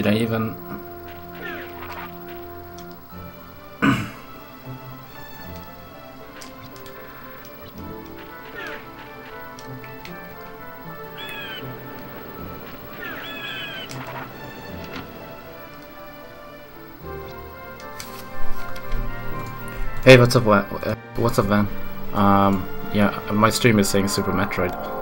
Did I even... Hey, what's up, uh, what's up, Van? Um, yeah, my stream is saying Super Metroid.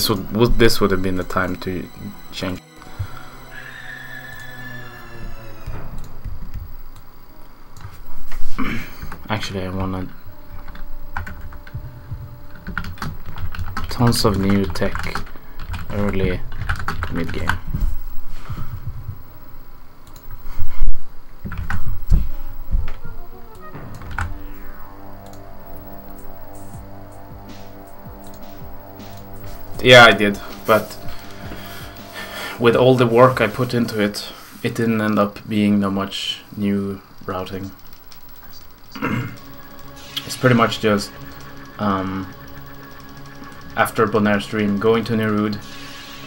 This would, this would have been the time to change. Actually, I wanna tons of new tech early mid game. Yeah, I did, but with all the work I put into it, it didn't end up being that much new routing. it's pretty much just um, after Bonaire's Dream, going to Nirude,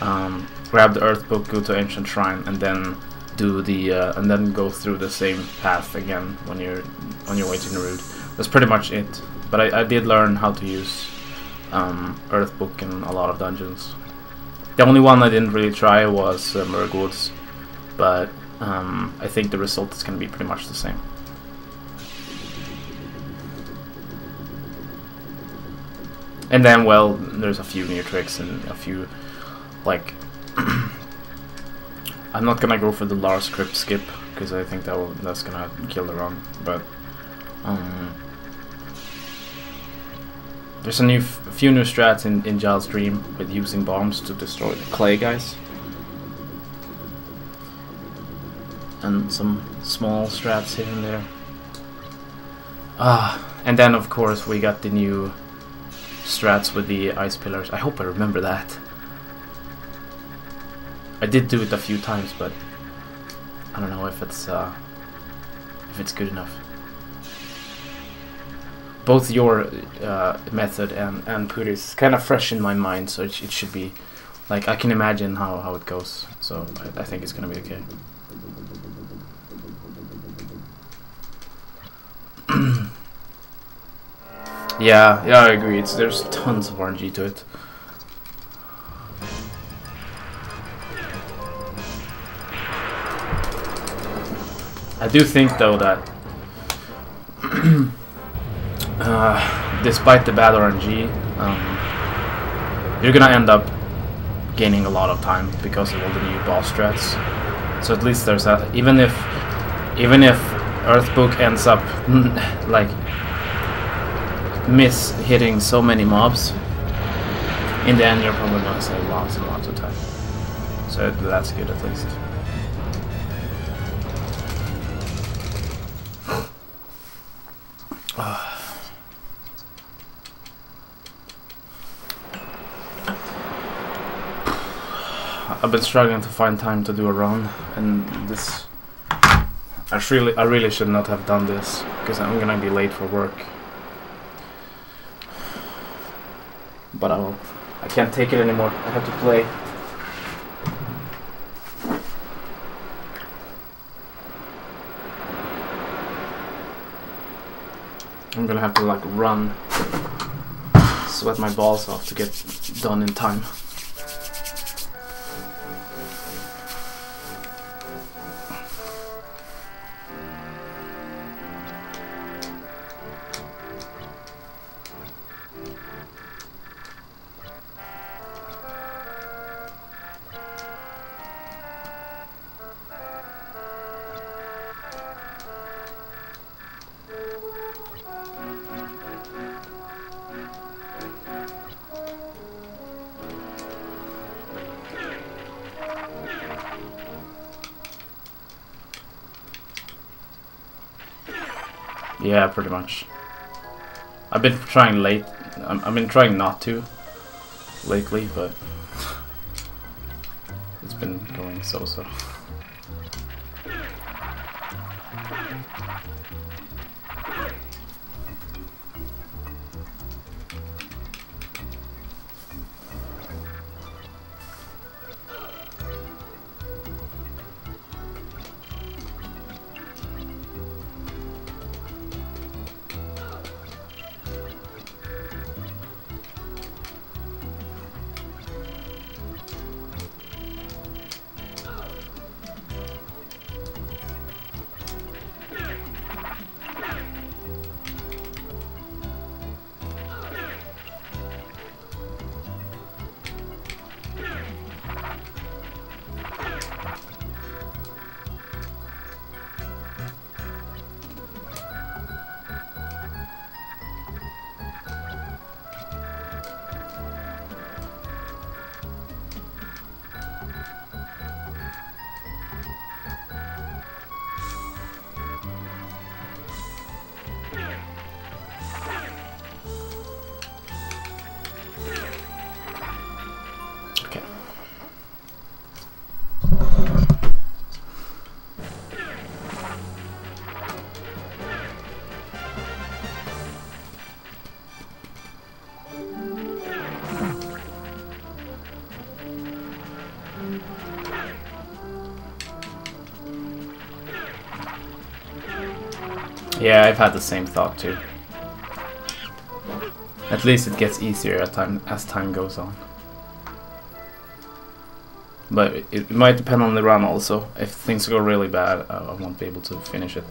um, grab the Earth Book, go to Ancient Shrine, and then do the uh, and then go through the same path again when you're on your way to Nirude. That's pretty much it. But I, I did learn how to use um, Earth Book in a lot of dungeons. The only one I didn't really try was uh, but um, I think the result is going to be pretty much the same. And then, well, there's a few new tricks and a few, like, I'm not gonna go for the Lars script skip because I think that will that's gonna kill the run. But um, there's a new few new strats in in Giles Dream with using bombs to destroy the clay guys, and some small strats here and there. Ah, and then of course we got the new strats with the ice pillars. I hope I remember that. I did do it a few times, but I don't know if it's uh, if it's good enough. Both your uh, method and and Puri's kind of fresh in my mind, so it, it should be like I can imagine how, how it goes. So I, I think it's gonna be okay. yeah, yeah, I agree. It's there's tons of RNG to it. I do think though that uh, despite the bad RNG, um, you're gonna end up gaining a lot of time because of all the new boss strats. So at least there's that. Even if even if Earthbook ends up like miss hitting so many mobs, in the end you're probably gonna save lots and lots of time. So that's good at least. Been struggling to find time to do a run, and this. I really, I really should not have done this because I'm gonna be late for work. But I will. I can't take it anymore. I have to play. I'm gonna have to like run, sweat my balls off to get done in time. Pretty much. I've been trying late. I've been trying not to lately, but it's been going so-so. I've had the same thought too. At least it gets easier time, as time goes on. But it, it, might depend on the run also. If things go really bad, I won't be able to finish it.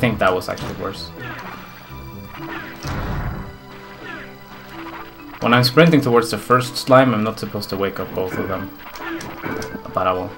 Think that was actually worse. When I'm sprinting towards the first slime, I'm not supposed to wake up both of them. But I will.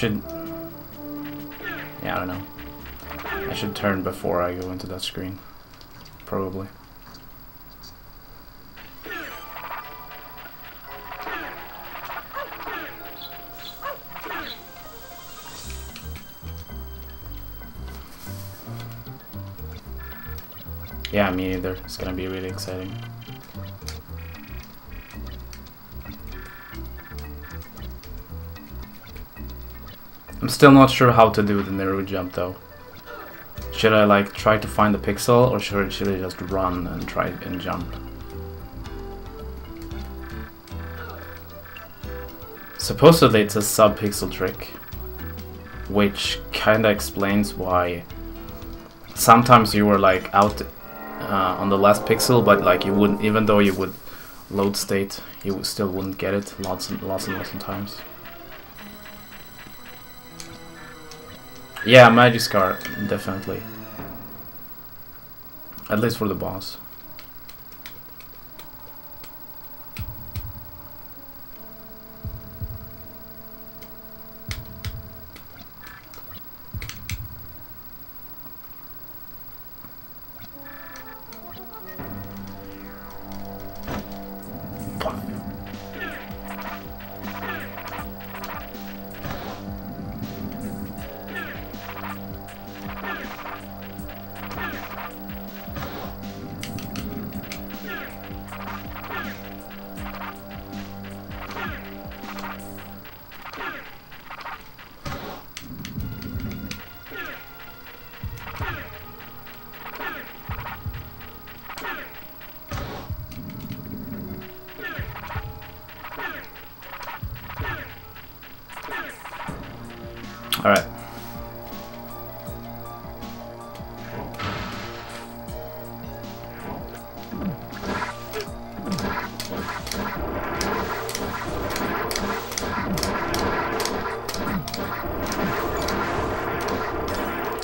Should... Yeah, I don't know. I should turn before I go into that screen. Probably. Yeah, me either. It's gonna be really exciting. Still not sure how to do the Neru jump though. Should I like try to find the pixel or should, should I just run and try and jump? Supposedly it's a sub-pixel trick, which kinda explains why sometimes you were like out uh, on the last pixel, but like you wouldn't, even though you would load state, you still wouldn't get it lots and lots and lots of times. Yeah, Magyscar, definitely. At least for the boss.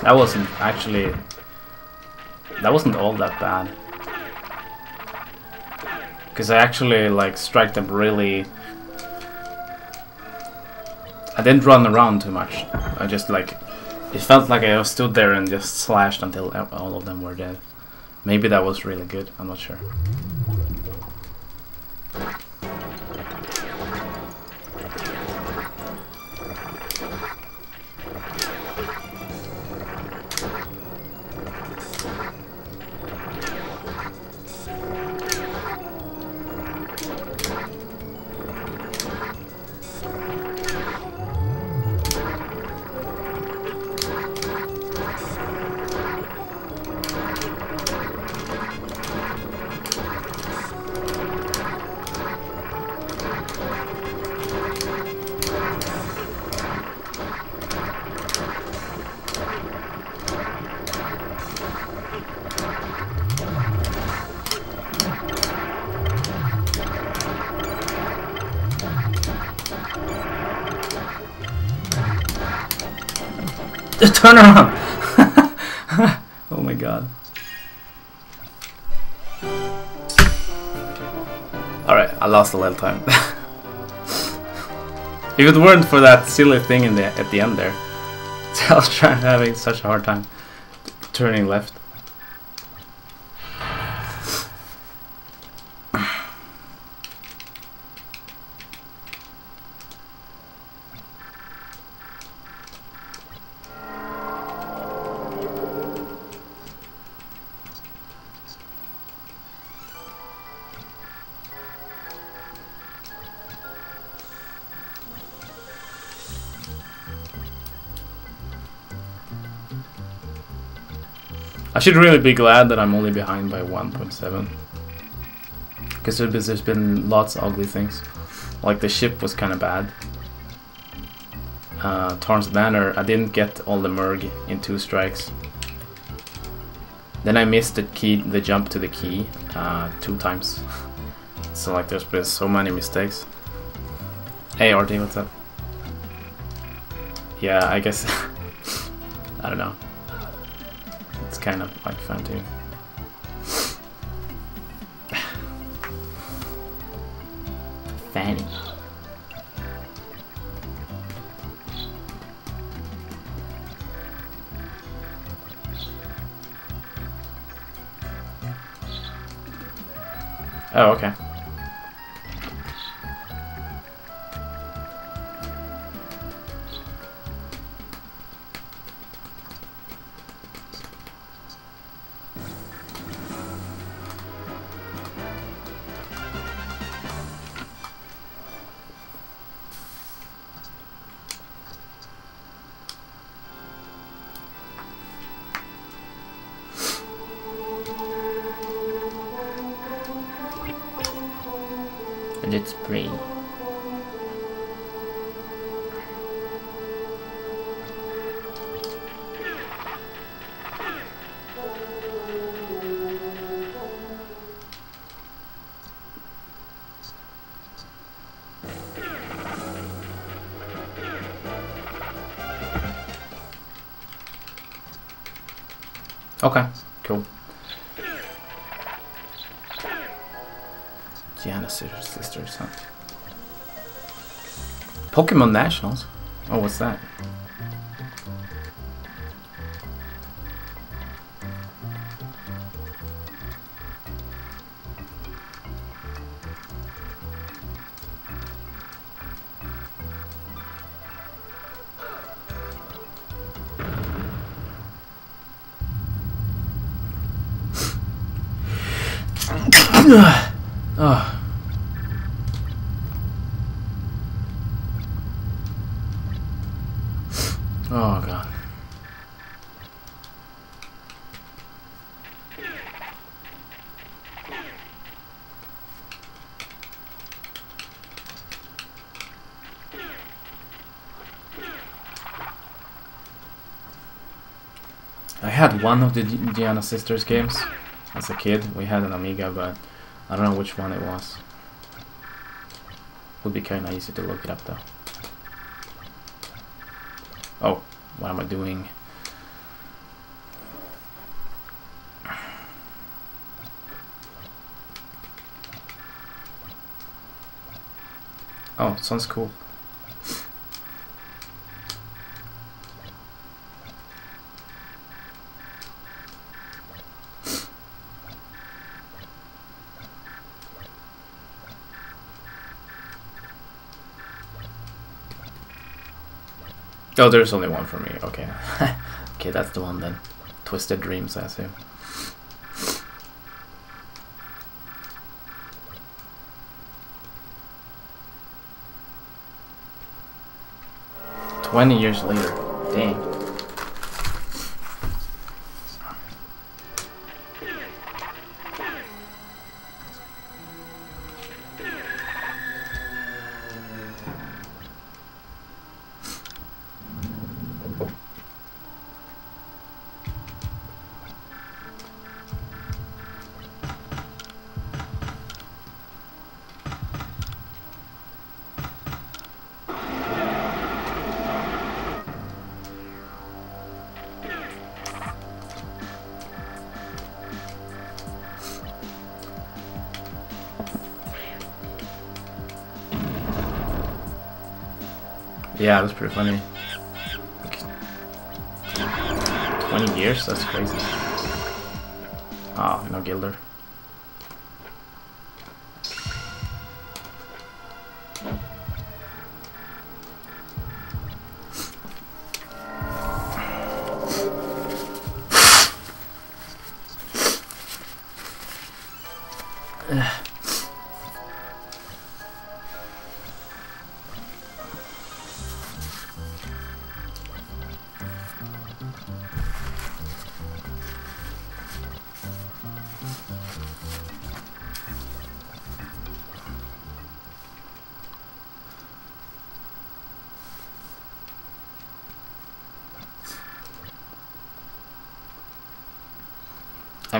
That wasn't actually... That wasn't all that bad. Because I actually, like, strike them really... I didn't run around too much. I just like, it felt like I stood there and just slashed until all of them were dead. Maybe that was really good, I'm not sure. Turn around! oh my god. Alright, I lost a little time. if it weren't for that silly thing in the at the end there, I was trying having such a hard time turning left. I should really be glad that I'm only behind by 1.7. Because there's been lots of ugly things. Like the ship was kind of bad. Uh, Tarn's Manor, I didn't get all the Merg in two strikes. Then I missed the key, the jump to the key, uh, two times. so like there's been so many mistakes. Hey RT, what's up? Yeah, I guess... kind of like fun too. Pokemon Nationals? Oh, what's that? Had one of the Giana Sisters games as a kid. We had an Amiga, but I don't know which one it was. Would be kind of easy to look it up though. Oh, what am I doing? Oh, sounds cool. Oh, there's only one for me. Okay. okay, that's the one then. Twisted Dreams, I assume. Twenty years later. Dang. Yeah, it was pretty funny. Like, 20 years? That's crazy. Oh, no Gilder.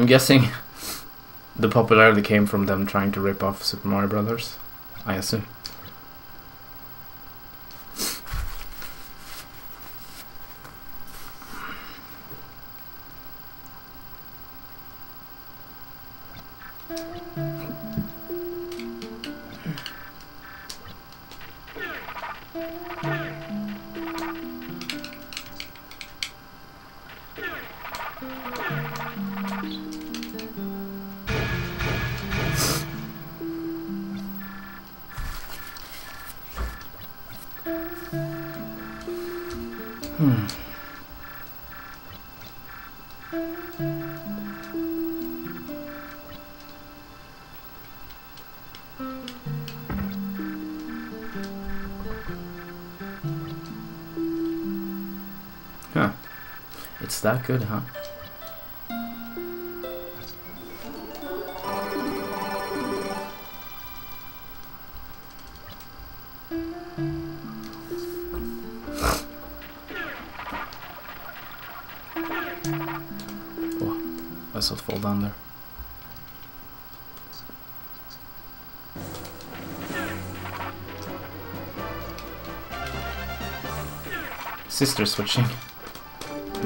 I'm guessing the popularity came from them trying to rip off Super Mario Brothers. I assume. Good, huh? Oh, vessels fall down there. Sister switching.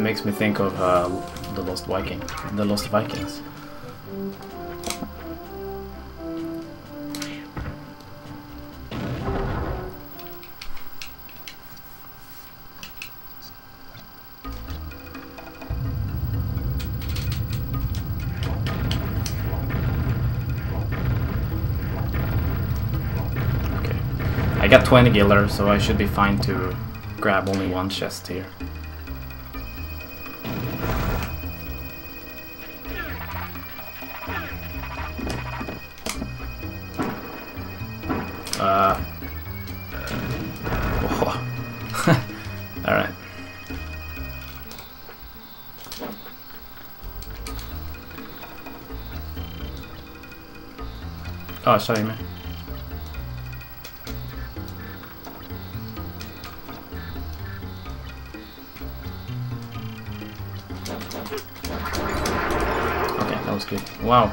Makes me think of uh, the Lost Viking, the Lost Vikings. I got 20 gilder, so I should be fine to grab only one chest here. Man. Okay, that was good. Wow.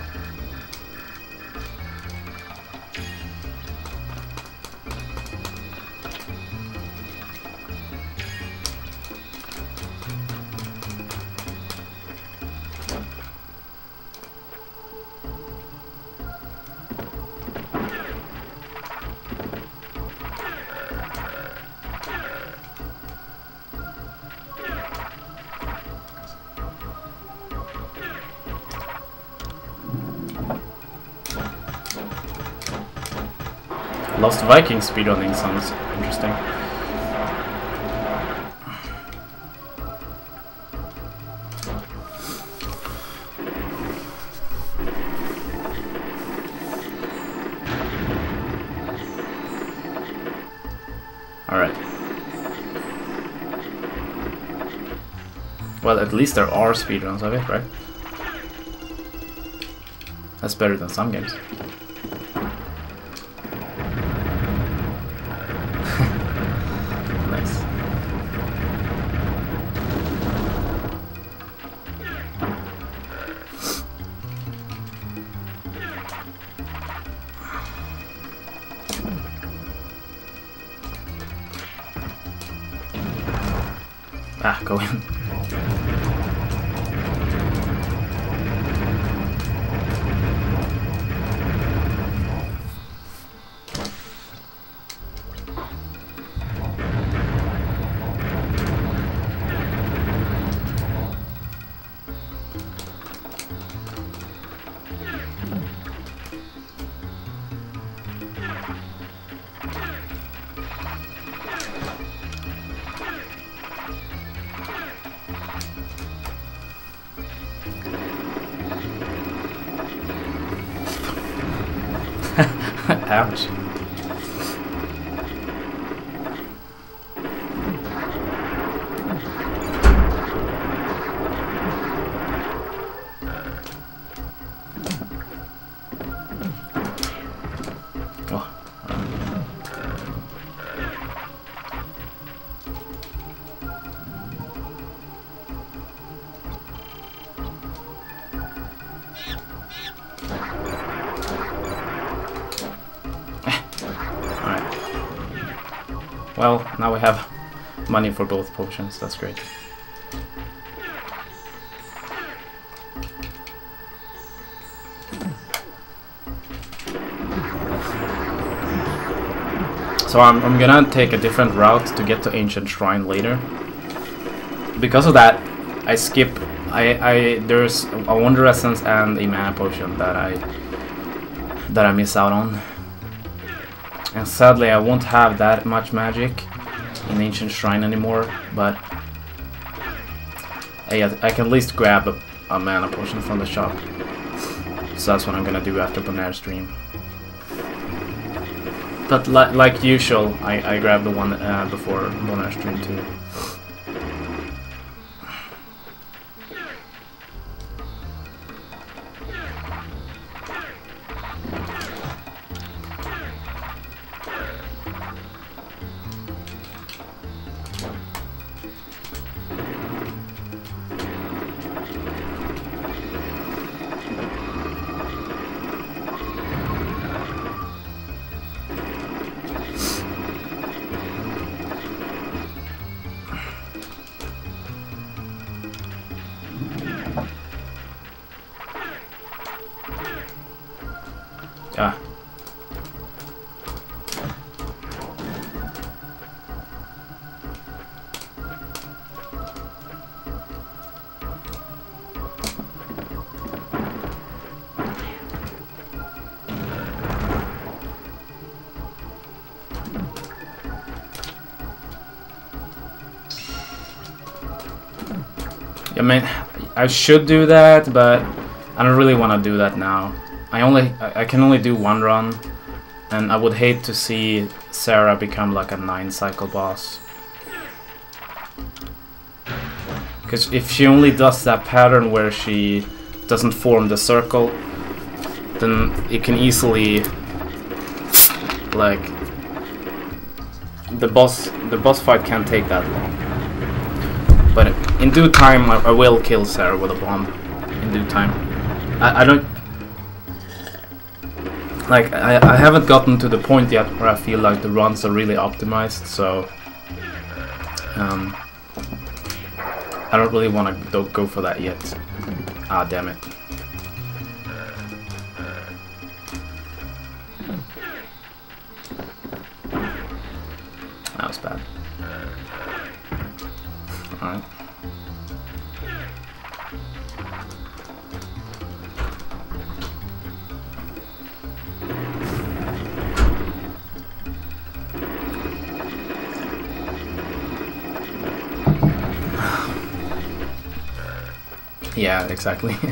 Lost Viking speedrunning sounds interesting. Alright. Well, at least there are speedruns of it, right? That's better than some games. Money for both potions, that's great. So I'm, I'm gonna take a different route to get to Ancient Shrine later. Because of that, I skip. I, I there's a Wonder Essence and a Mana Potion that I that I miss out on. And sadly, I won't have that much magic an ancient shrine anymore, but hey, I, can at least grab a, a mana potion from the shop. So that's what I'm gonna do after Bonaire's stream. But li like usual, I, I grabbed the one uh, before Bonaire's stream too. I should do that, but I don't really want to do that now. I only I can only do one run, and I would hate to see Sarah become like a nine cycle boss. Because if she only does that pattern where she doesn't form the circle, then it can easily like the boss the boss fight can't take that long. In due time, I, I will kill Sarah with a bomb. In due time, I, I don't like I, I haven't gotten to the point yet where I feel like the runs are really optimized, so um, I don't really want to go for that yet. Ah, damn it. Yeah, exactly.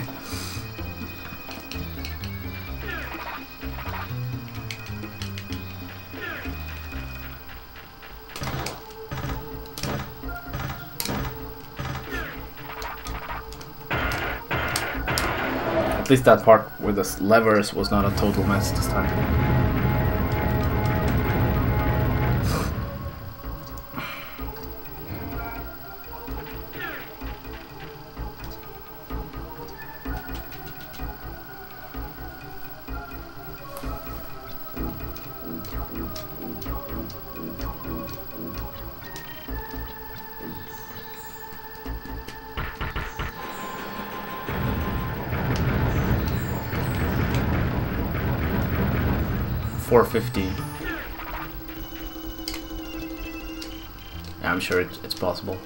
At least that part with the levers was not a total mess this time. Four fifty. Yeah, I'm sure it's, it's possible.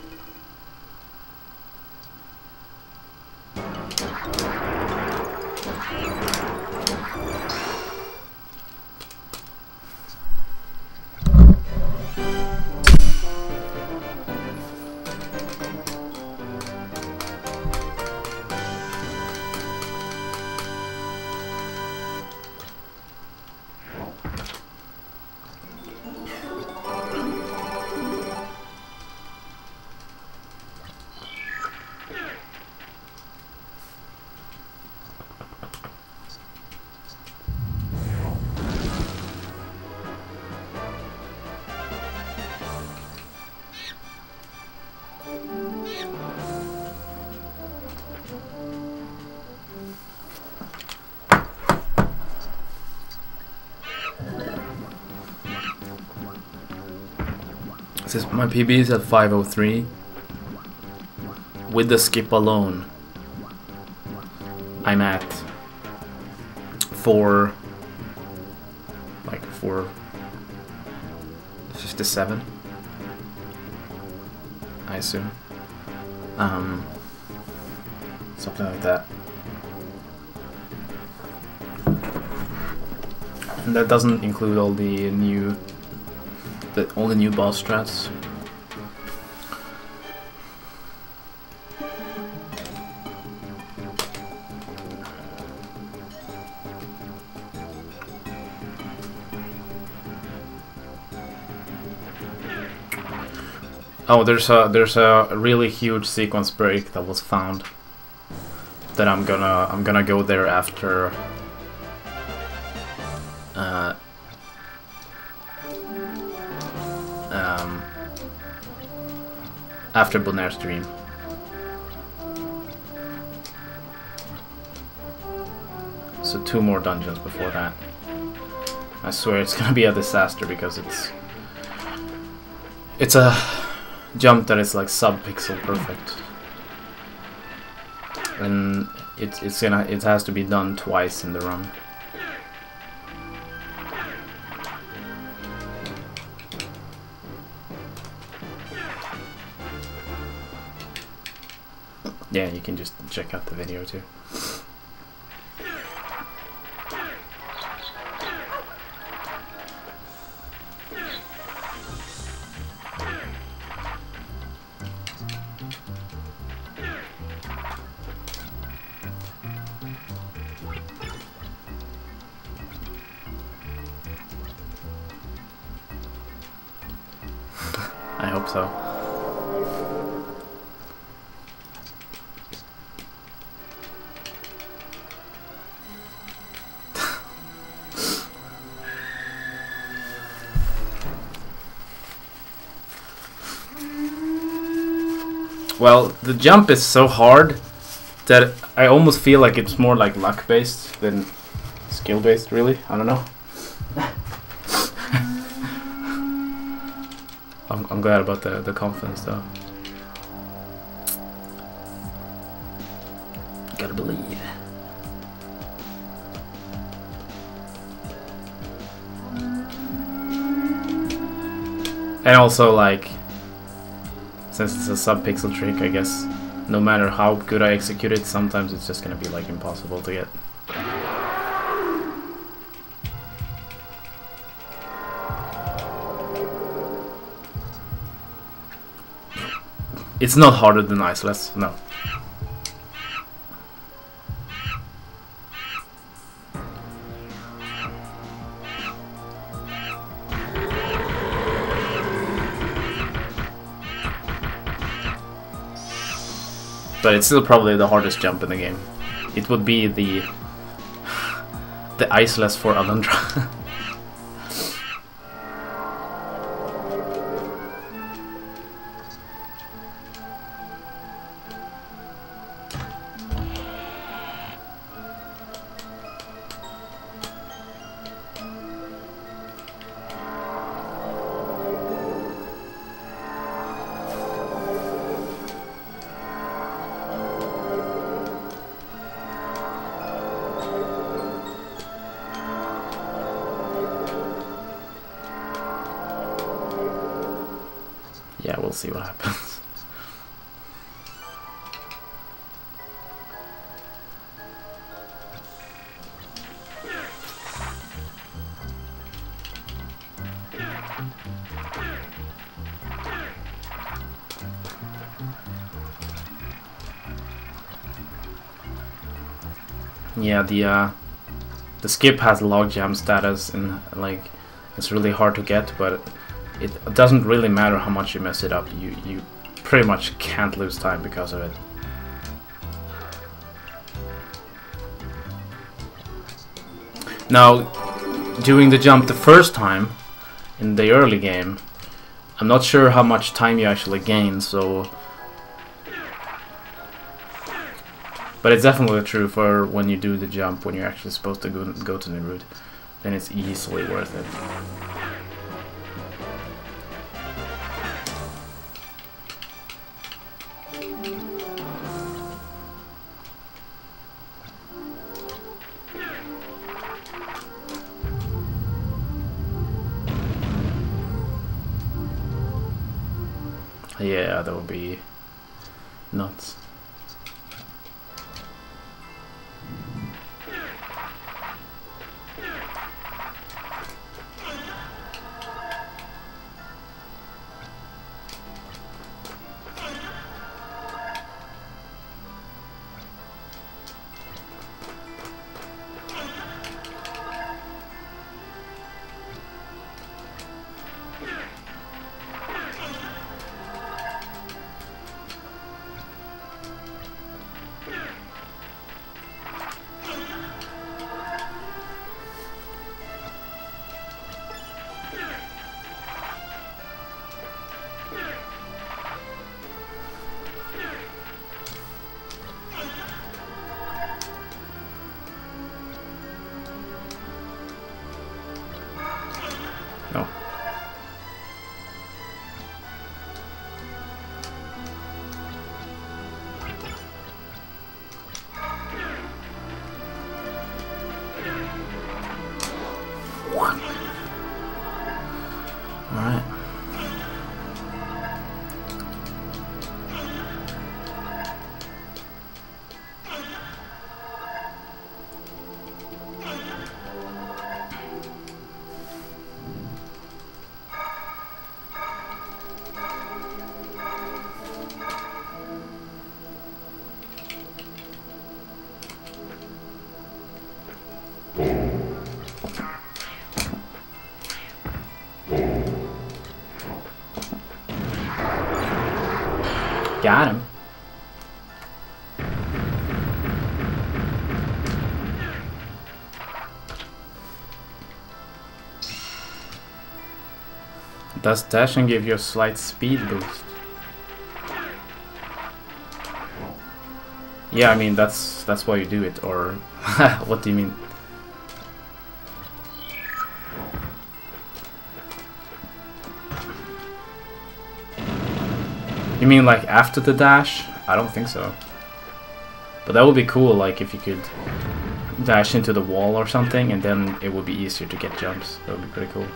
Says my PB is at 503. With the skip alone, I'm at four, like four fifty-seven. I assume. Um, something like that. And that doesn't include all the new the, all the new boss strats. Oh, there's a there's a really huge sequence break that was found. That I'm gonna I'm gonna go there after after Bonaire's dream. So two more dungeons before that. I swear it's gonna be a disaster because it's it's a jump that is like sub-pixel perfect. And it, it's gonna it has to be done twice in the run. Can just check out the video too. Well, the jump is so hard that I almost feel like it's more like luck based than skill based, really. I don't know. I'm, I'm glad about the, the confidence though. Gotta believe. And also, like, since it's a sub-pixel trick, I guess no matter how good I execute it, sometimes it's just gonna be like impossible to get. It's not harder than Iceless, no. But it's still probably the hardest jump in the game. It would be the the Iceless for Alundra. the uh, the skip has logjam status and like it's really hard to get, but it doesn't really matter how much you mess it up. You you pretty much can't lose time because of it. Now, doing the jump the first time in the early game, I'm not sure how much time you actually gain, so... But it's definitely true for when you do the jump, when you're actually supposed to go, go to the route, then it's easily worth it. Yeah, that would be Alright. Got him. Does dashing give you a slight speed boost? Yeah, I mean that's that's why you do it, or what do you mean? You mean like after the dash? I don't think so. But that would be cool, like if you could dash into the wall or something, and then it would be easier to get jumps. That would be pretty cool.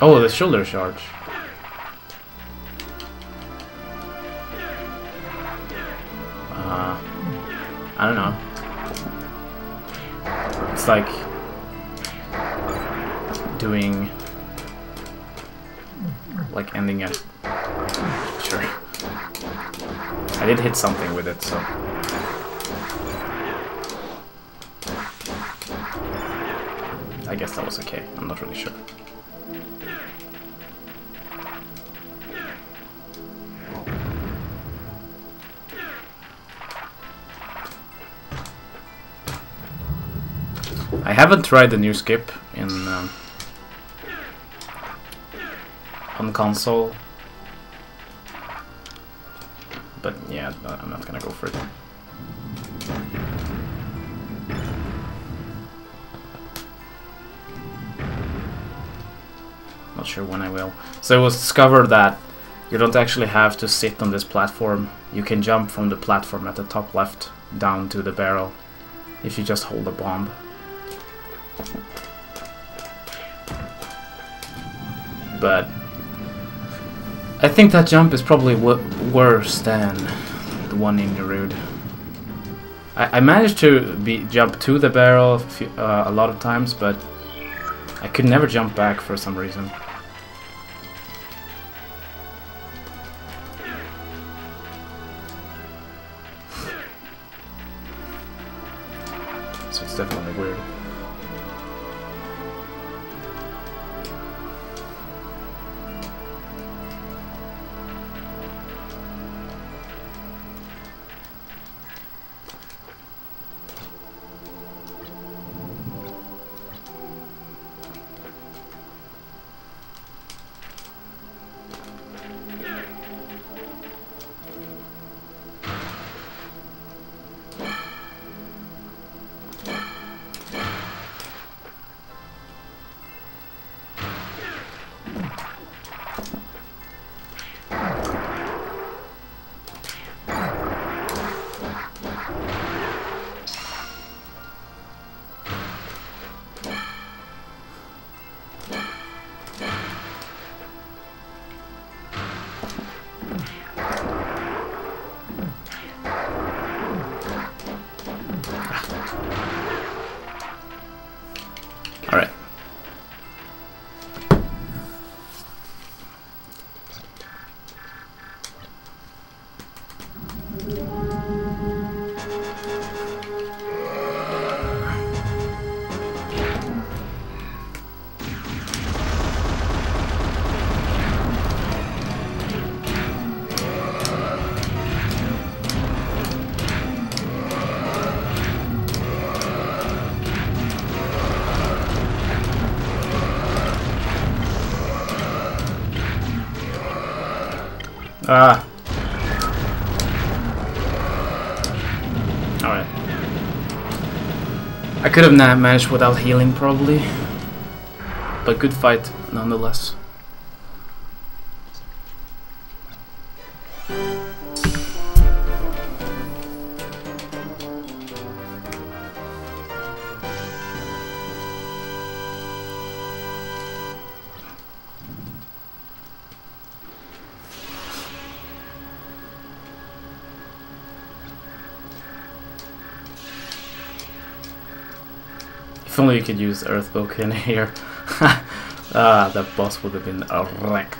Oh, the shoulder charge. Like doing like ending it. Sure. I did hit something with it, so. I guess that was okay. I'm not really sure. Haven't the new skip in um, on console, but yeah, I'm not gonna go for it. Not sure when I will. So it was discovered that you don't actually have to sit on this platform. You can jump from the platform at the top left down to the barrel if you just hold a bomb. But I think that jump is probably worse than the one in Nirude. I, I managed to be jump to the barrel uh, a lot of times, but I could never jump back for some reason. Could have managed without healing probably. But good fight nonetheless. If only you could use Earthbook in here. ah, the boss would have been wrecked.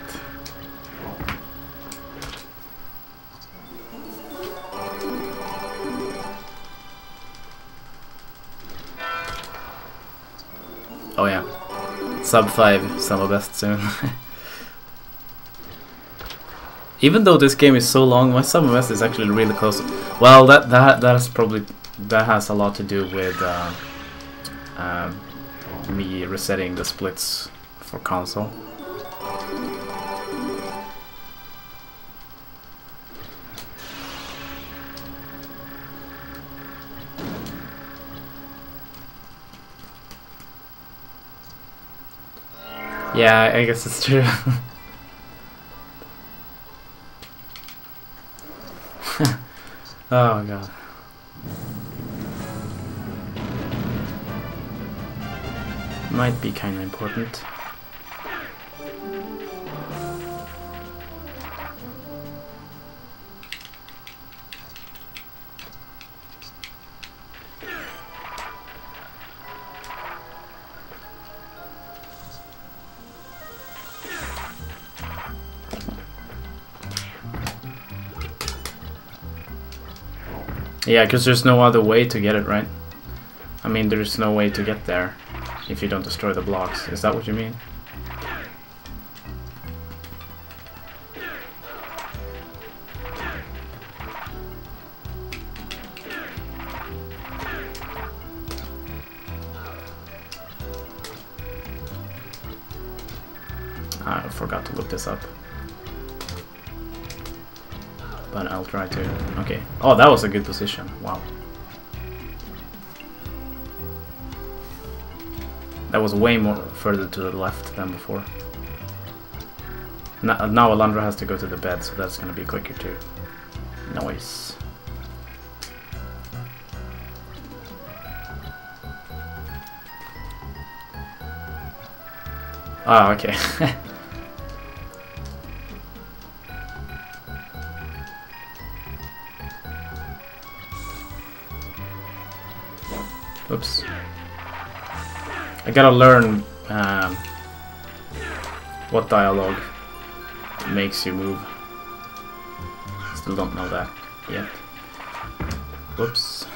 Oh yeah. Sub 5 sum of best soon. Even though this game is so long, my sum of best is actually really close. Well, that that that's probably that has a lot to do with uh, me resetting the splits for console. Yeah, I guess it's true. oh god. Might be kinda important. Yeah, because there's no other way to get it, right? I mean, there's no way to get there if you don't destroy the blocks. Is that what you mean? I forgot to look this up. But I'll try to... Okay. Oh, that was a good position. Wow. Was way more further to the left than before. Now, now Alundra has to go to the bed, so that's gonna be quicker too. Noise. Ah, okay. gotta learn um, what dialogue makes you move. Still don't know that yet. Whoops.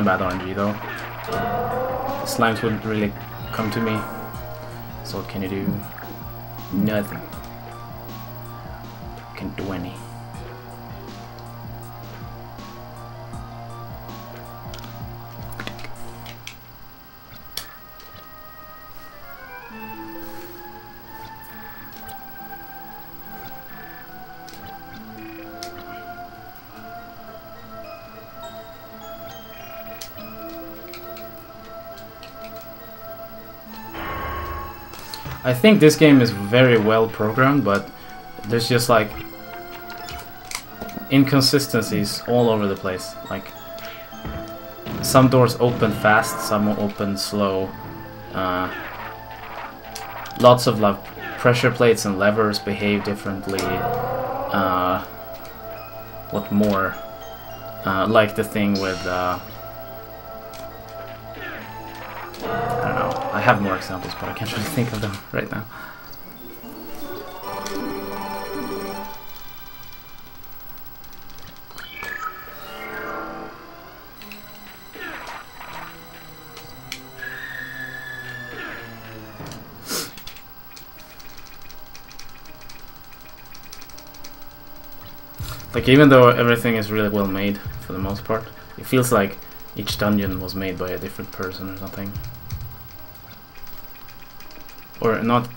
Kinda bad RNG though. Slimes wouldn't really come to me. So what can you do? Nothing. Think this game is very well programmed, but there's just like inconsistencies all over the place. Like some doors open fast, some open slow. Uh, lots of like pressure plates and levers behave differently. Uh, what more. Uh, like the thing with. Have more examples, but I can't really think of them right now. Like even though everything is really well made for the most part, it feels like each dungeon was made by a different person or something. Or not.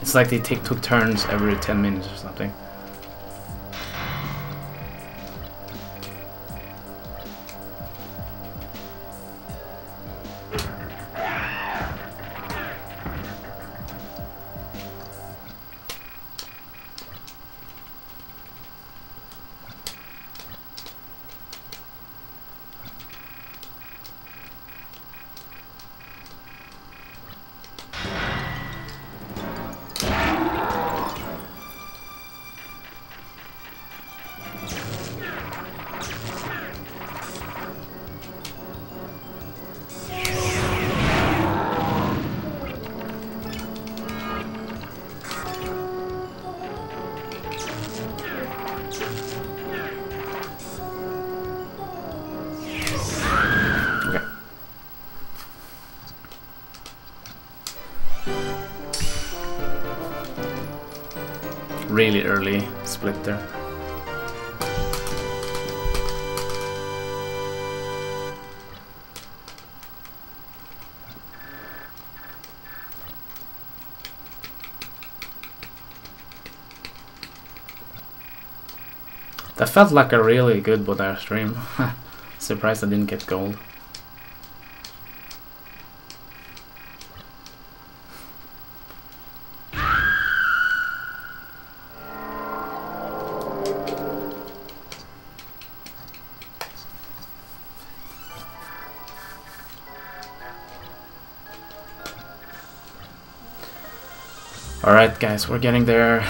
It's like they take took turns every 10 minutes or something. Felt like a really good Bodar stream. Surprised I didn't get gold. Alright guys, we're getting there.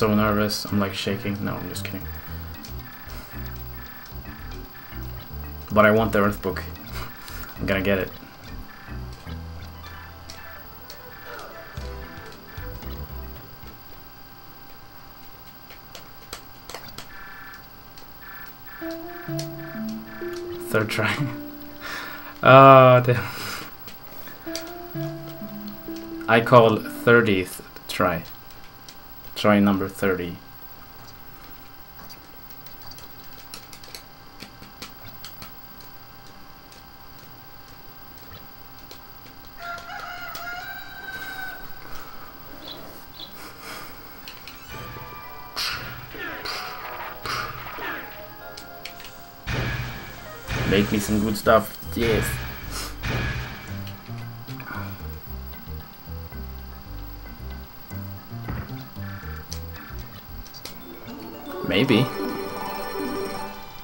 So nervous, I'm like shaking. No, I'm just kidding. But I want the Earth Book. I'm gonna get it. Third try. oh, damn. I call 30th try. Try number 30. Make me some good stuff. Yes. Maybe.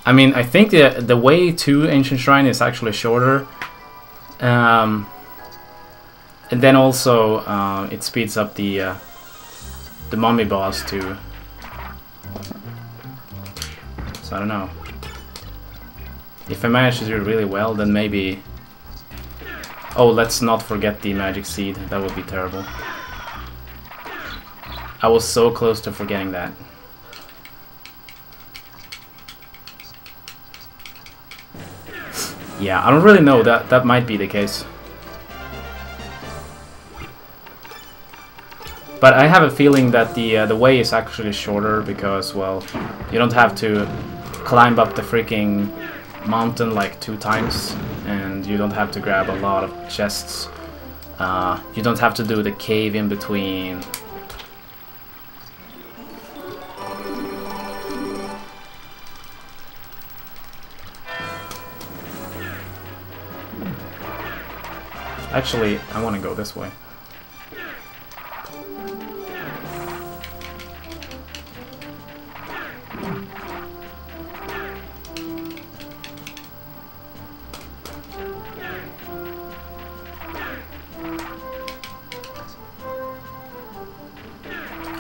I mean, I think the the way to Ancient Shrine is actually shorter. Um, and then also uh, it speeds up the uh, the mummy boss too. So I don't know. If I manage to do it really well, then maybe... Oh, let's not forget the magic seed. That would be terrible. I was so close to forgetting that. Yeah, I don't really know. That that might be the case. But I have a feeling that the uh, the way is actually shorter because, well, you don't have to climb up the freaking mountain like two times, and you don't have to grab a lot of chests. Uh, you don't have to do the cave in between. Actually, I want to go this way.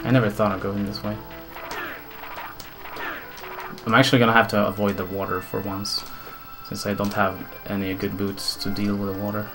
I never thought of going this way. I'm actually gonna have to avoid the water for once, since I don't have any good boots to deal with the water.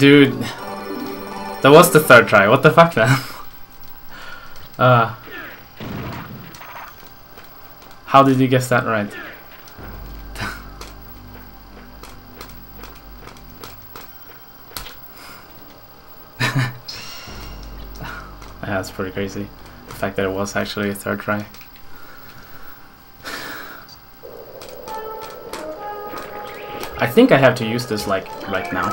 Dude. That was the third try. What the fuck, man? uh. How did you guess that right? Yeah, that's pretty crazy. The fact that it was actually a third try. I think I have to use this like right now.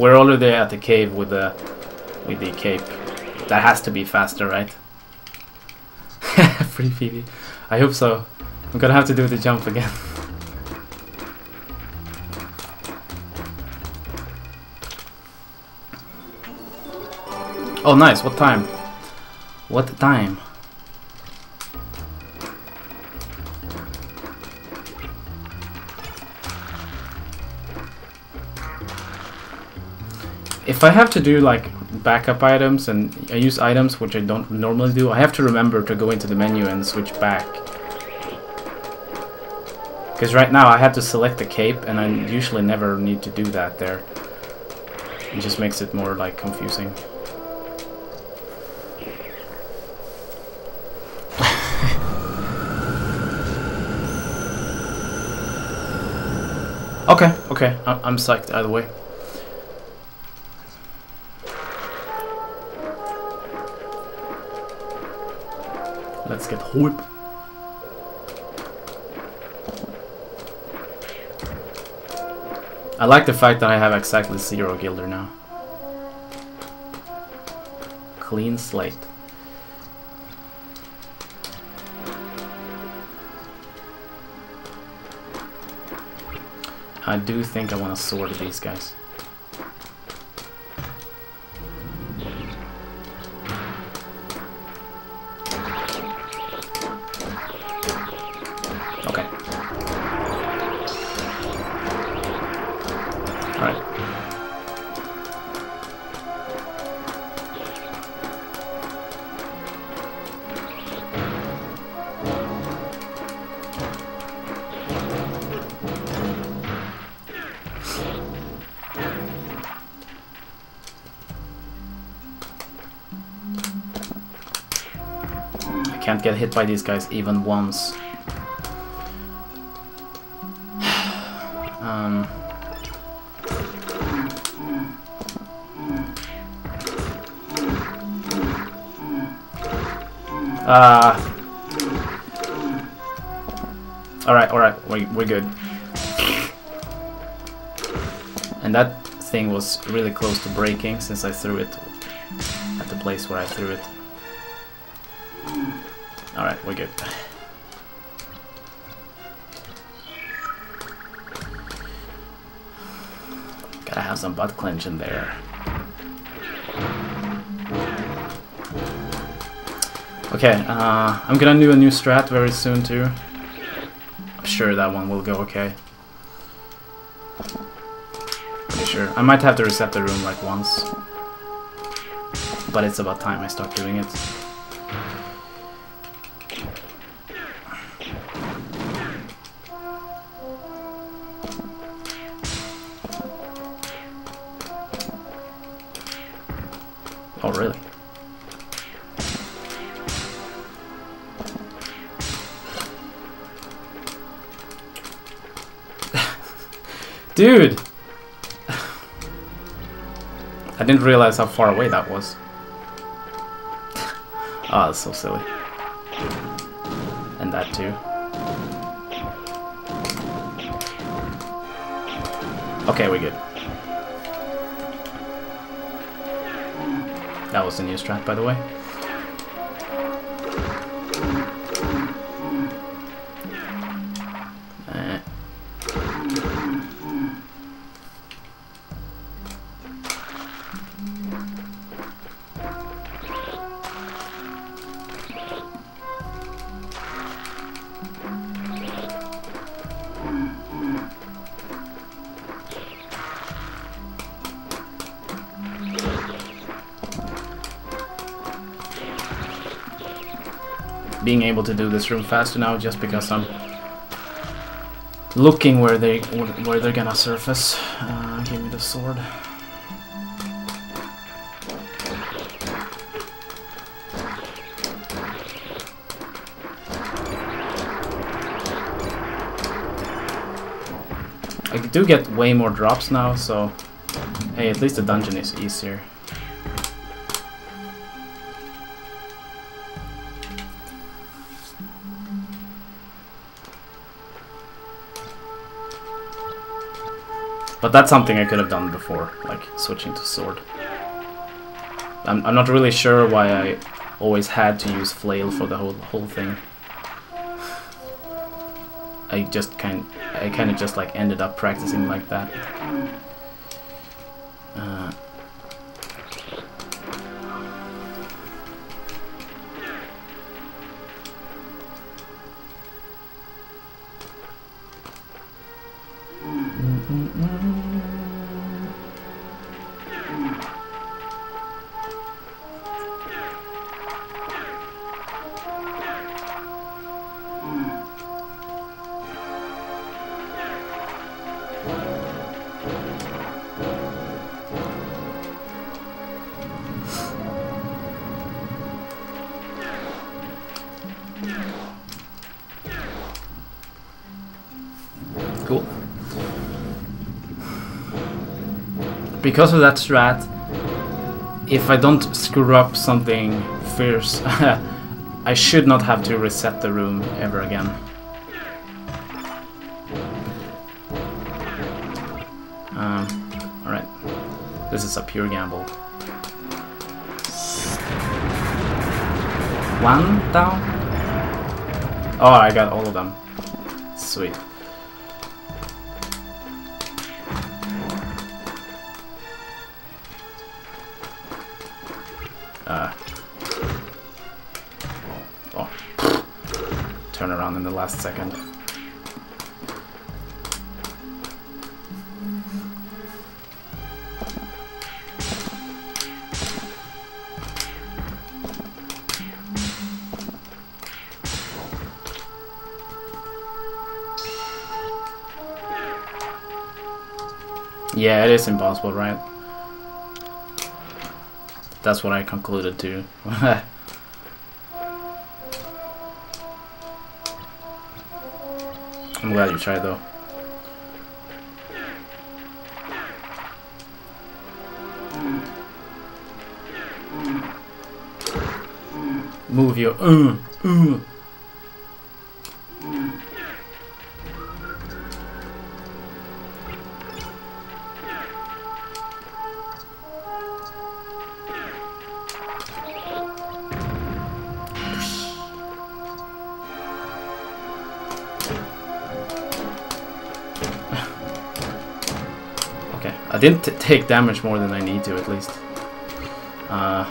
We're already at the cave with the with the cape. That has to be faster, right? Free Phoebe. I hope so. I'm gonna have to do the jump again. oh, nice. What time? What time? If I have to do like backup items and I use items which I don't normally do, I have to remember to go into the menu and switch back. Because right now I have to select the cape and I usually never need to do that there. It just makes it more like confusing. okay, okay, I I'm psyched either way. Whip. I like the fact that I have exactly zero gilder now. Clean slate. I do think I want to sword these guys. Hit by these guys even once. Um, uh, alright, alright, we, we're good. And that thing was really close to breaking since I threw it at the place where I threw it. We're good. Gotta have some butt clench in there. Okay, uh, I'm gonna do a new strat very soon too. I'm sure that one will go okay. Pretty sure. I might have to reset the room like once. But it's about time I start doing it. Didn't realize how far away that was. Ah, oh, that's so silly. And that too. Okay, we're good. That was the new strat, by the way. Able to do this room faster now just because I'm looking where they where they're gonna surface. Uh, give me the sword. I do get way more drops now, so hey, at least the dungeon is easier. But that's something I could have done before, like switching to sword. I'm, I'm not really sure why I always had to use flail for the whole whole thing. I just kind I kind of just like ended up practicing like that. Because of that strat, if I don't screw up something fierce, I should not have to reset the room ever again. Um, alright. This is a pure gamble. One down? Oh, I got all of them. Sweet. Second. Yeah, it is impossible, right? That's what I concluded too. I'm glad you tried though. Move your uh, uh. Didn't take damage more than I need to, at least. Uh,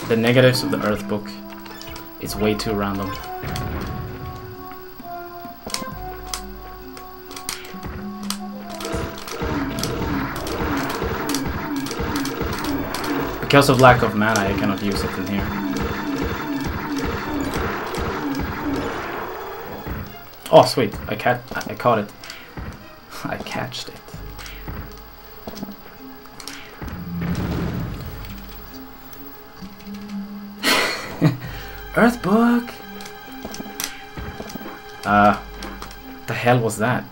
the negatives of the Earth book it's way too random. Because of lack of mana, I cannot use it in here. Oh, sweet. I, ca I caught it. Earthbook! Uh, the hell was that?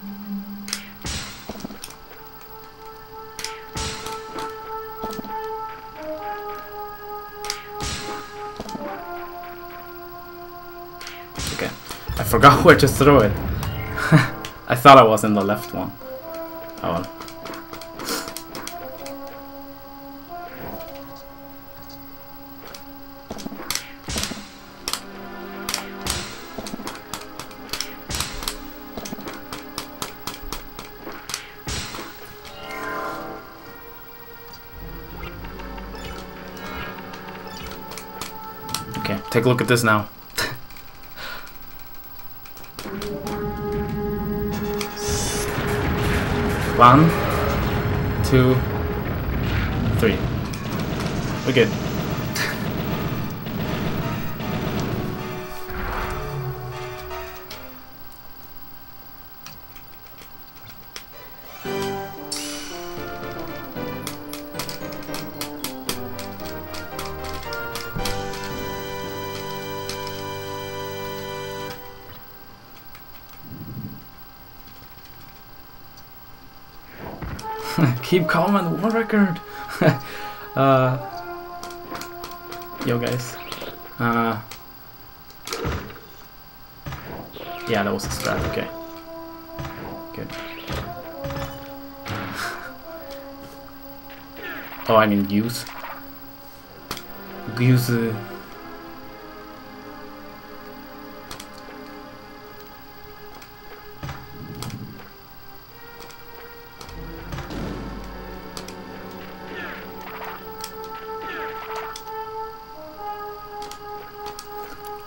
Okay, I forgot where to throw it. I thought I was in the left one. Look at this now. One, two, three. We're good. Calm and record. uh, yo, guys. Uh, yeah, that was a strat. Okay. Good. oh, I mean use. Use. Uh,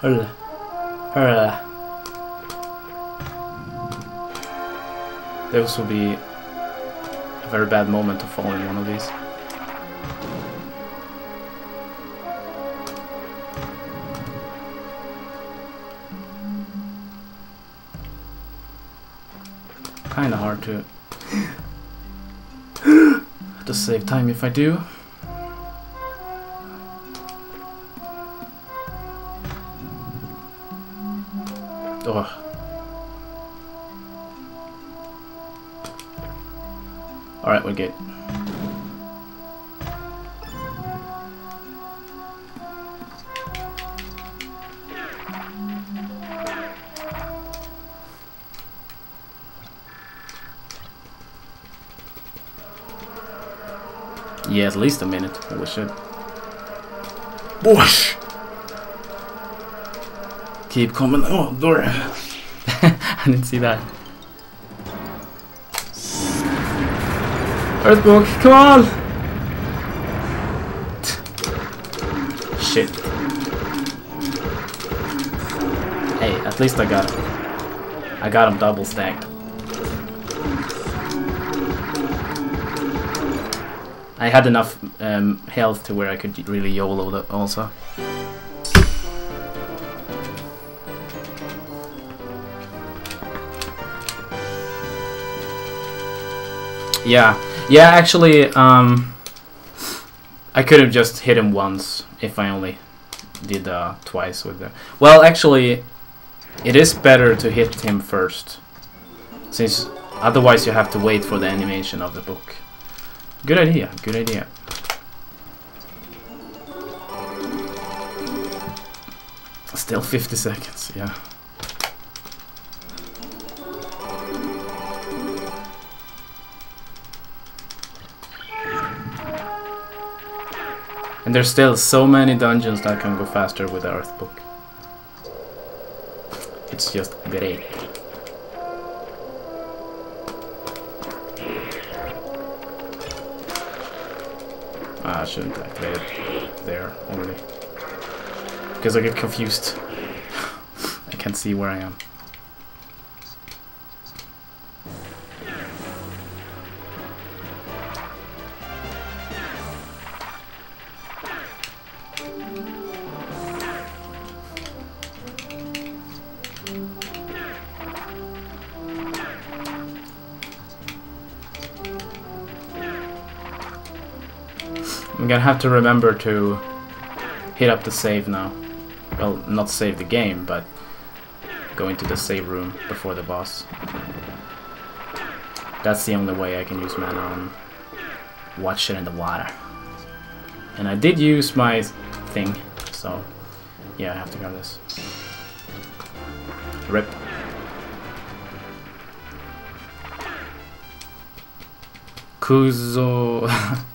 Hurra. Hurra. This will be a very bad moment to fall in one of these. Kinda hard to to save time if I do. Alright, we're. Yeah, at least a minute. Holy shit. Whoosh! Keep coming. Oh, door. I didn't see that. Earthbook, come on! Shit. Hey, at least I got him. I got him double stacked. I had enough um, health to where I could really YOLO that also. Yeah, yeah. Actually, um, I could have just hit him once if I only did uh, twice with the. Well, actually, it is better to hit him first, since otherwise you have to wait for the animation of the book. Good idea. Good idea. Still 50 seconds. Yeah. And there's still so many dungeons that can go faster with the Earth Book. It's just great. Ah, I shouldn't activate it there already. Because I get confused. I can't see where I am. Gonna have to remember to hit up the save now. Well, not save the game, but go into the save room before the boss. That's the only way I can use mana on watch it in the water. And I did use my thing, so yeah, I have to grab this. Rip. Kuzo.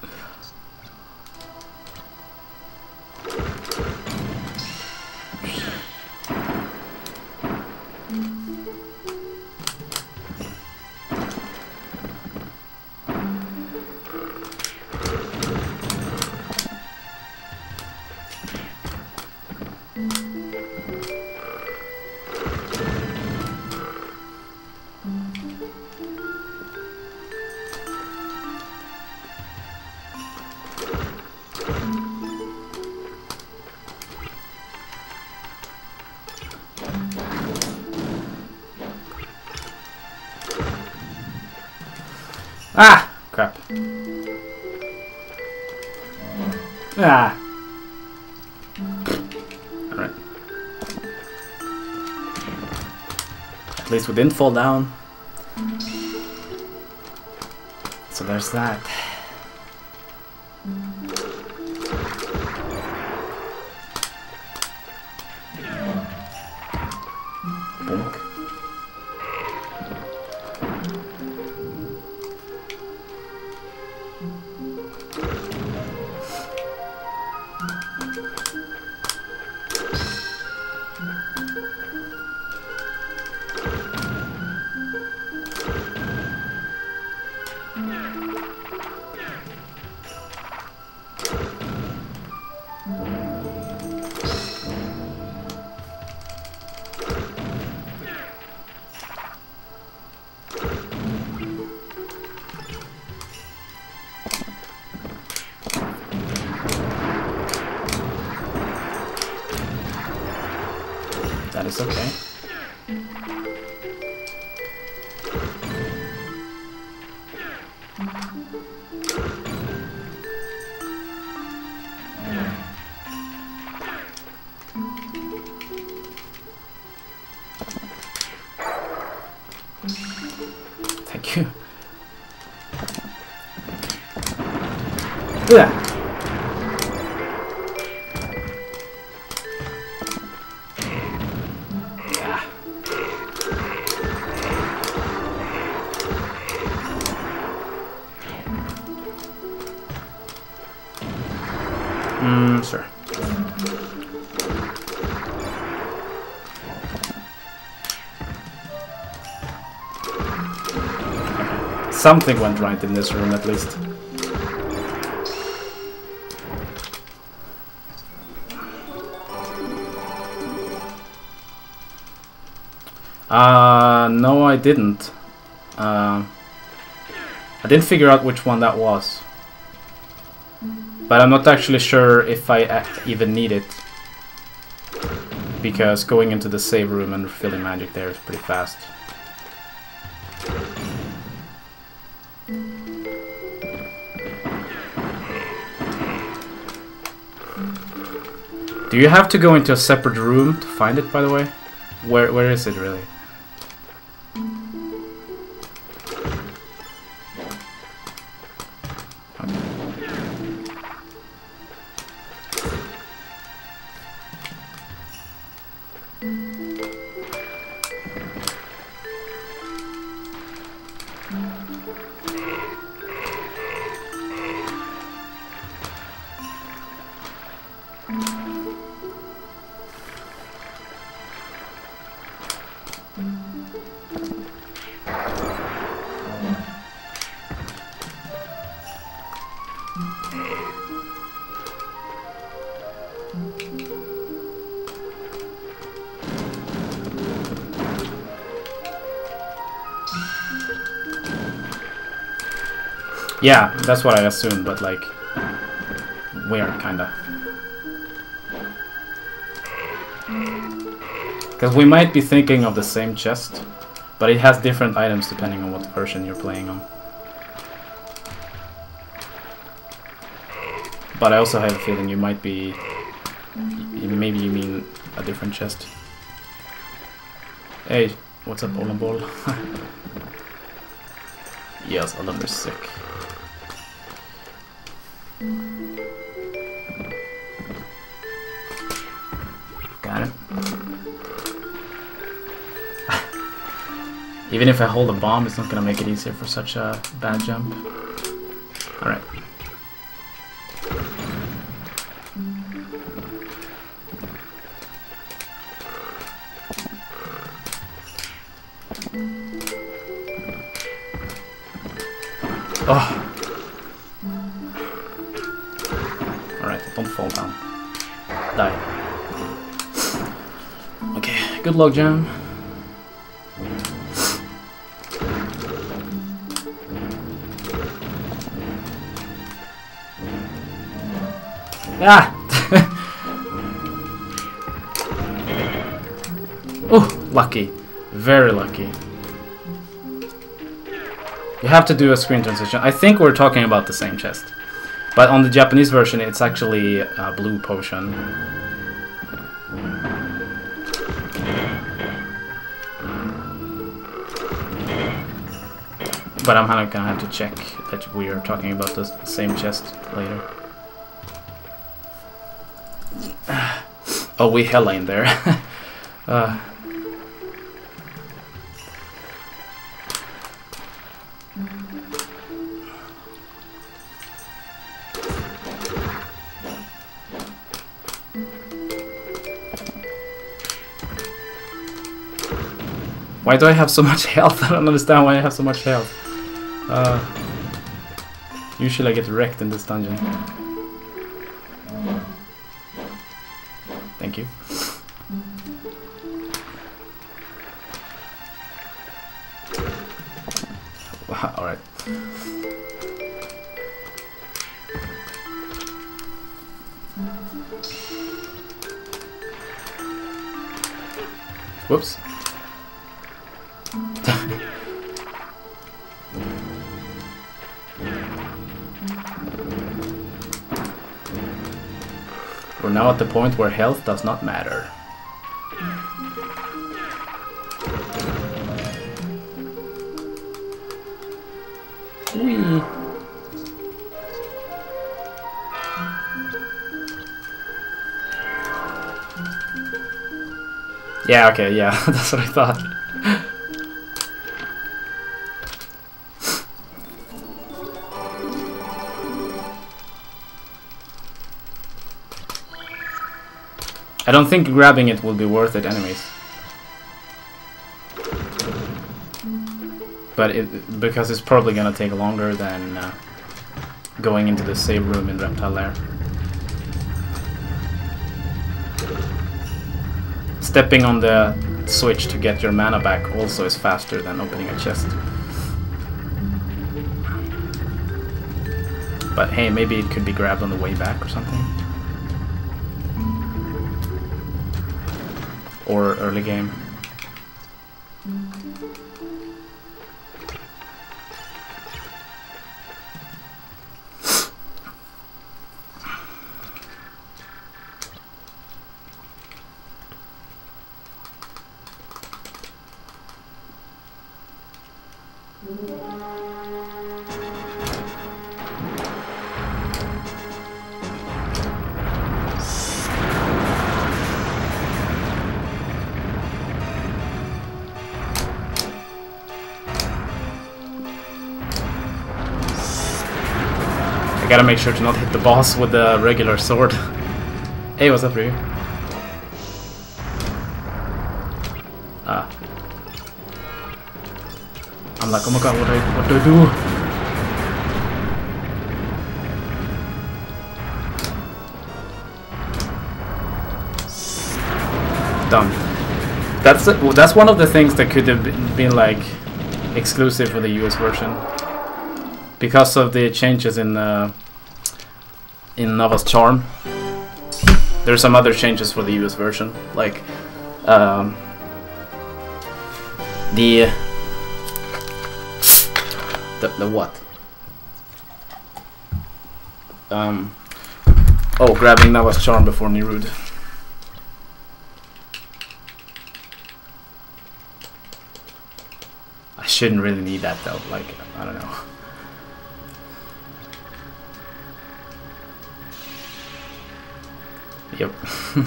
least we didn't fall down. So there's that. Something went right in this room, at least. Uh, no, I didn't. Uh, I didn't figure out which one that was. But I'm not actually sure if I uh, even need it. Because going into the save room and refilling magic there is pretty fast. Do you have to go into a separate room to find it, by the way? Where Where is it, really? Yeah, that's what I assumed, but like weird kinda. Because we might be thinking of the same chest, but it has different items depending on what version you're playing on. But I also have a feeling you might be... Maybe you mean a different chest. Hey, what's up, Olan yes, is sick. Even if I hold a bomb, it's not gonna make it easier for such a bad jump. Alright. Oh. Alright, don't fall down. Die. Okay, good luck, Jam. Ah! oh, lucky. Very lucky. You have to do a screen transition. I think we're talking about the same chest. But on the Japanese version, it's actually a blue potion. But I'm kind of gonna have to check that we are talking about the same chest later. Oh, we hella in there. uh. Why do I have so much health? I don't understand why I have so much health. Uh, usually I get wrecked in this dungeon. Whoops. We're now at the point where health does not matter. Yeah, okay, yeah, that's what I thought. I don't think grabbing it will be worth it anyways. But it, because it's probably gonna take longer than uh, going into the save room in Reptile Lair. Stepping on the switch to get your mana back also is faster than opening a chest. But hey, maybe it could be grabbed on the way back or something. or early game. Gotta make sure to not hit the boss with the regular sword. hey, what's up, Ryu? Ah. I'm like, oh my god, what do I, what do, I do? Done. That's that's one of the things that could have been like exclusive for the US version because of the changes in uh, in Nova's charm. There's some other changes for the US version, like um, The the the what? Um. Oh, grabbing Nava's charm before Nirude. I shouldn't really need that though. Like I don't know. Yep.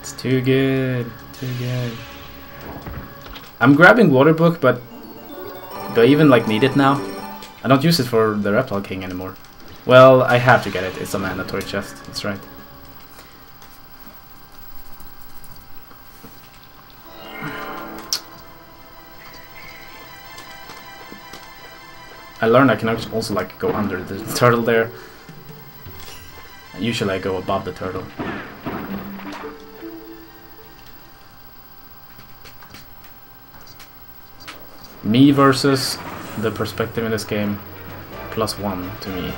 it's too good. Too good. I'm grabbing Water Book, but do I even like need it now? I don't use it for the Reptile King anymore. Well, I have to get it. It's a mandatory chest. That's right. I learned I can also like go under the turtle there. Usually I go above the turtle. Me versus the perspective in this game, plus one to me.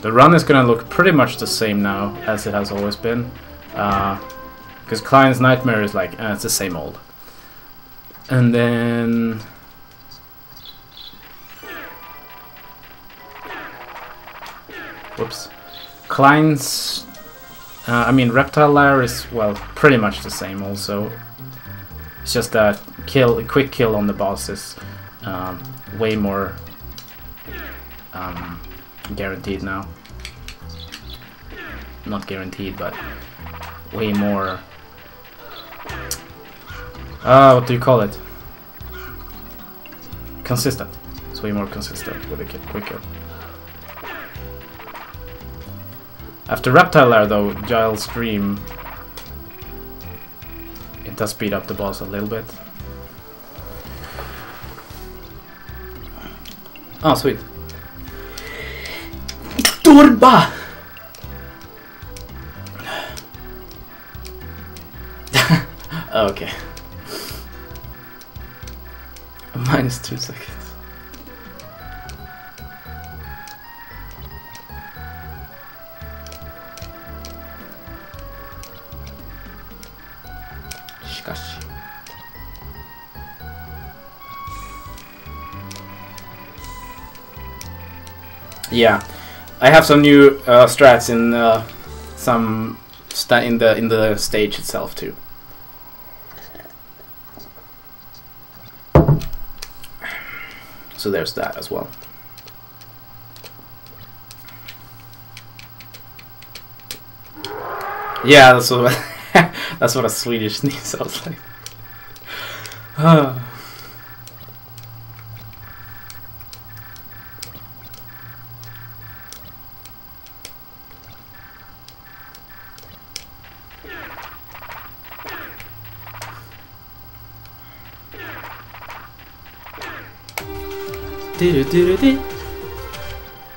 The run is gonna look pretty much the same now as it has always been. Uh, Because Klein's Nightmare is like, uh, it's the same old. And then... Whoops. Klein's... Uh, I mean, Reptile Lair is, well, pretty much the same also. It's just that kill, quick kill on the boss is um, way more um, guaranteed now. Not guaranteed, but way more... Uh, what do you call it? Consistent. It's way more consistent with a quick kill. After Reptile Lair though, Giles Dream, it does speed up the boss a little bit. Oh, sweet. Turba! Two seconds. Yeah, I have some new uh, strats in uh, some in the in the stage itself too. So there's that as well. Yeah, that's what that's what a Swedish sneeze sounds like.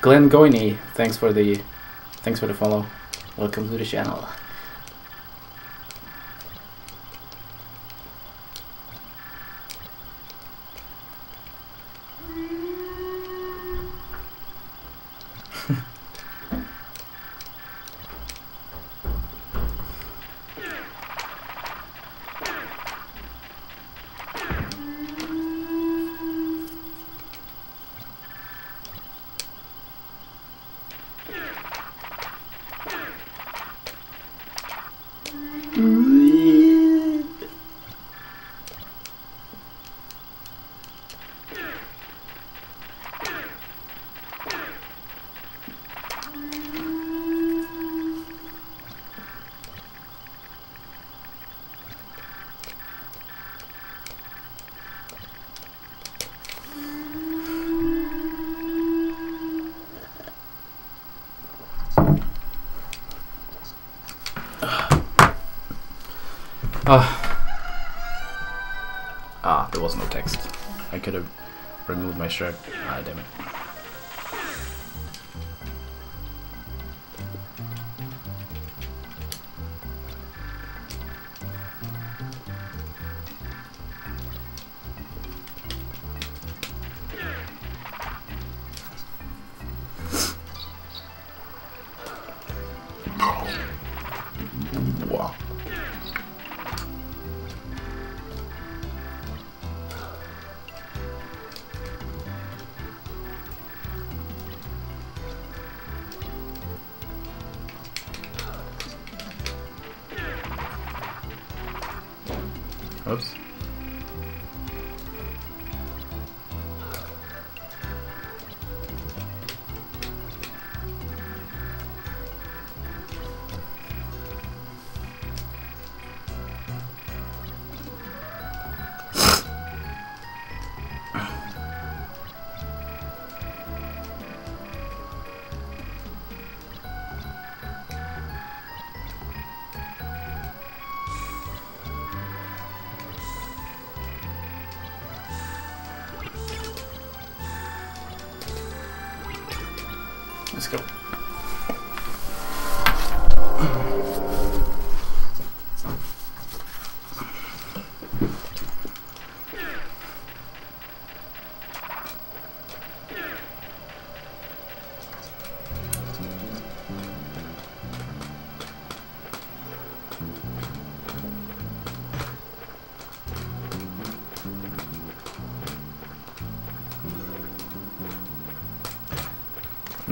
Glenn Goiney, thanks for the thanks for the follow. Welcome to the channel.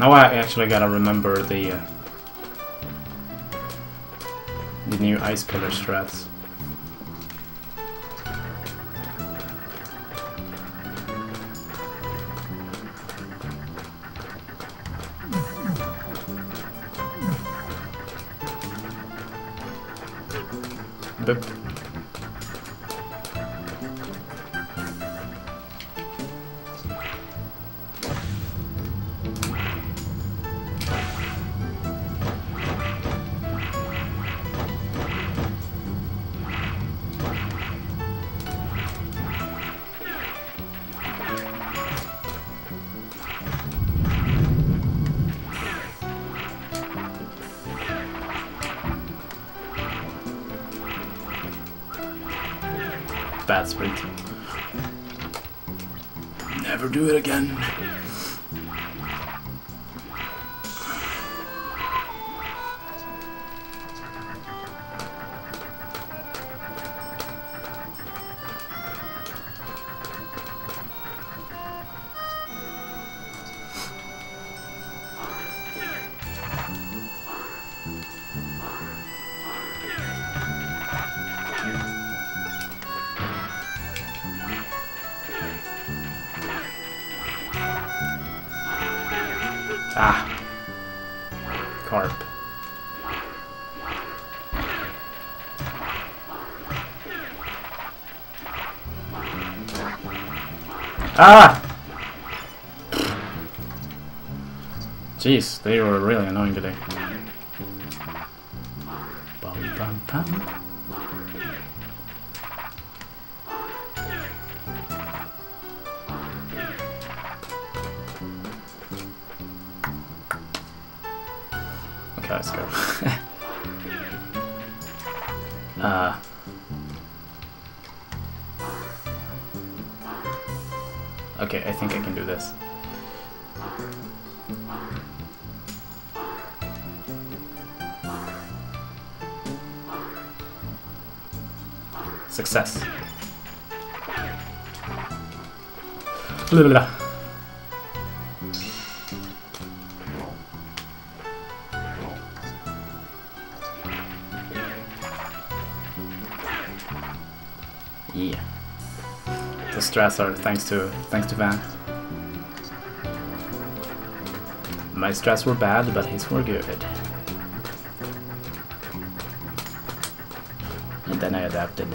Now I actually gotta remember the uh, the new ice pillar strats. Ah! Jeez, they were really annoying today. Blah, blah. Yeah. The strats are thanks to thanks to Van. My stress were bad, but his were good. And then I adapted.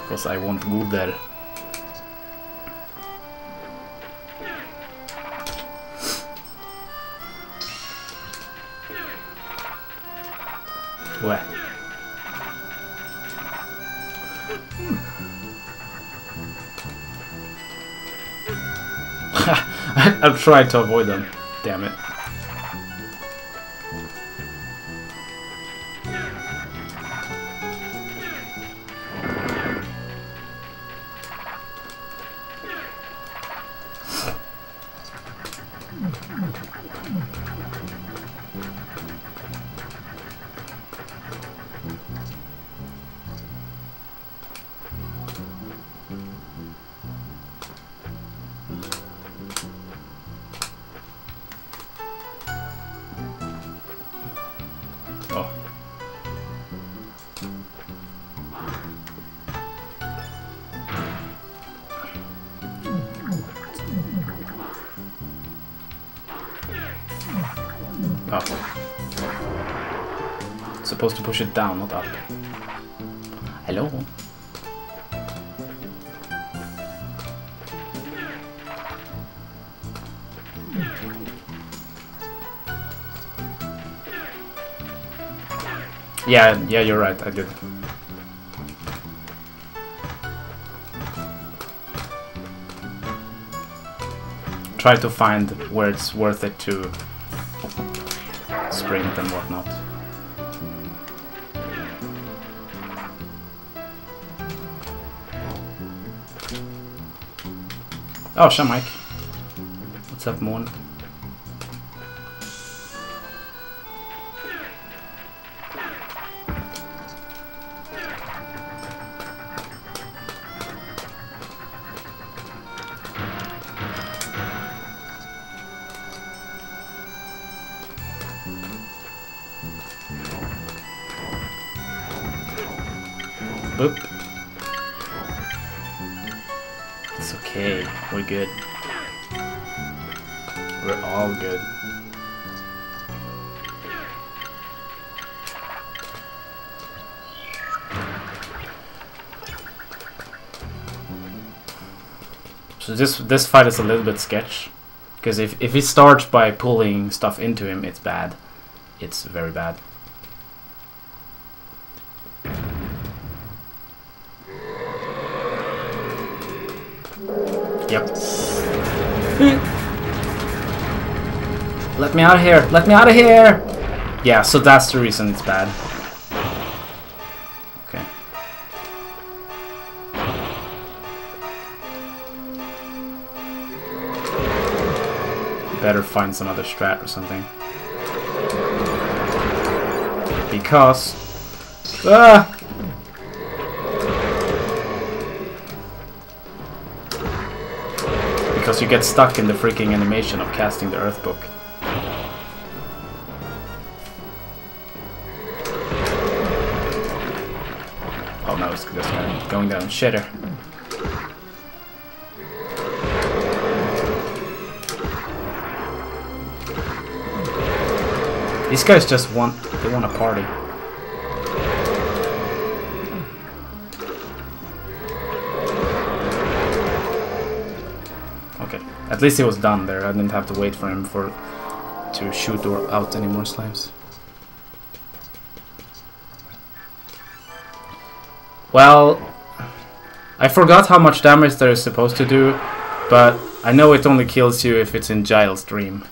Because I want good there. I've tried to avoid them. Damn it. Push it down, not up. Hello? Yeah, yeah, you're right, I did. Try to find where it's worth it to sprint and whatnot. Oh, tja Mike. What's up, Moon? This this fight is a little bit sketch, because if if he starts by pulling stuff into him, it's bad. It's very bad. Yep. Let me out of here! Let me out of here! Yeah, so that's the reason it's bad. Better find some other strat or something. Because... Ah! Because you get stuck in the freaking animation of casting the Earth Book. Oh no, it's just going- going down shitter. These guys just want they want a party. Okay, at least it was done there. I didn't have to wait for him for to shoot or out any more slimes. Well, I forgot how much damage there is supposed to do, but I know it only kills you if it's in Giles' dream.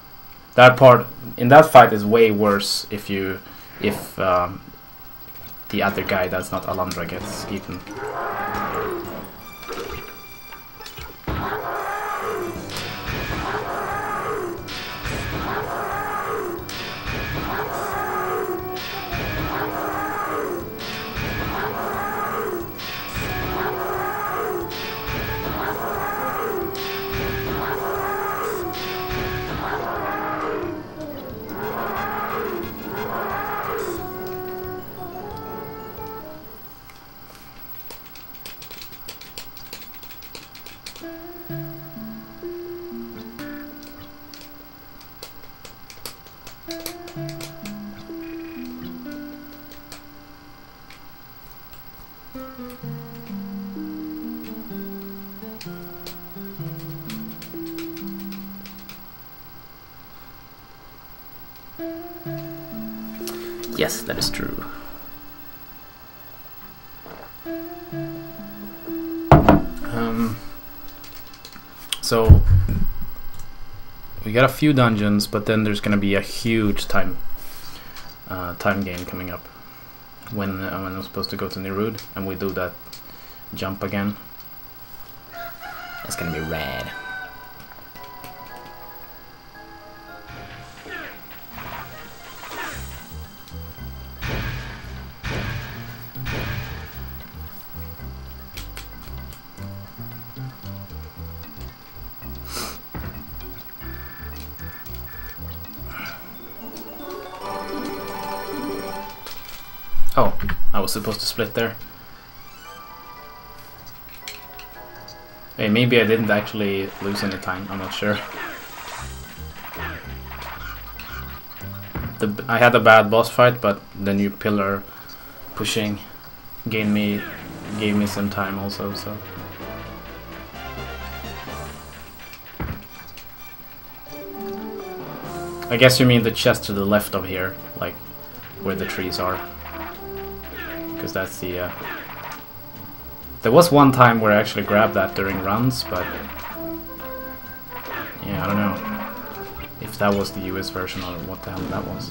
That part in that fight is way worse if you if um, the other guy that's not Alundra gets eaten. Got a few dungeons, but then there's gonna be a huge time uh, time gain coming up when uh, when I'm supposed to go to Nirude, and we do that jump again. It's gonna be rad. Was supposed to split there. Hey, maybe I didn't actually lose any time, I'm not sure. the I had a bad boss fight, but the new pillar pushing gave me gave me some time also. So I guess you mean the chest to the left of here, like where the trees are, because that's the. Uh... There was one time where I actually grabbed that during runs, but yeah, I don't know if that was the US version or what the hell that was.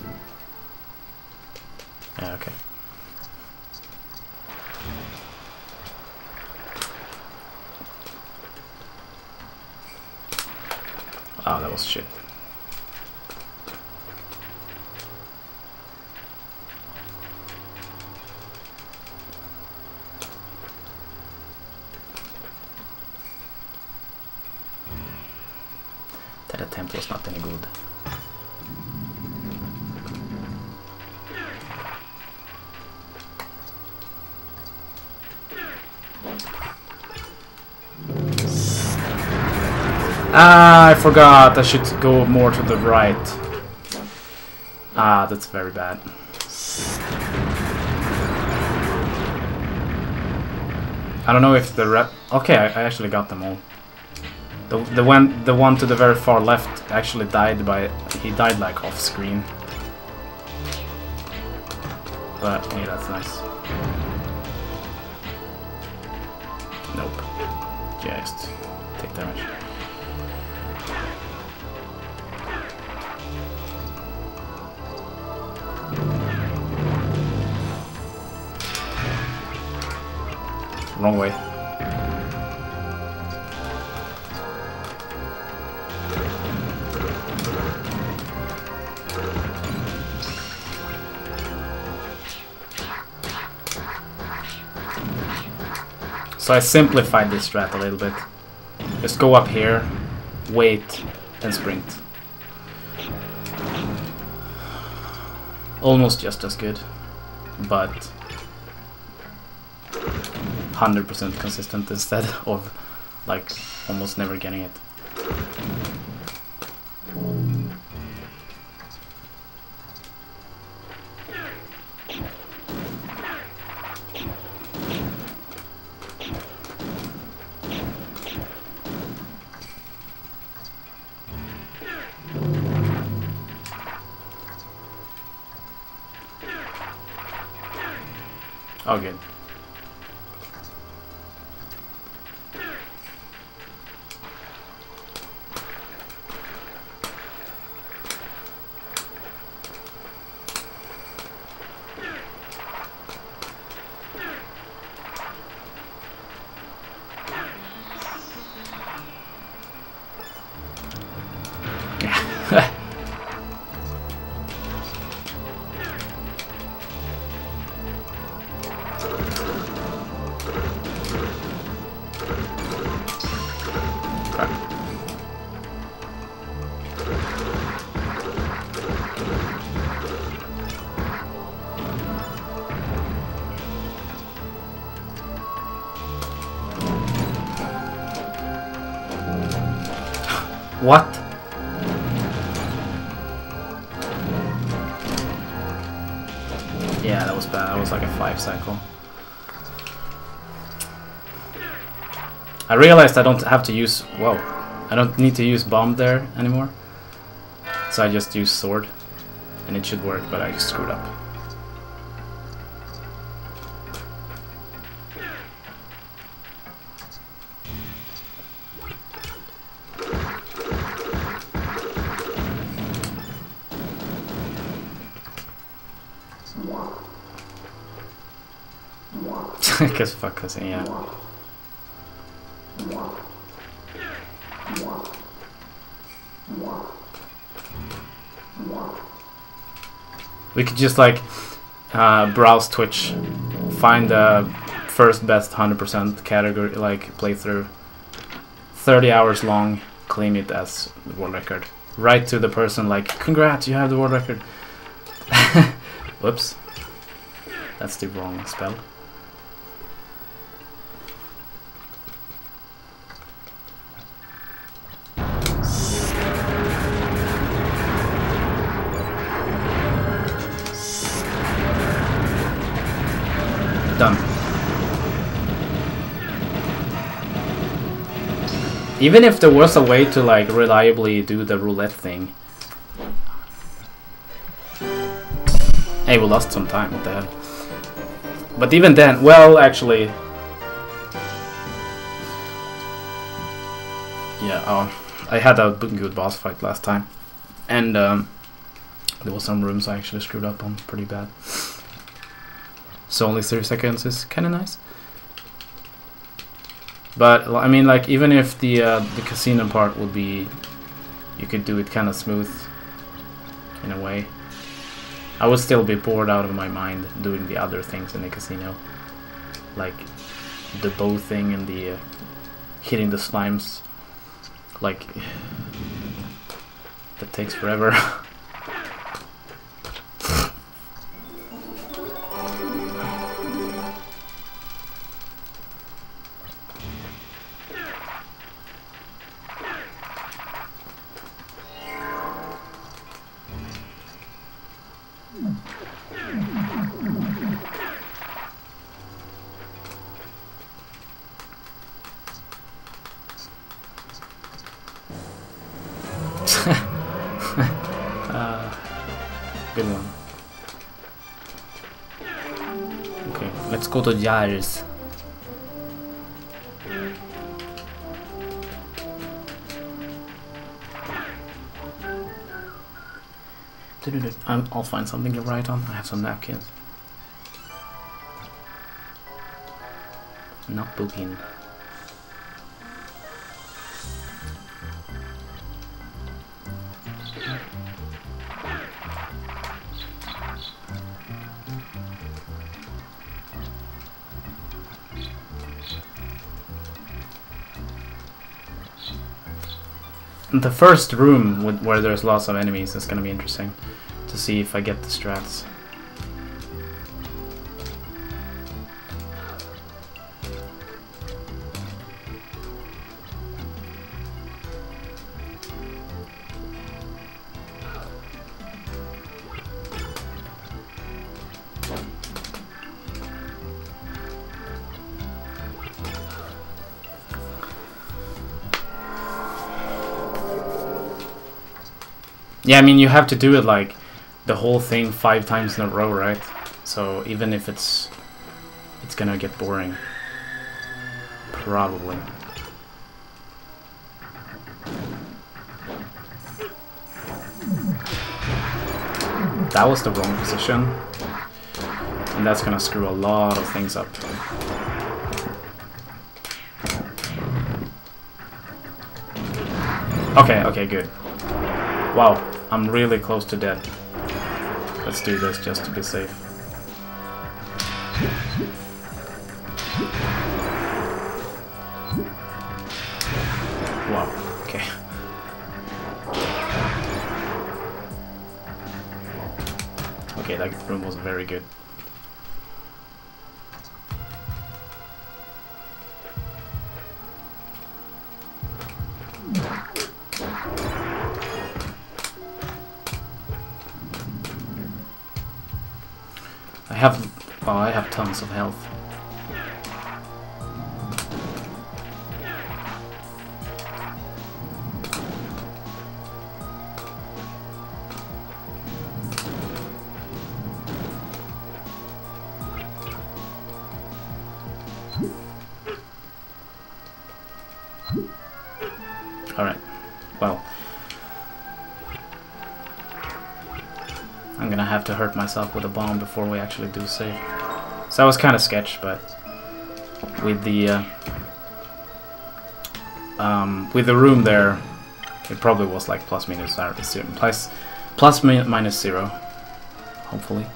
Forgot. I should go more to the right. Ah, that's very bad. I don't know if the rep. Okay, I, I actually got them all. The the one the one to the very far left actually died by he died like off screen. But hey, that's nice. Nope. Just take damage. Wrong way. So I simplified this strat a little bit. Just go up here, wait, and sprint. Almost just as good, but 100% consistent instead of like almost never getting it. Realized I don't have to use... Whoa. I don't need to use bomb there anymore. So I just use sword. And it should work, but I screwed up. Cause fuck, cause yeah. We could just like uh, browse Twitch, find the first best 100% category like playthrough, 30 hours long, claim it as the world record. Write to the person like, congrats, you have the world record. Whoops. That's the wrong spell. Even if there was a way to like reliably do the roulette thing. Hey, we lost some time, what the hell. But even then, well, actually... Yeah, oh, I had a good boss fight last time. And um, there were some rooms I actually screwed up on pretty bad. So only 30 seconds is kind of nice. But I mean, like even if the uh, the casino part would be, you could do it kind of smooth, in a way. I would still be bored out of my mind doing the other things in the casino, like the bow thing and the uh, hitting the slimes. Like that takes forever. let's to Jair's. I'm, I'll find something to write on. I have some napkins. Not booking. The first room with, where there's lots of enemies is gonna be interesting to see if I get the strats. Yeah, I mean, you have to do it like the whole thing five times in a row, right? So even if it's it's gonna get boring. Probably. That was the wrong position. And that's gonna screw a lot of things up. Okay, okay, good. Wow, I'm really close to dead. Let's do this just to be safe. Of health. Alright. Well. I'm gonna have to hurt myself with a bomb before we actually do save. So that was kind of sketch, but with the uh, um, with the room there, it probably was like plus minus zero, plus plus minus zero, hopefully.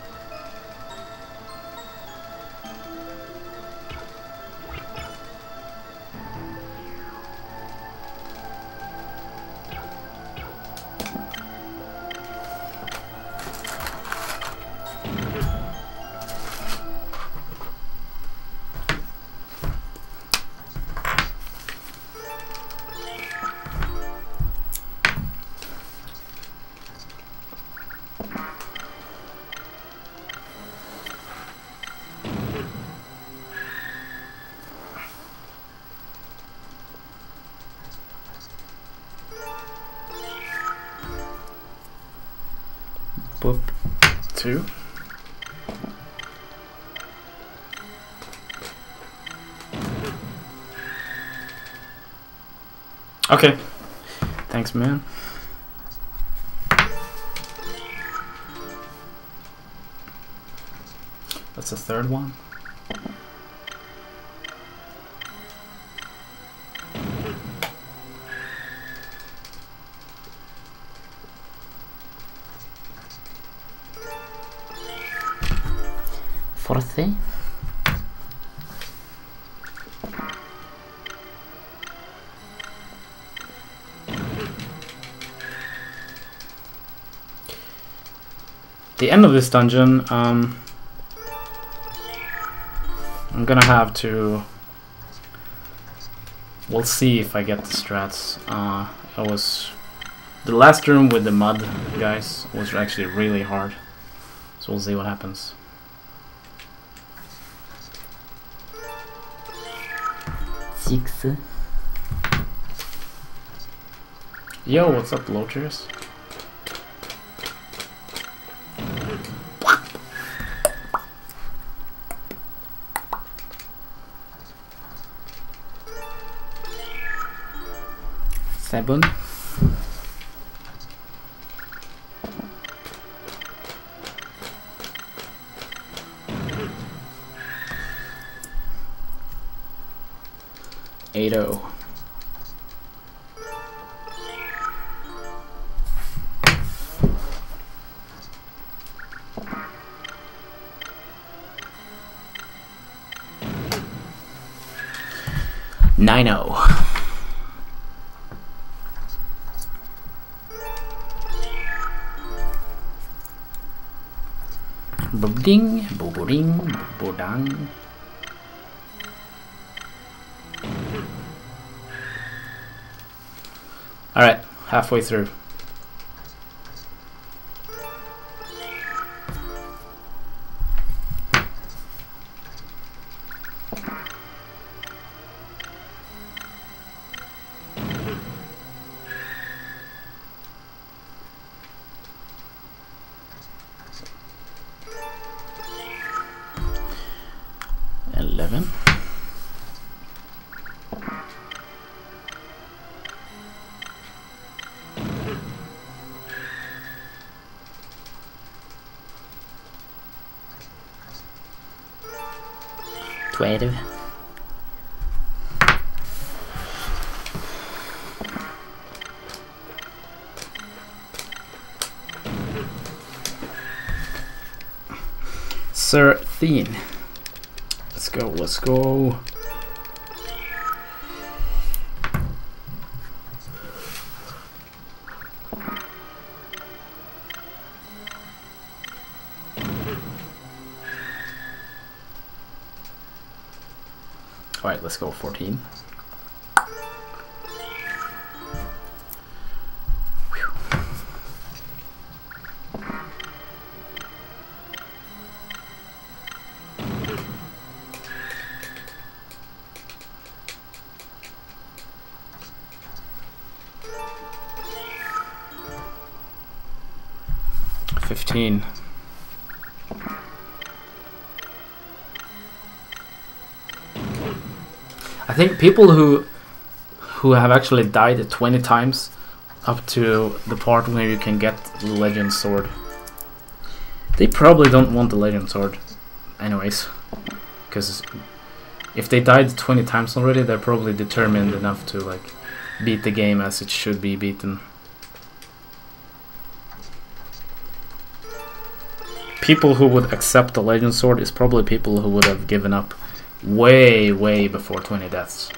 Man. That's the third one. Fourth. The end of this dungeon, um, I'm gonna have to. We'll see if I get the strats. Uh, it was the last room with the mud guys was actually really hard, so we'll see what happens. Six. Yo, what's up, Lochers? Eight oh. Boobding, booboding, boobodang. Alright, halfway through. I think people who who have actually died 20 times up to the part where you can get the legend sword. They probably don't want the legend sword anyways. Because if they died 20 times already, they're probably determined enough to like beat the game as it should be beaten. People who would accept the legend sword is probably people who would have given up way, way before 20 deaths.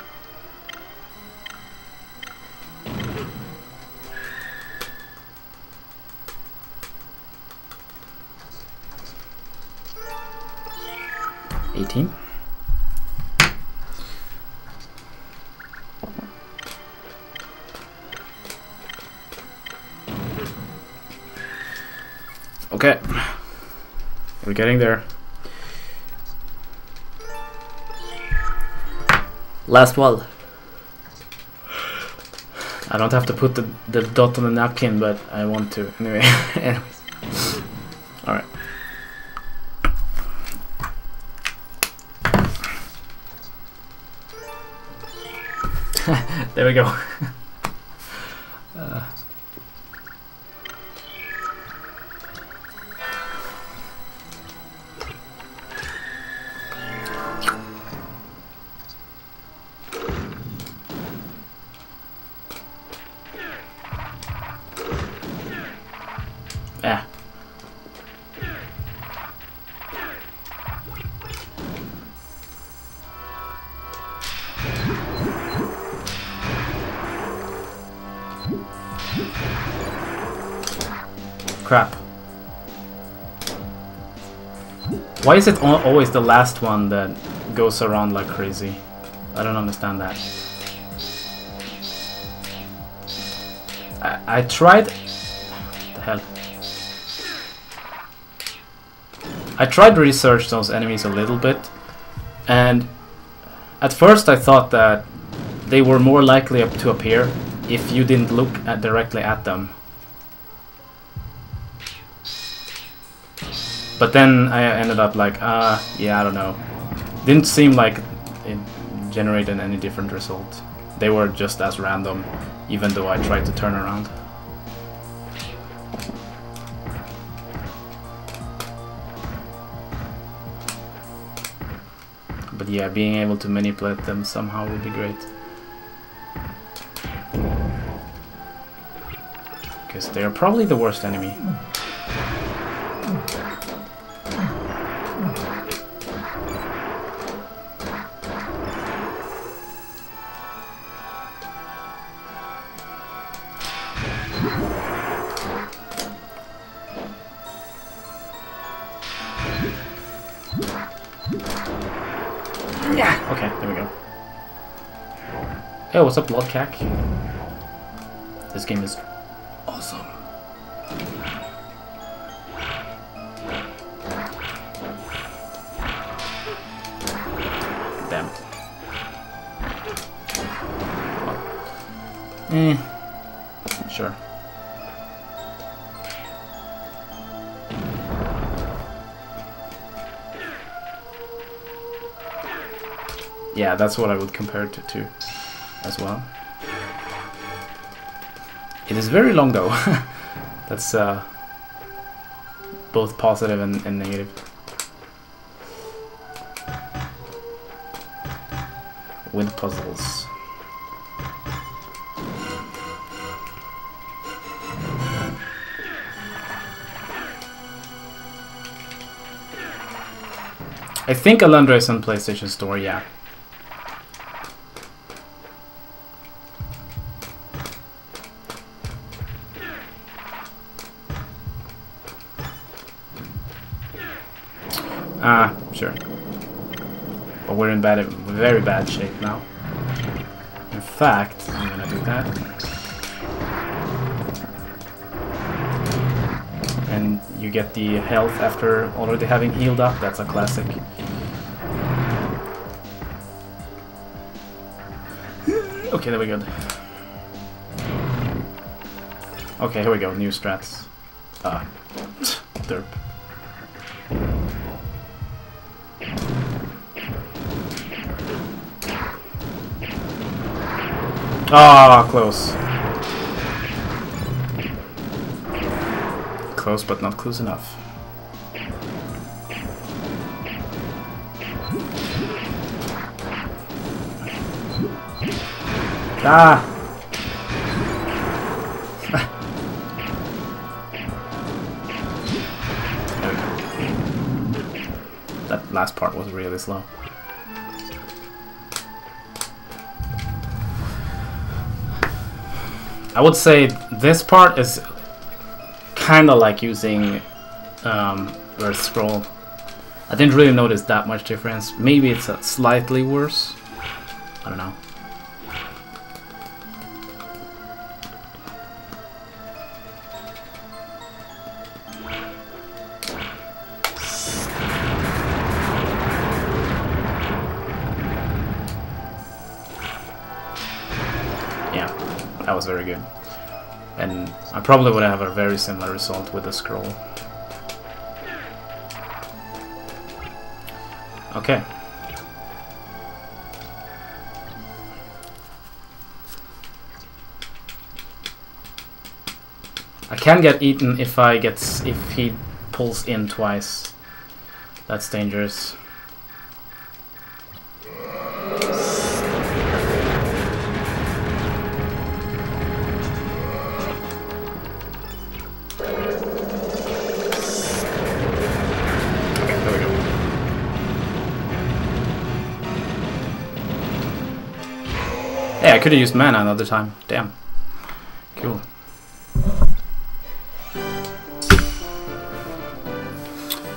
We're getting there. Last wall. I don't have to put the, the dot on the napkin, but I want to. Anyway, anyways. Alright. there we go. Why is it always the last one that goes around like crazy? I don't understand that. I, I tried... the hell? I tried to research those enemies a little bit, and at first I thought that they were more likely to appear if you didn't look at directly at them. But then I ended up like, uh, yeah, I don't know. Didn't seem like it generated any different result. They were just as random, even though I tried to turn around. But yeah, being able to manipulate them somehow would be great. Because they are probably the worst enemy. Up? This game is awesome. Damn it. Eh. Sure. Yeah, that's what I would compare it to as well. It is very long though. that's uh, both positive and, and negative. With puzzles. I think Alundra is on PlayStation Store, yeah. Ah, sure. But we're in bad, very bad shape now. In fact, I'm gonna do that. And you get the health after already having healed up. That's a classic. Okay, there we go. Okay, here we go. New strats. Ah, close. Close, but not close enough. Ah! That last part was really slow. I would say this part is kind of like using um, Earth Scroll. I didn't really notice that much difference. Maybe it's slightly worse. probably would have a very similar result with the scroll. Okay. I can get eaten if I gets if he pulls in twice. That's dangerous. I could have used mana another time. Damn. Cool.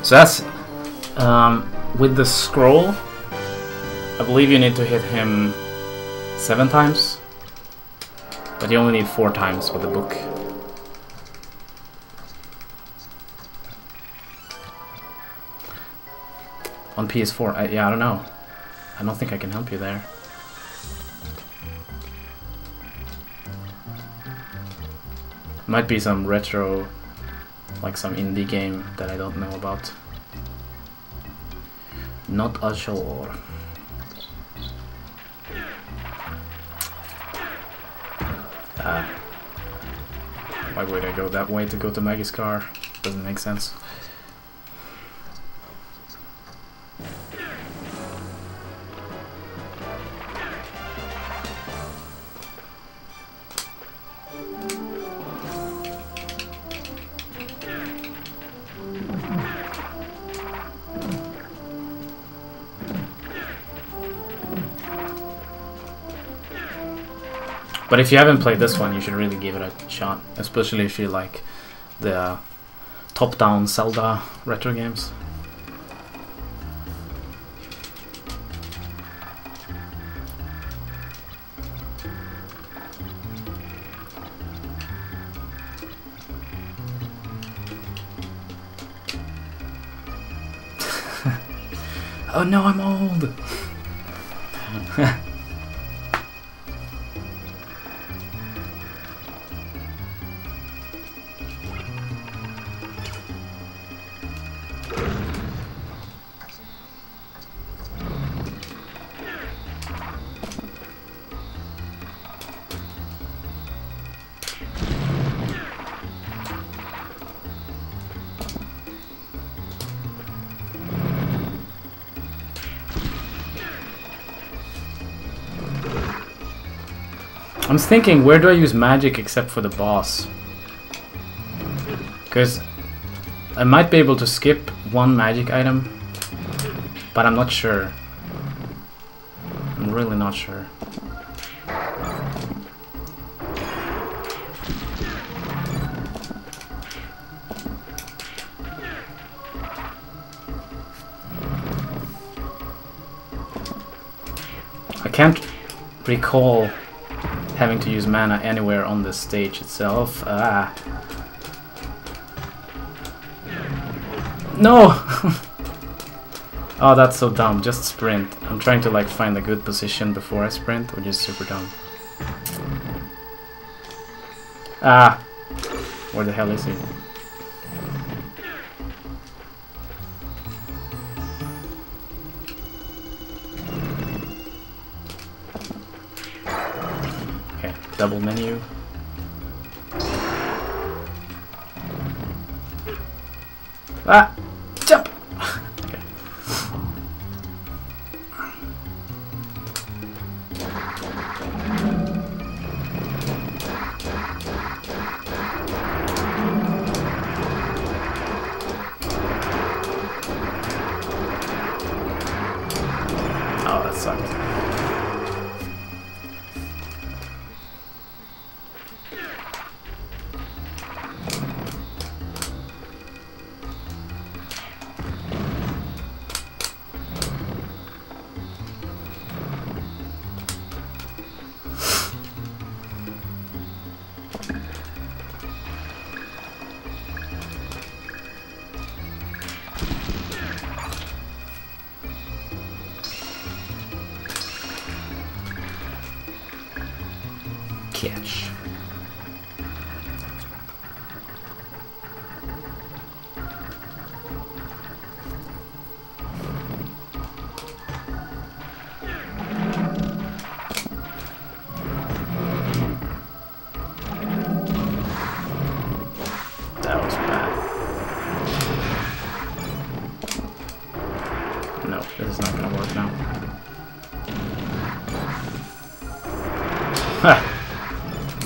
So that's um, with the scroll. I believe you need to hit him seven times, but you only need four times with the book. On PS4, I, yeah, I don't know. I don't think I can help you there. Might be some retro, like some indie game that I don't know about. Not sure. Ah. Why would I go that way to go to Magyscar? Doesn't make sense. But if you haven't played this one, you should really give it a shot, especially if you like the top-down Zelda retro games. I'm thinking, where do I use magic except for the boss? Because I might be able to skip one magic item, but I'm not sure. I'm really not sure. I can't recall having to use mana anywhere on the stage itself. Ah. No! oh, that's so dumb. Just sprint. I'm trying to like find a good position before I sprint, which is super dumb. Ah! Where the hell is he? Menu.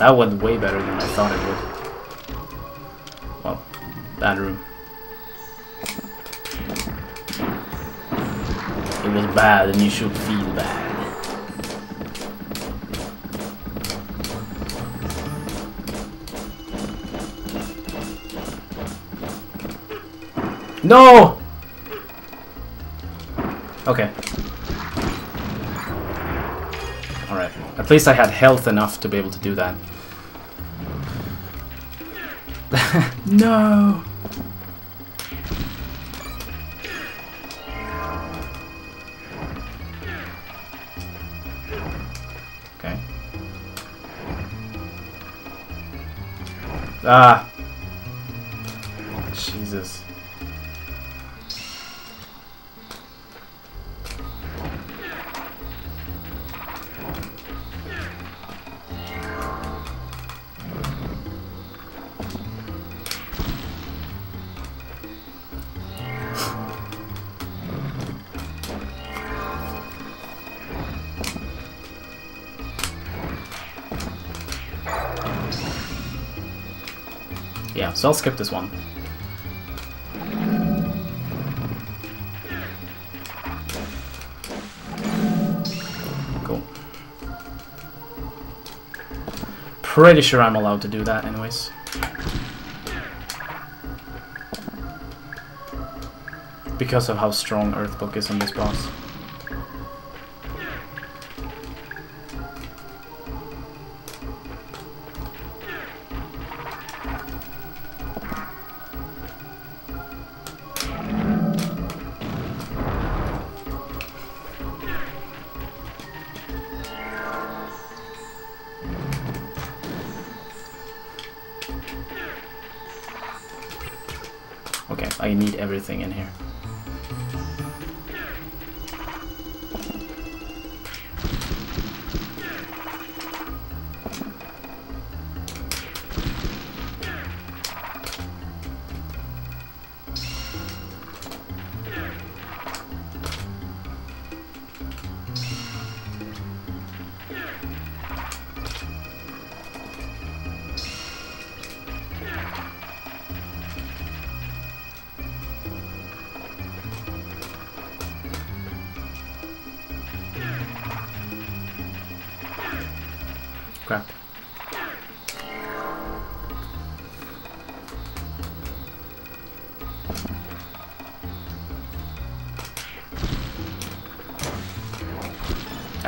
That went way better than I thought it would. Well, bad room. It was bad and you should feel bad. No! Okay. Alright. At least I had health enough to be able to do that. No! Okay. Ah! So I'll skip this one. Cool. Pretty sure I'm allowed to do that anyways. Because of how strong Earthbook is on this boss. I need everything in here.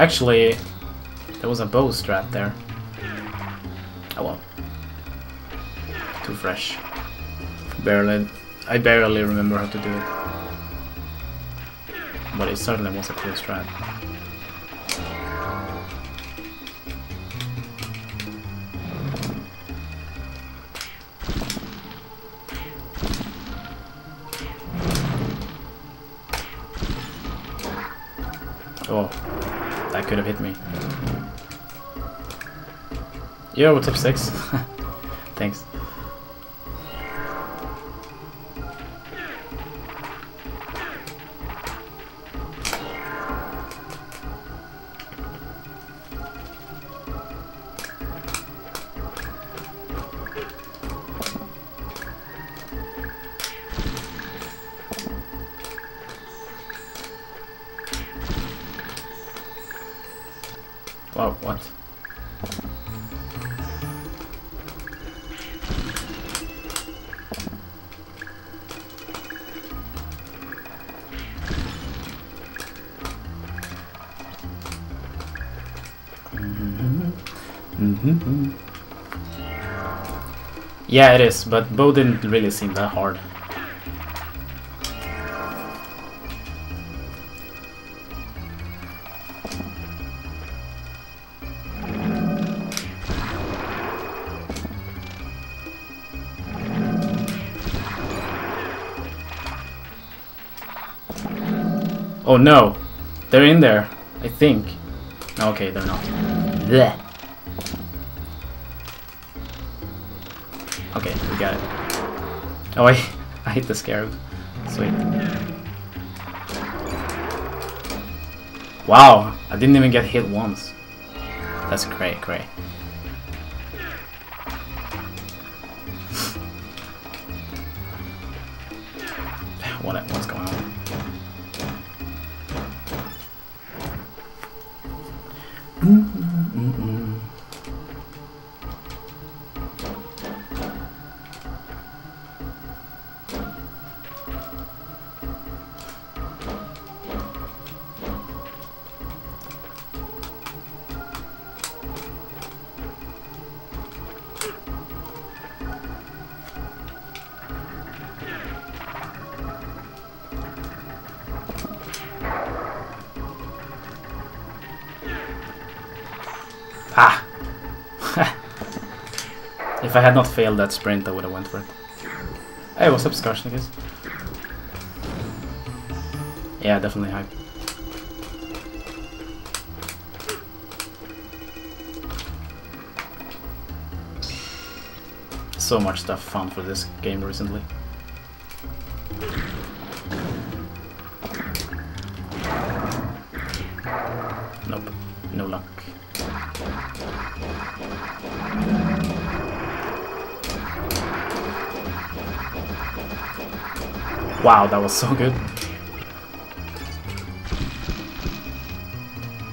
Actually, there was a bow strat there. Oh well. Too fresh. Barely. I barely remember how to do it. But it certainly was a cool strat. Yo, tip 6. Thanks. Yeah, it is, but Bo didn't really seem that hard. Oh no, they're in there, I think. Okay, they're not. Bleh. Oh, I, I hit the scarab. Sweet. Wow, I didn't even get hit once. That's great, great. I had not failed that sprint, I would have went for it. Hey, what's up, Skarsnikis? Yeah, definitely hype. So much stuff found for this game recently. Wow, that was so good.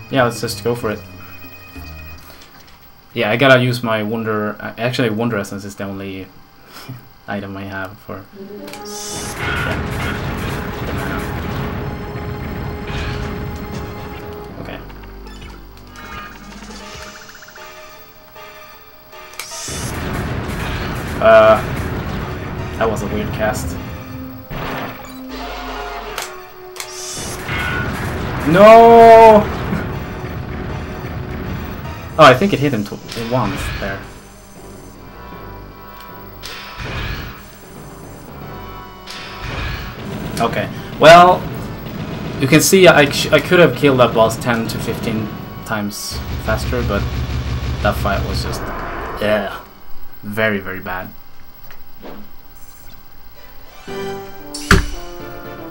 Yeah, let's just go for it. Yeah, I gotta use my Wonder... Actually, Wonder Essence is the only item I have for... Yeah. Okay. Uh, that was a weird cast. No! oh, I think it hit him once there. Okay, well, you can see I, I could have killed that boss 10 to 15 times faster, but that fight was just, yeah, very, very bad.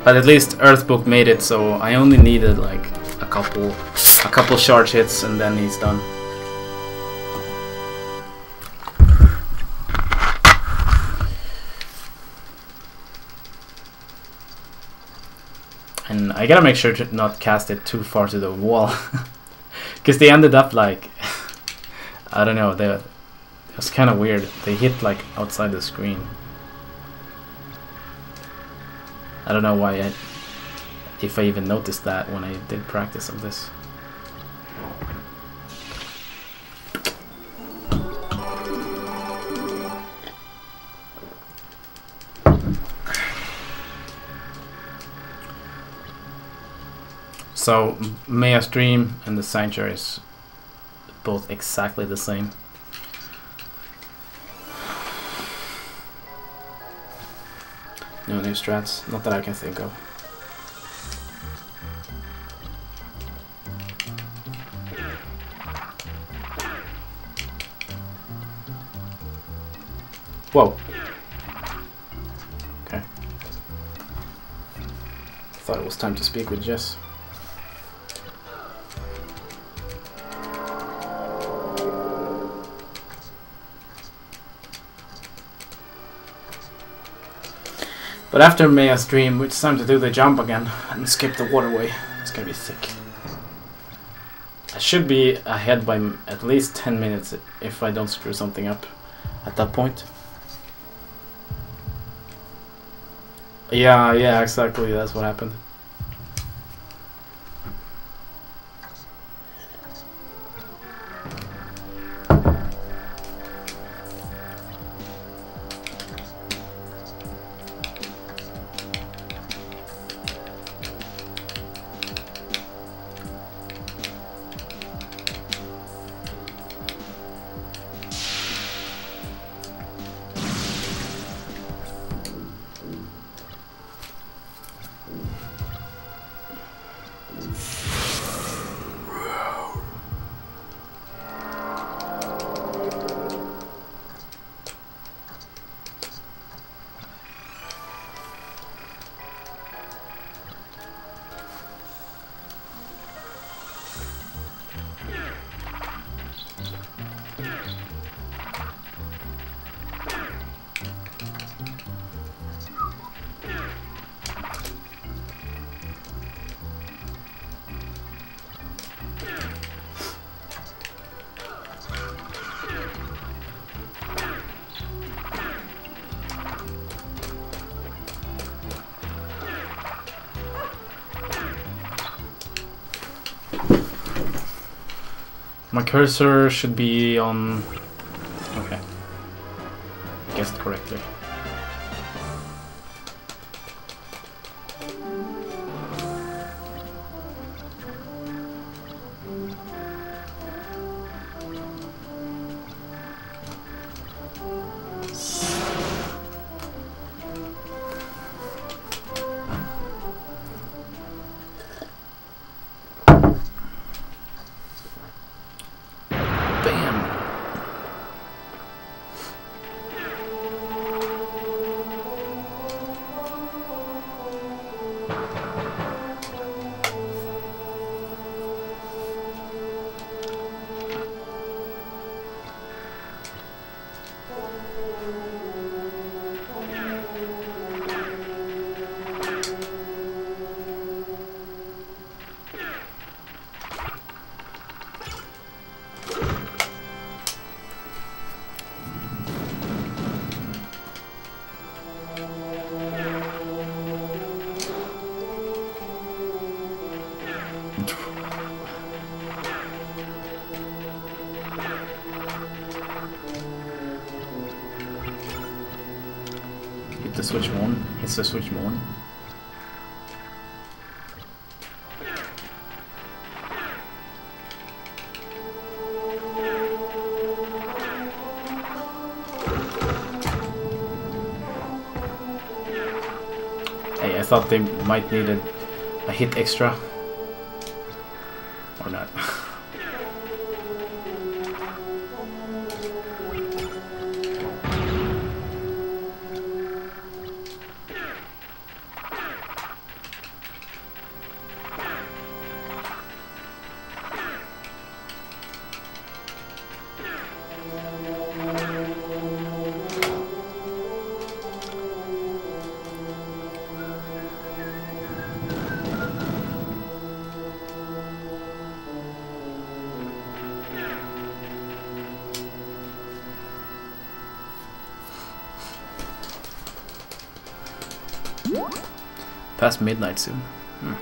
But at least Earthbook made it, so I only needed like a couple, a couple charge hits, and then he's done. And I gotta make sure to not cast it too far to the wall, because they ended up like, I don't know, they, it was kind of weird. They hit like outside the screen. I don't know why I, if I even noticed that when I did practice of this. So Maya's Dream and the Sanctuary is both exactly the same. Strats, not that I can think of. Whoa. Okay. Thought it was time to speak with Jess. But after Maya's dream, it's time to do the jump again and skip the waterway. It's gonna be thick. I should be ahead by at least 10 minutes if I don't screw something up at that point. Yeah, yeah, exactly. That's what happened. Cursor should be on. Okay. Guessed correctly. Hey, I thought they might need a, a hit extra. Past midnight soon. Hmm.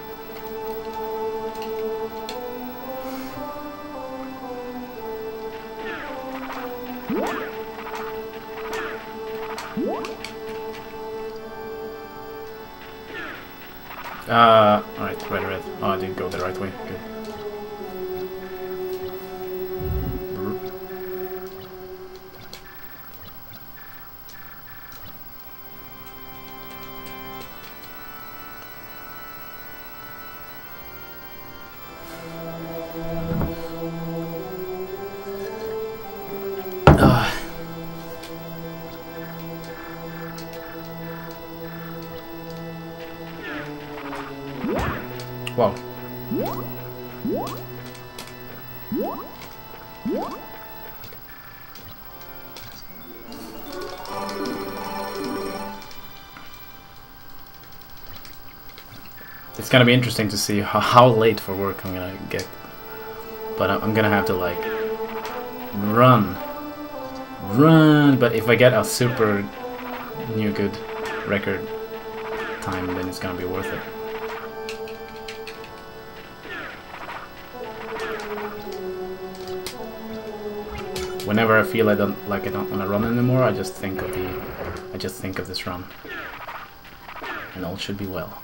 Uh, alright, red, red. Oh, I didn't go the right way. Gonna be interesting to see how, how late for work I'm gonna get. But I'm I'm gonna have to like run. Run! But if I get a super new good record time, then it's gonna be worth it. Whenever I feel I don't like I don't want to run anymore, I just think of the I just think of this run, and all should be well.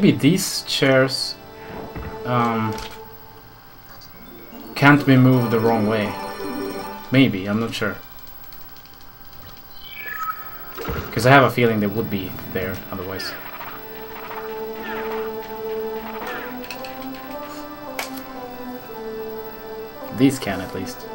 Maybe these chairs um, can't be moved the wrong way. Maybe, I'm not sure. Because I have a feeling they would be there otherwise. These can at least.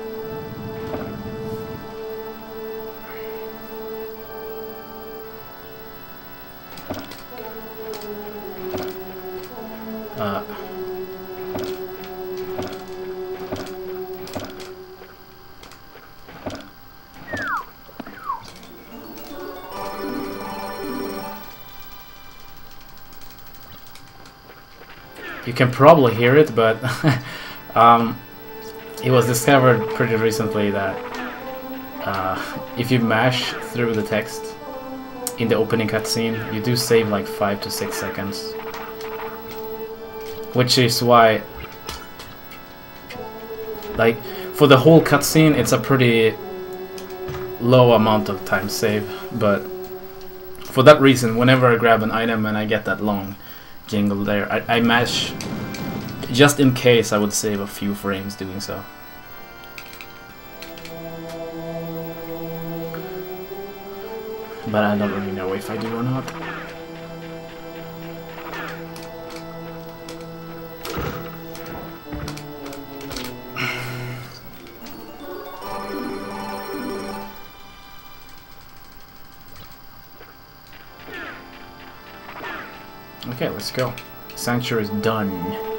You can probably hear it, but um, it was discovered pretty recently that uh, if you mash through the text in the opening cutscene, you do save like 5 to 6 seconds. Which is why, like, for the whole cutscene, it's a pretty low amount of time save, but for that reason, whenever I grab an item and I get that long jingle there, I, I mash just in case I would save a few frames doing so. But I don't really know if I do or not. Okay, let's go. Sanctuary is done.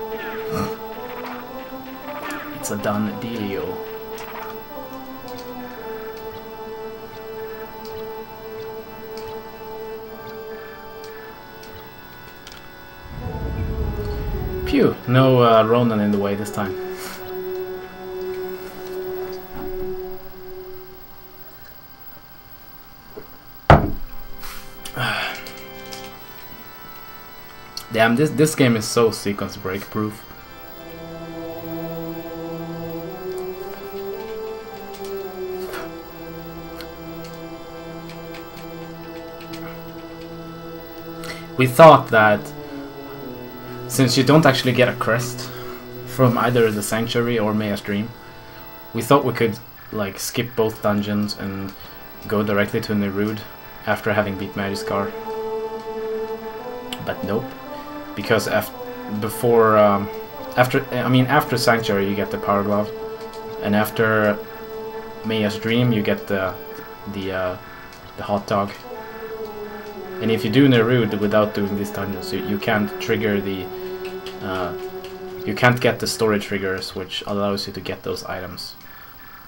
A done deal. Phew, no uh, Ronan in the way this time. Damn, this this game is so sequence break proof. We thought that since you don't actually get a crest from either the Sanctuary or Maya's Dream, we thought we could like skip both dungeons and go directly to Nirude after having beat Magyscar. But nope, because af- before um, after I mean after Sanctuary you get the Power Glove, and after Maya's Dream you get the the uh, the hot dog. And if you do Nirude without doing these dungeons, you, you can't trigger the uh, you can't get the story triggers, which allows you to get those items,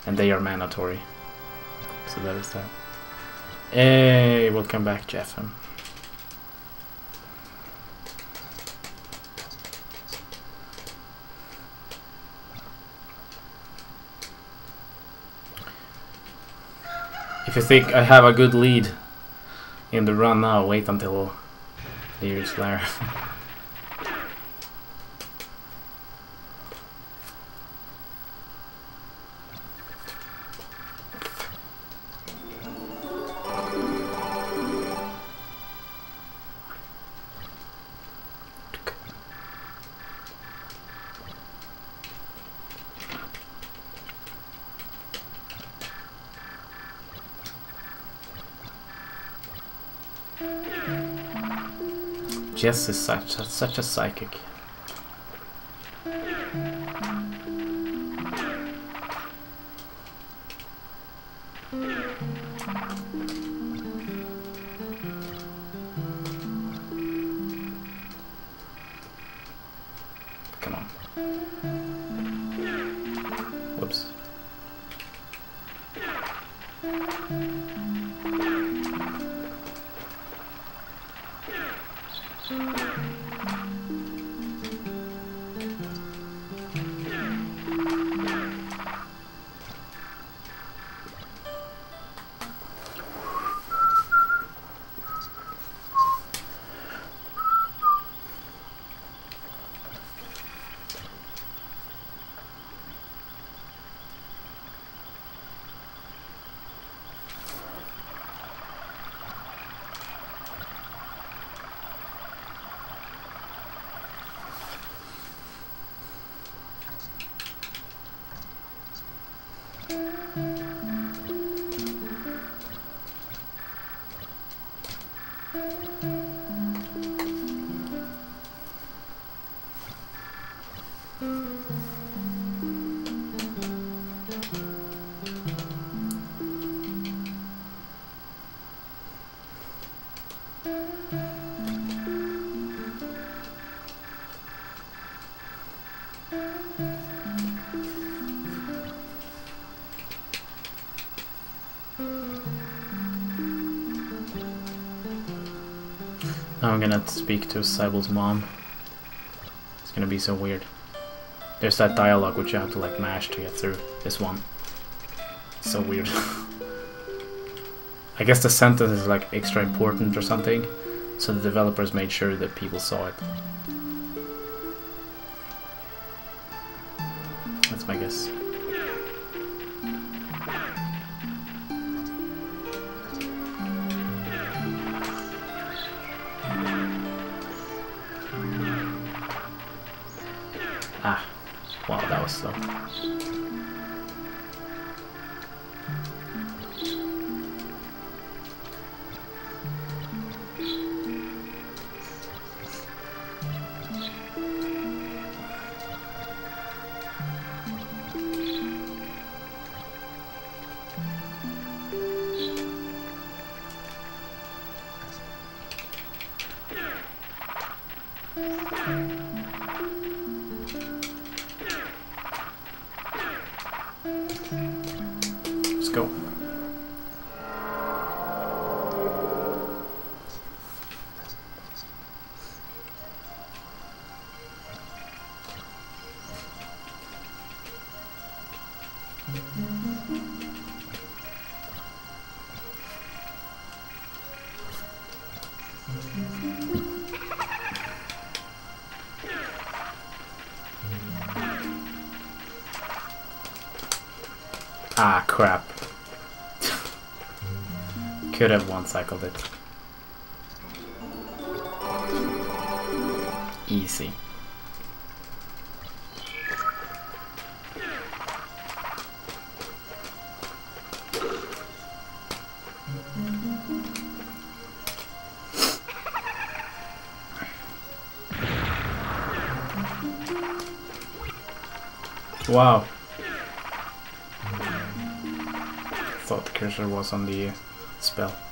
and they are mandatory. So that is that. Hey, welcome back, Jeff. Um, If you think I have a good lead in the run now, wait until the year's Jess is such such a psychic. I'm gonna speak to Sybill's mom. It's gonna be so weird. There's that dialogue which you have to like mash to get through this one. so weird. I guess the sentence is like extra important or something, so the developers made sure that people saw it. That's my guess. Cycled it. Easy. Wow. Thought the cursor was on the spell.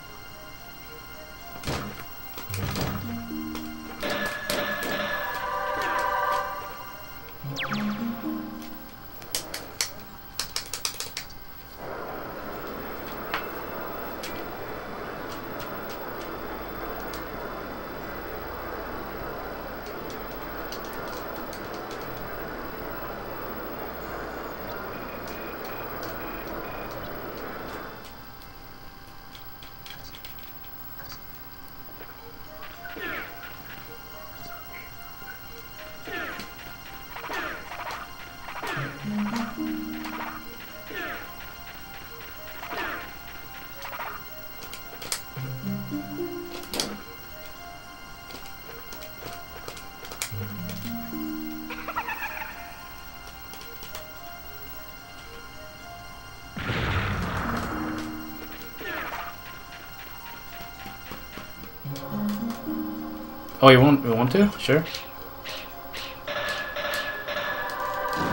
Oh, you want you want to? Sure.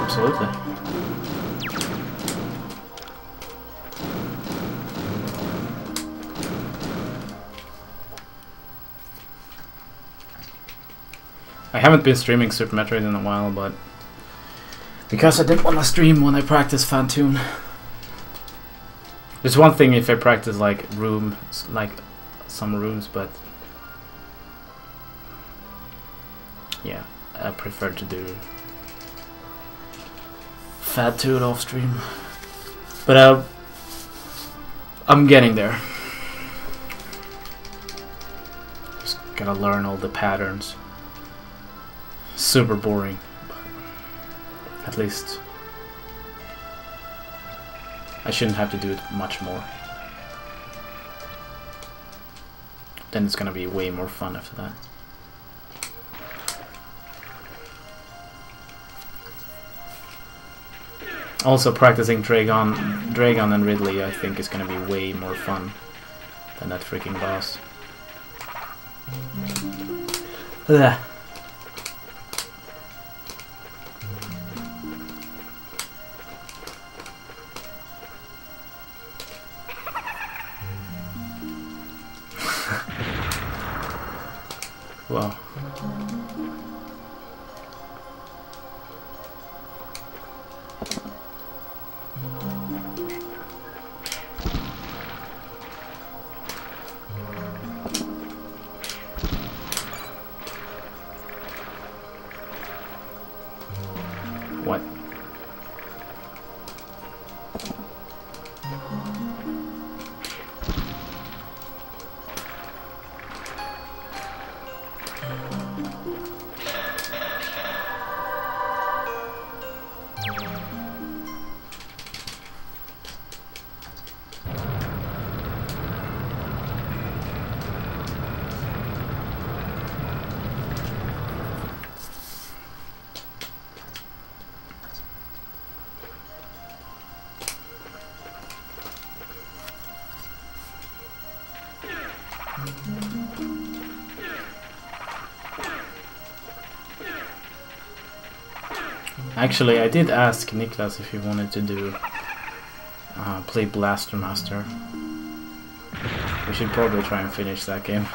Absolutely. I haven't been streaming Super Metroid in a while, but because I didn't want to stream when I practice Fantoon. There's one thing if I practice like rooms, like some rooms, but prefer to do Fantoon off stream. But uh, I'm getting there. Just gotta learn all the patterns. Super boring, but at least I shouldn't have to do it much more. Then it's gonna be way more fun after that. Also, practicing Draygon, Draygon and Ridley, I think, is gonna be way more fun than that freaking boss. Ugh. Actually, I did ask Niklas if he wanted to do uh, play Blaster Master. We should probably try and finish that game.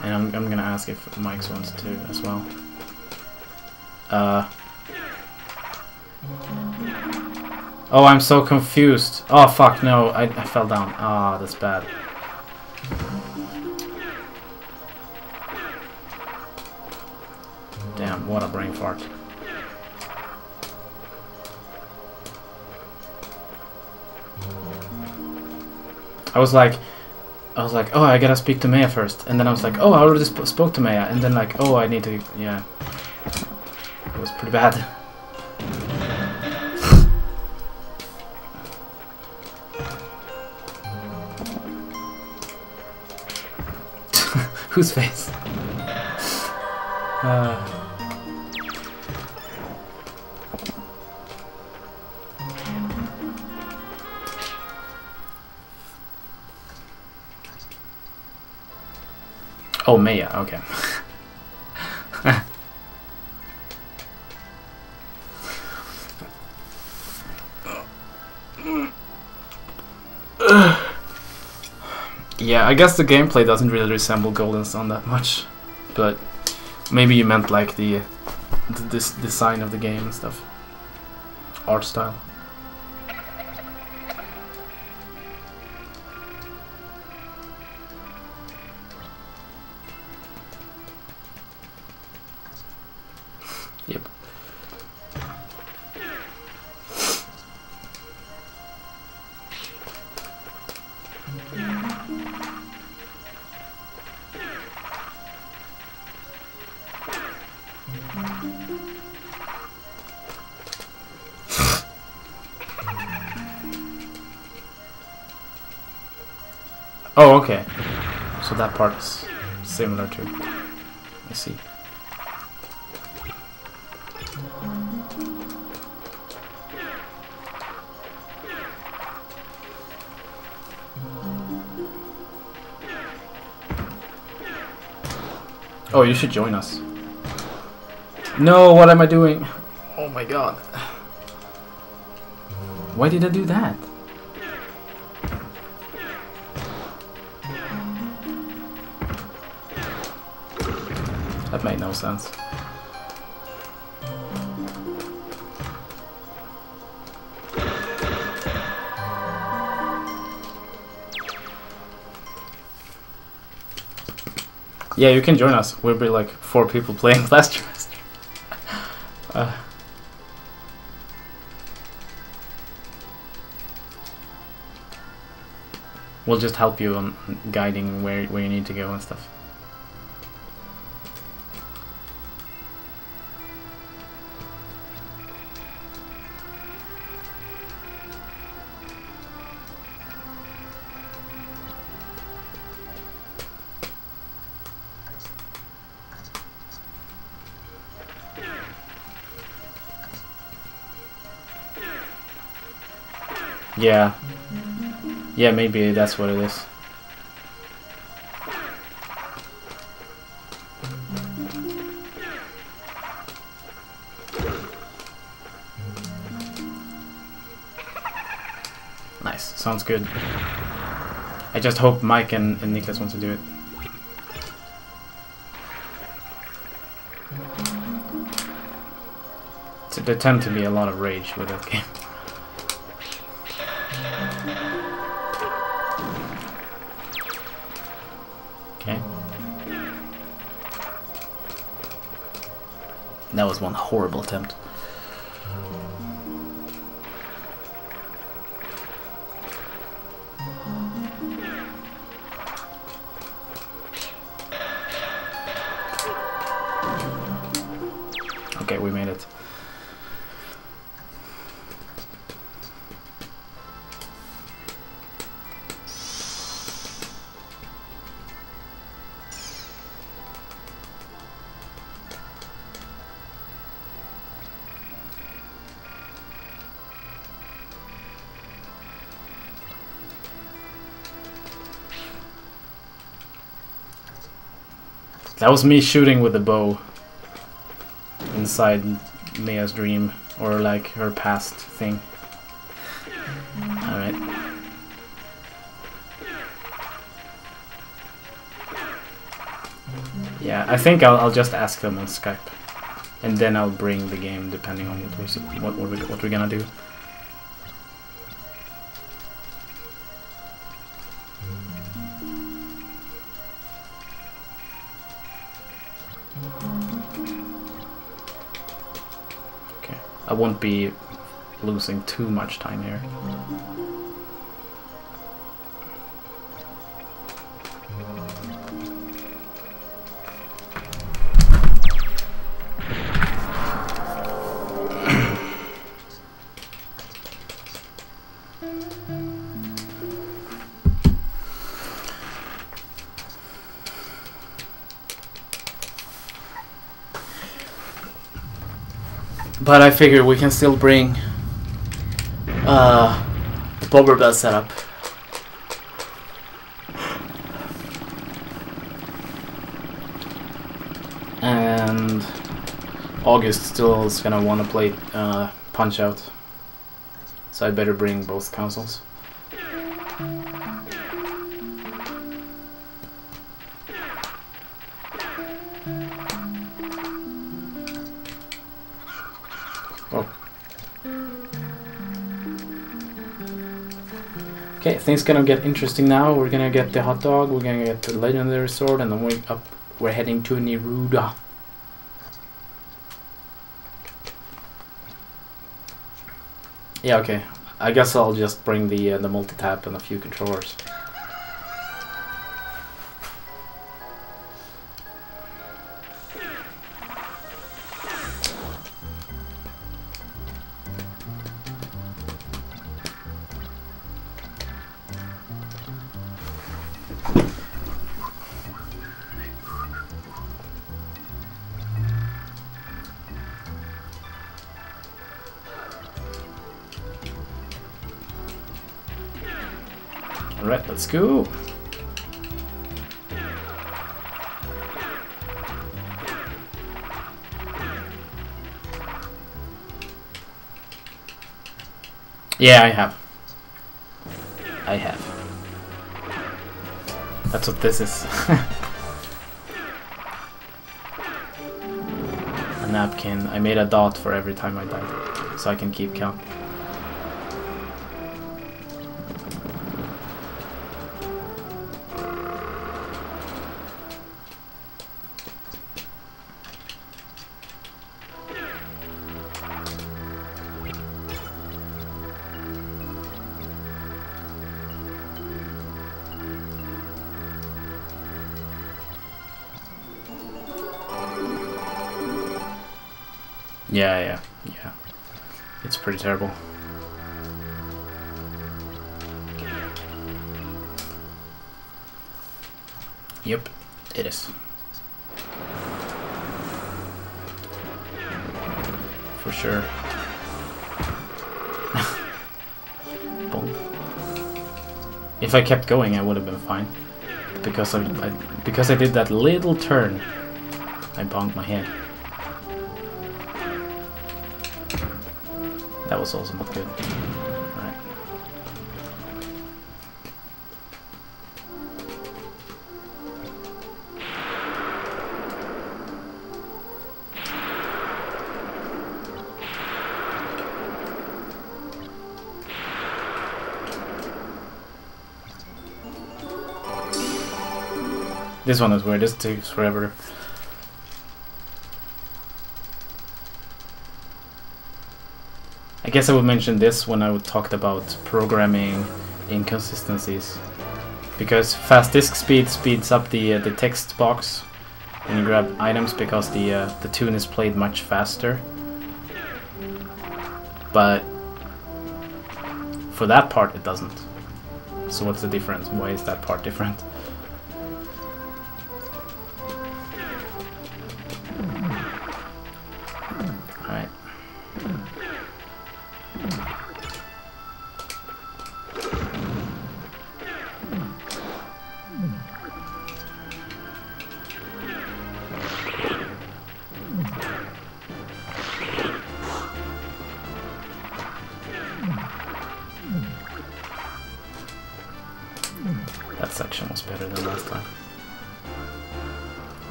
And I'm, I'm gonna ask if Mike's wants to as well. Uh. Oh, I'm so confused. Oh, fuck, no, I, I fell down. Ah, that's bad. I was like, I was like, oh, I gotta speak to Maya first, and then I was like, oh, I already sp- spoke to Maya, and then like, oh, I need to, yeah, it was pretty bad. Whose face? Uh, Maya. Okay. yeah, I guess the gameplay doesn't really resemble Golden Sun that much, but maybe you meant like the, the this design of the game and stuff, art style. Oh, okay. So that part is similar to. I see. Oh, you should join us. No, what am I doing? Oh my god. Why did I do that? No sense. Yeah, you can join us. We'll be like four people playing Blaster Master. uh. We'll just help you on guiding where where you need to go and stuff. Yeah. Yeah, maybe that's what it is. Nice. Sounds good. I just hope Mike and, and Niklas want to do it. There tend to be a lot of rage with that game. One horrible attempt. That was me shooting with the bow inside Mia's dream or like her past thing. Alright. Yeah, I think I'll, I'll just ask them on Skype. And then I'll bring the game depending on what we're, what, what, we, what we're gonna do. Won't be losing too much time here. But I figure we can still bring uh, the bobber bell setup. And August still is gonna want to play uh, Punch Out. So I better bring both consoles. Things gonna get interesting now. We're gonna get the hot dog, we're gonna get the legendary sword, and then we up. We're heading to Nirude. Yeah, okay. I guess I'll just bring the uh, the multi tap and a few controllers. Go. Yeah, I have. I have. That's what this is. a napkin. I made a dot for every time I died, so I can keep count. Pretty terrible. Yep, it is. For sure. If I kept going, I would have been fine. Because I, I because I did that little turn, I bonked my head. That was good. Alright. This one is weird, this takes forever. I guess I would mention this when I would talked about programming inconsistencies. Because fast disk speed speeds up the uh, the text box when you grab items because the uh, the tune is played much faster. But for that part it doesn't. So what's the difference? Why is that part different?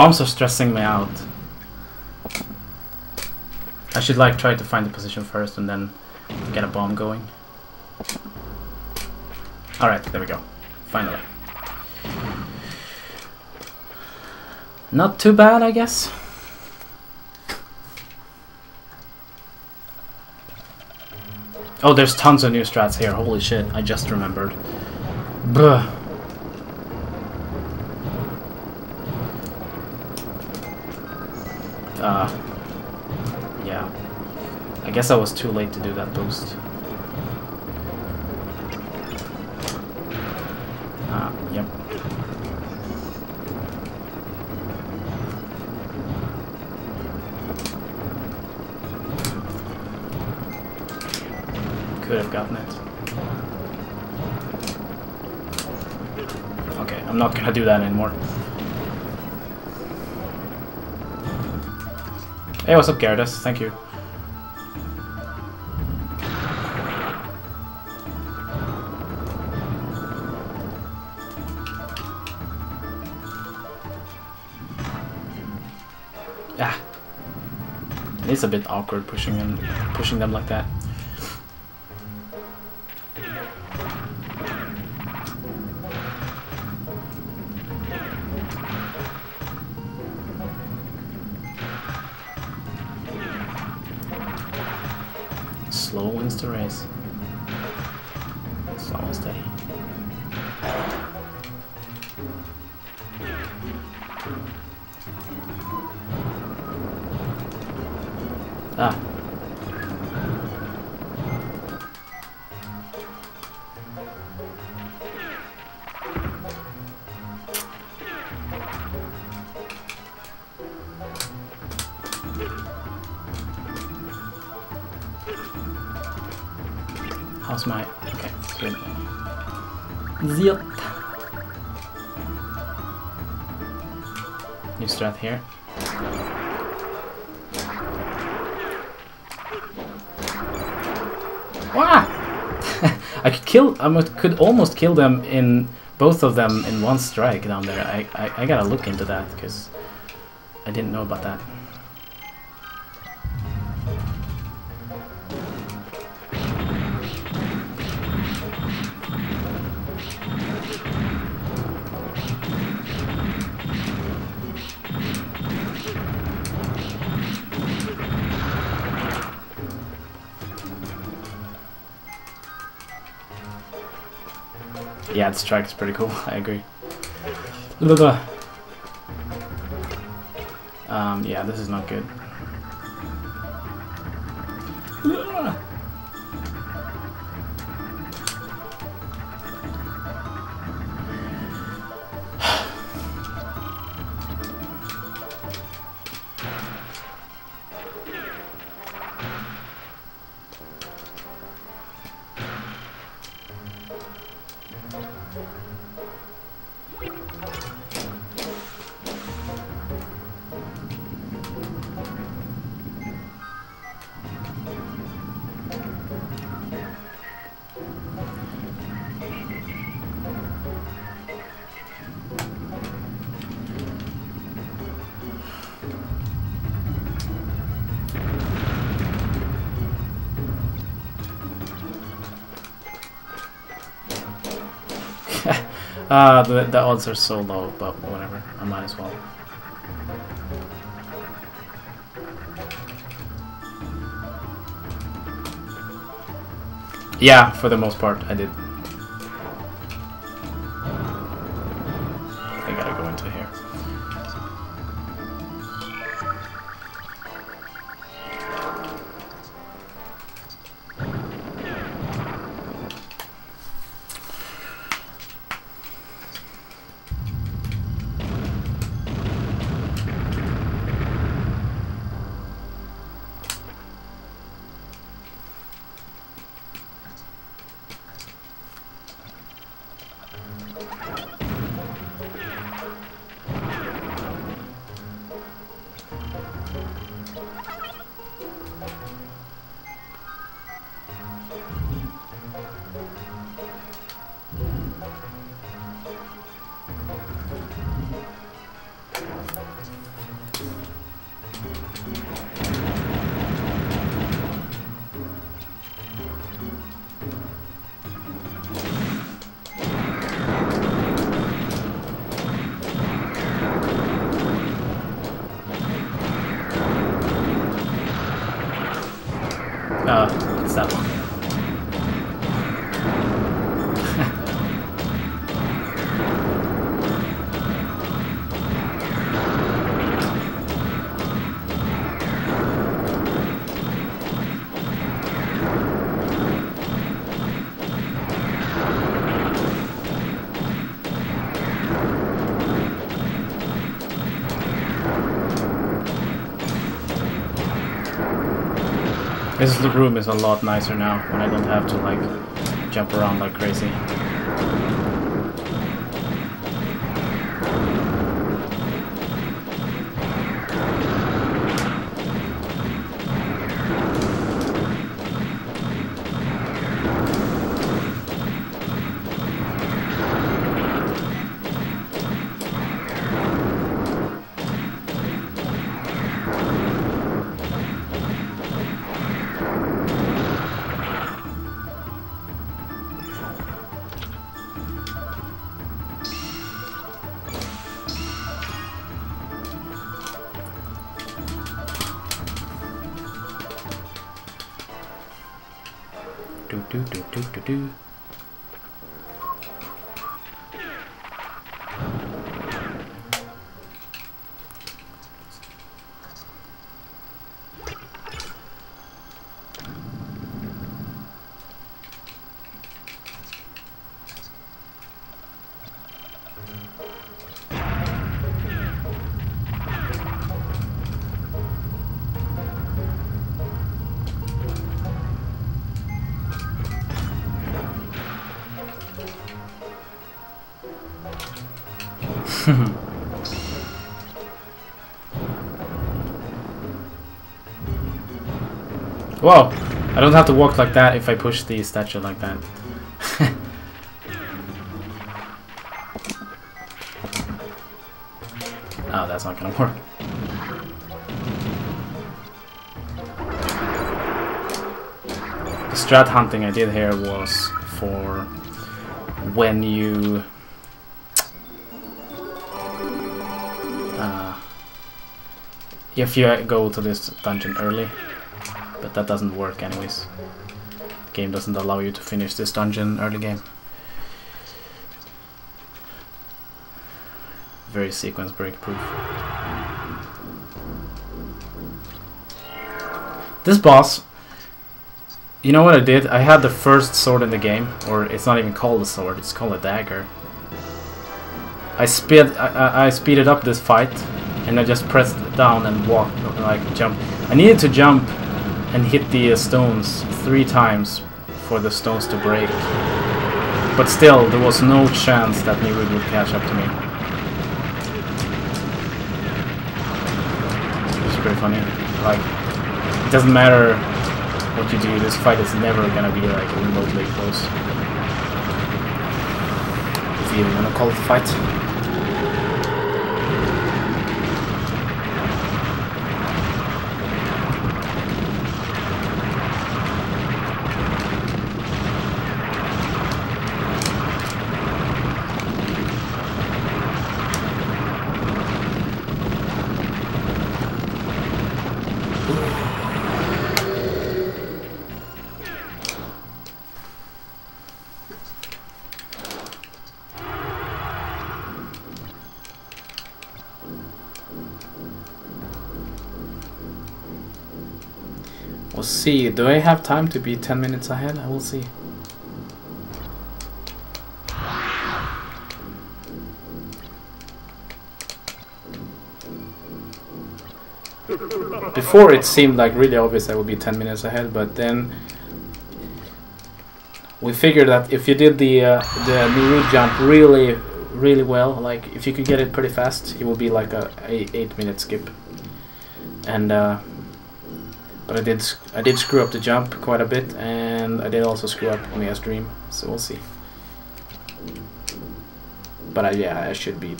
Bombs are stressing me out. I should like try to find the position first and then get a bomb going. Alright, there we go. Finally. Not too bad, I guess. Oh, there's tons of new strats here. Holy shit, I just remembered. Bruh. I guess I was too late to do that boost. Uh, yep. Could have gotten it. Okay, I'm not gonna do that anymore. Hey, what's up, Gyarados? Thank you. It's a bit awkward pushing them pushing them like that. Ah. I could could almost kill them in both of them in one strike down there. I I, I gotta look into that because I didn't know about that. The strike is pretty cool. I agree. Blah, blah. Um, yeah, this is not good. Uh, the, the odds are so low, but whatever. I might as well. Yeah, for the most part, I did. This room is a lot nicer now when I don't have to like jump around like crazy. Whoa! I don't have to walk like that if I push the statue like that. oh, that's not gonna work. The strat hunting I did here was for when you uh, if you go to this dungeon early but that doesn't work anyways. Game doesn't allow you to finish this dungeon early game. Very sequence break proof. This boss, you know what I did? I had the first sword in the game, or it's not even called a sword, it's called a dagger. I speed I, I, speeded up this fight, and I just pressed down and walked, like jump. I needed to jump and hit the uh, stones three times for the stones to break. But still, there was no chance that Nirude would catch up to me. It's pretty funny. Like, it doesn't matter what you do, this fight is never gonna be like remotely close. If you even wanna call it a fight. See. Do I have time to be 10 minutes ahead? I will see. Before it seemed like really obvious I would be 10 minutes ahead, but then we figured that if you did the uh, the Nirude jump really really well, like if you could get it pretty fast, it would be like a, a 8 minute skip. And uh, but I did I did screw up the jump quite a bit, and I did also screw up Omega's Dream, so we'll see. But I, yeah, I should be.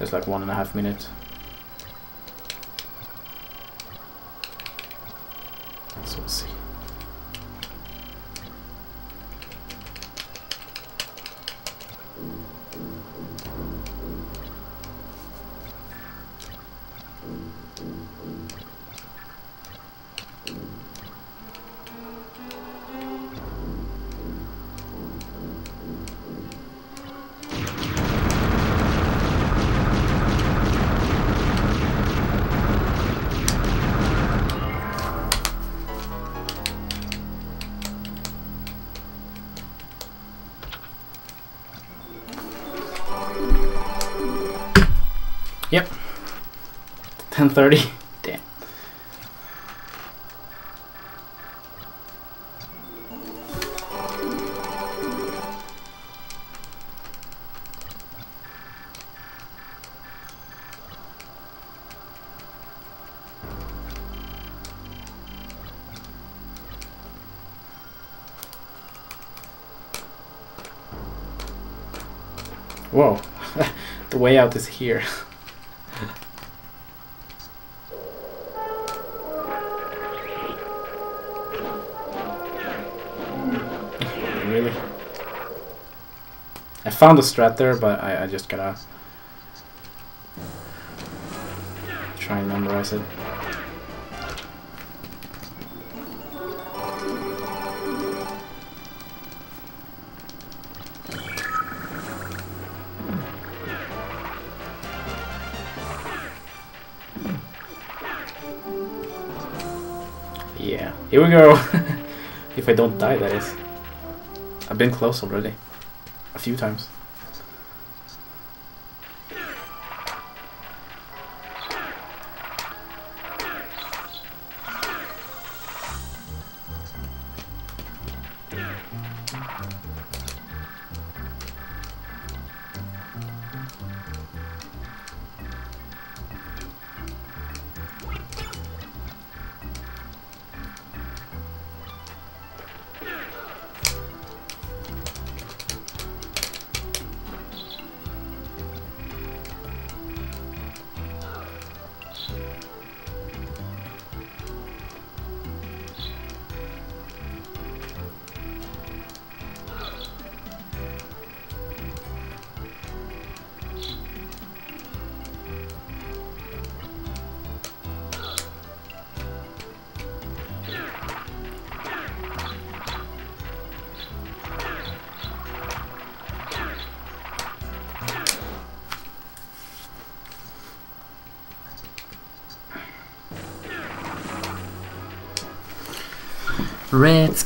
It's like one and a half minutes. 10.30. Damn. Whoa. the way out is here. found the strat there, but I, I just gotta try and memorize it. Yeah, here we go. if I don't die, that is. I've been close already. Few times.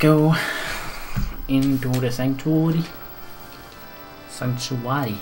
Go into the sanctuary. Sanctuary.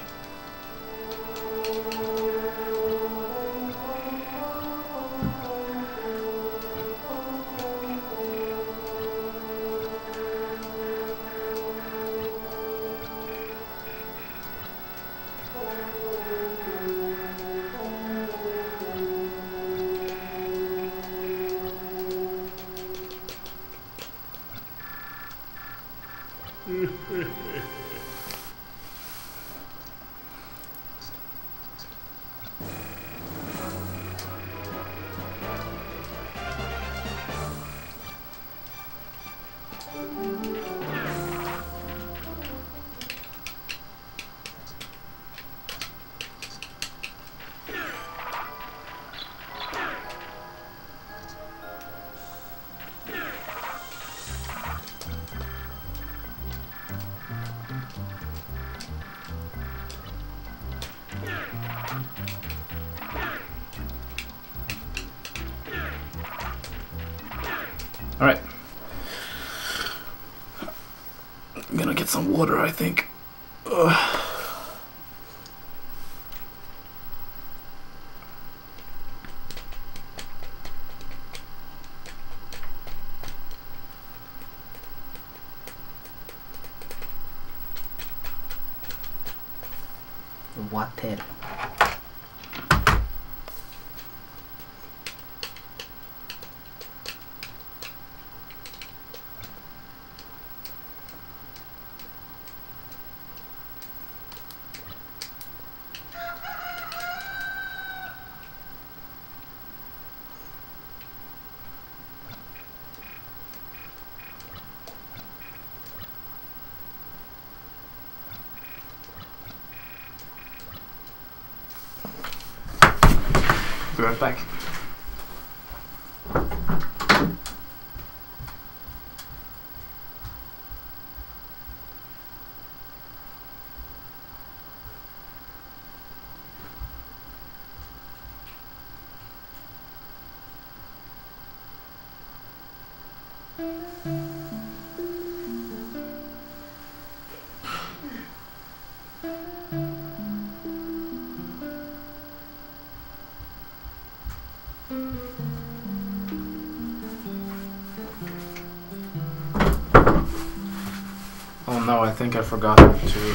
Think I forgot to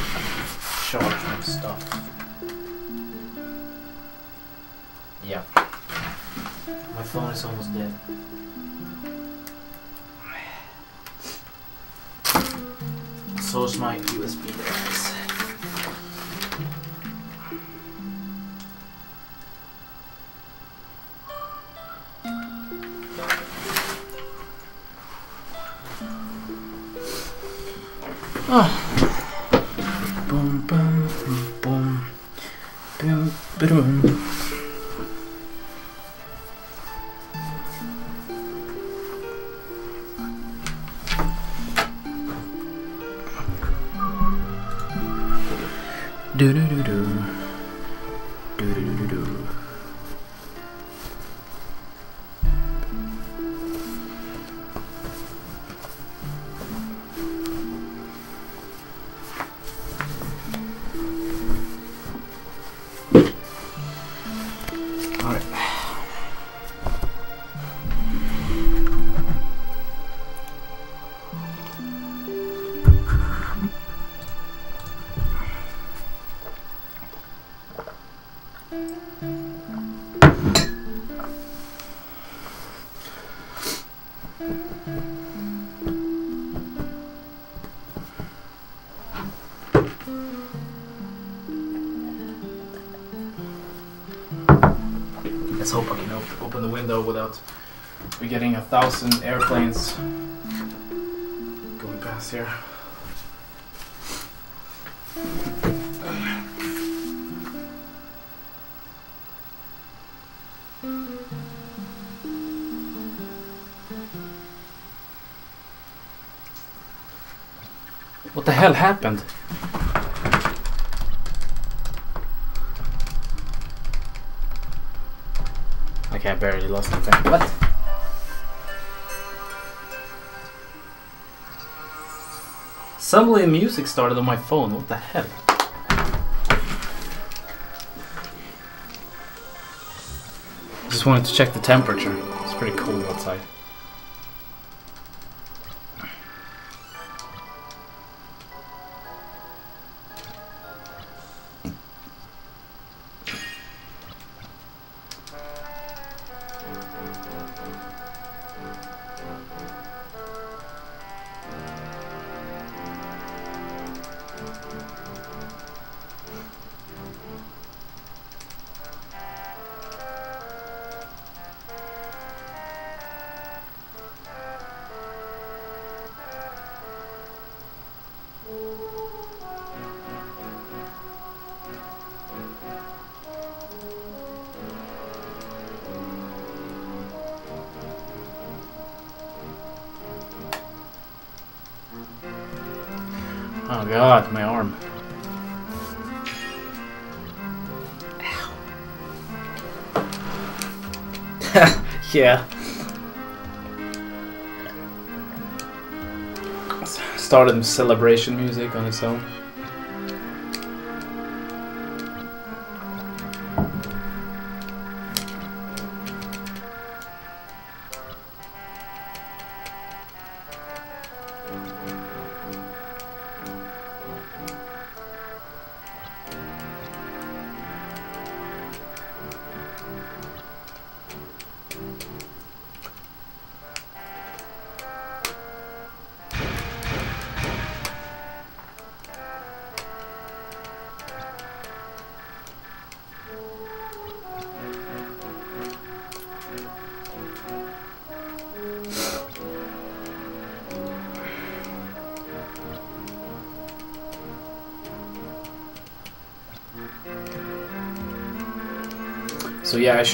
charge my stuff. Yeah. My phone is almost dead. So is my USB. Getting a thousand airplanes going past here. What the hell happened? I barely lost anything. What? Suddenly music started on my phone. What the hell? Just wanted to check the temperature. It's pretty cold Started celebration music on its own.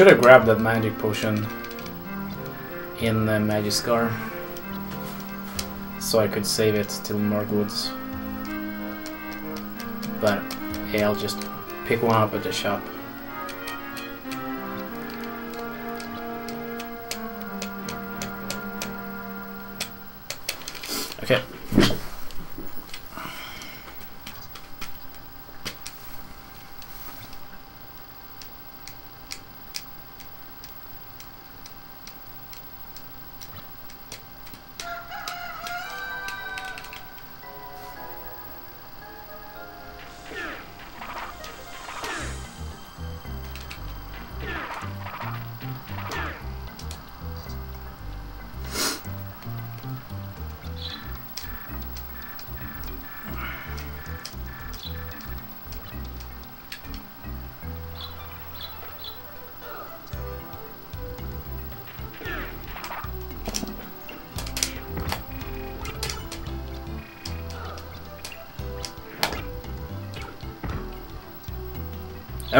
Should have grabbed that magic potion in uh, Magyscar. So I could save it till Murkwoods. But yeah, I'll just pick one up at the shop. Okay.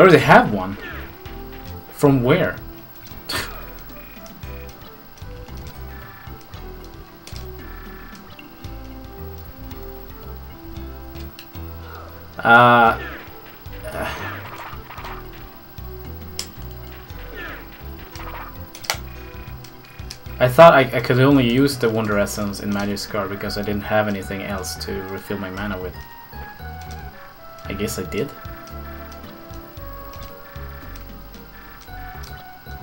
Already have one. From where? uh, I thought I, I, could only use the Wonder Essence in Magyscar because I didn't have anything else to refill my mana with. I guess I did.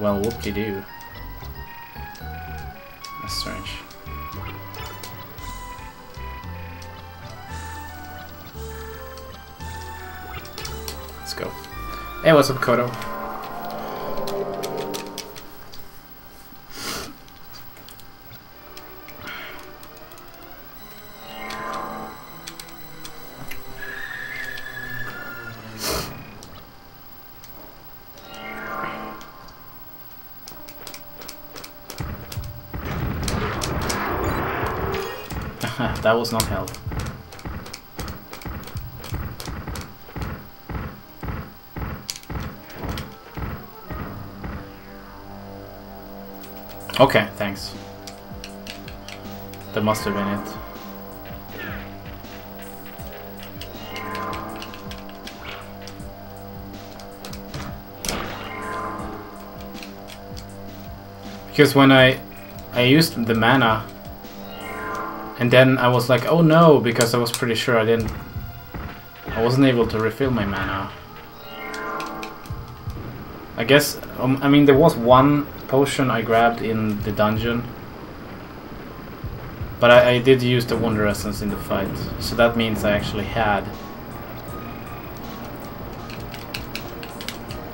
Well, whoop-de-doo. That's strange. Let's go. Hey, what's up, Kodo? That was not help. Okay, thanks. That must have been it. Because when I I used the mana and then I was like, oh no, because I was pretty sure I didn't... I wasn't able to refill my mana. I guess, um, I mean, there was one potion I grabbed in the dungeon. But I, I did use the Wonder Essence in the fight, so that means I actually had...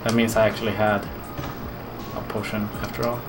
That means I actually had a potion after all.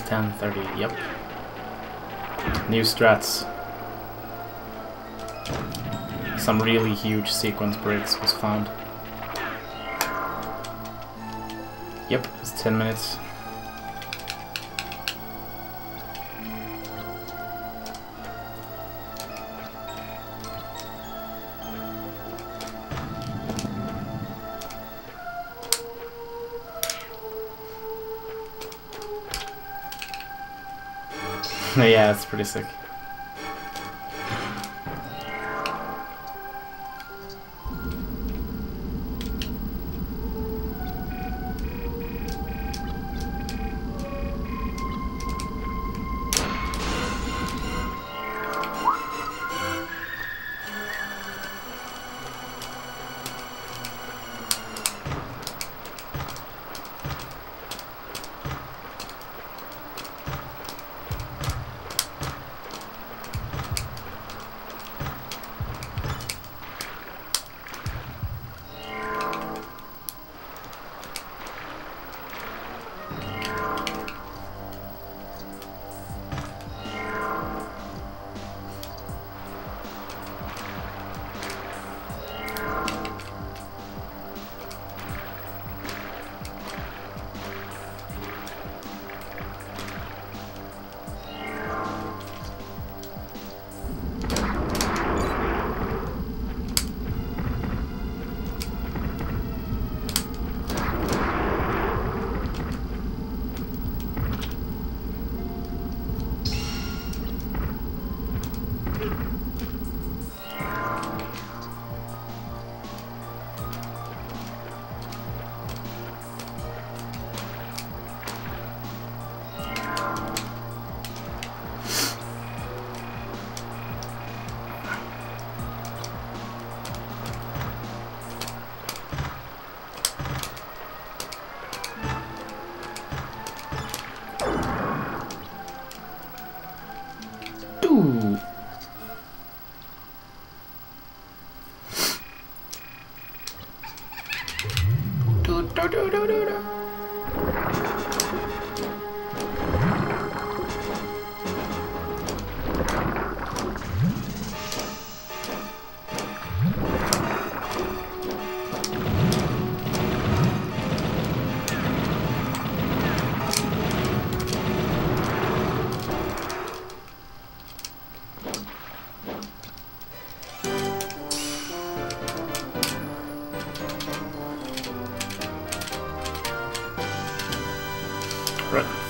Minus 1030, yep. New strats. Some really huge sequence breaks was found. Yep, it's 10 minutes. Yeah, it's pretty sick.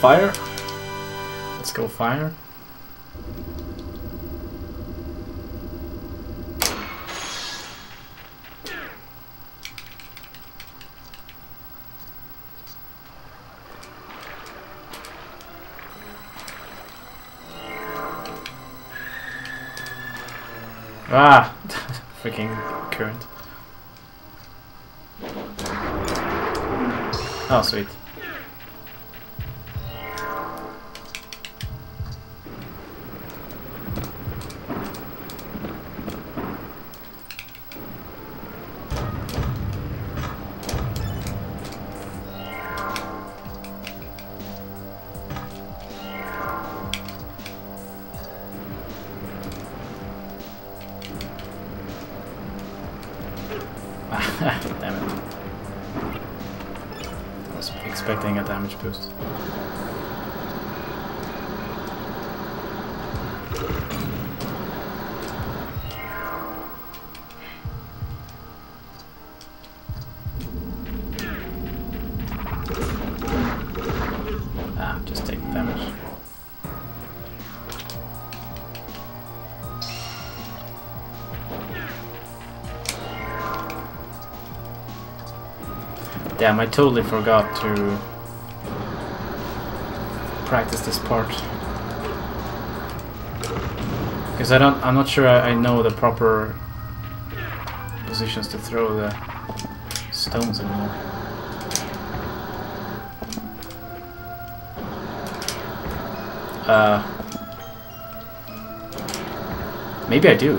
Fire. Let's go fire. Damage. Damn, I totally forgot to practice this part. Because I don't, I'm not sure I, I know the proper positions to throw the stones anymore. Uh, maybe I do.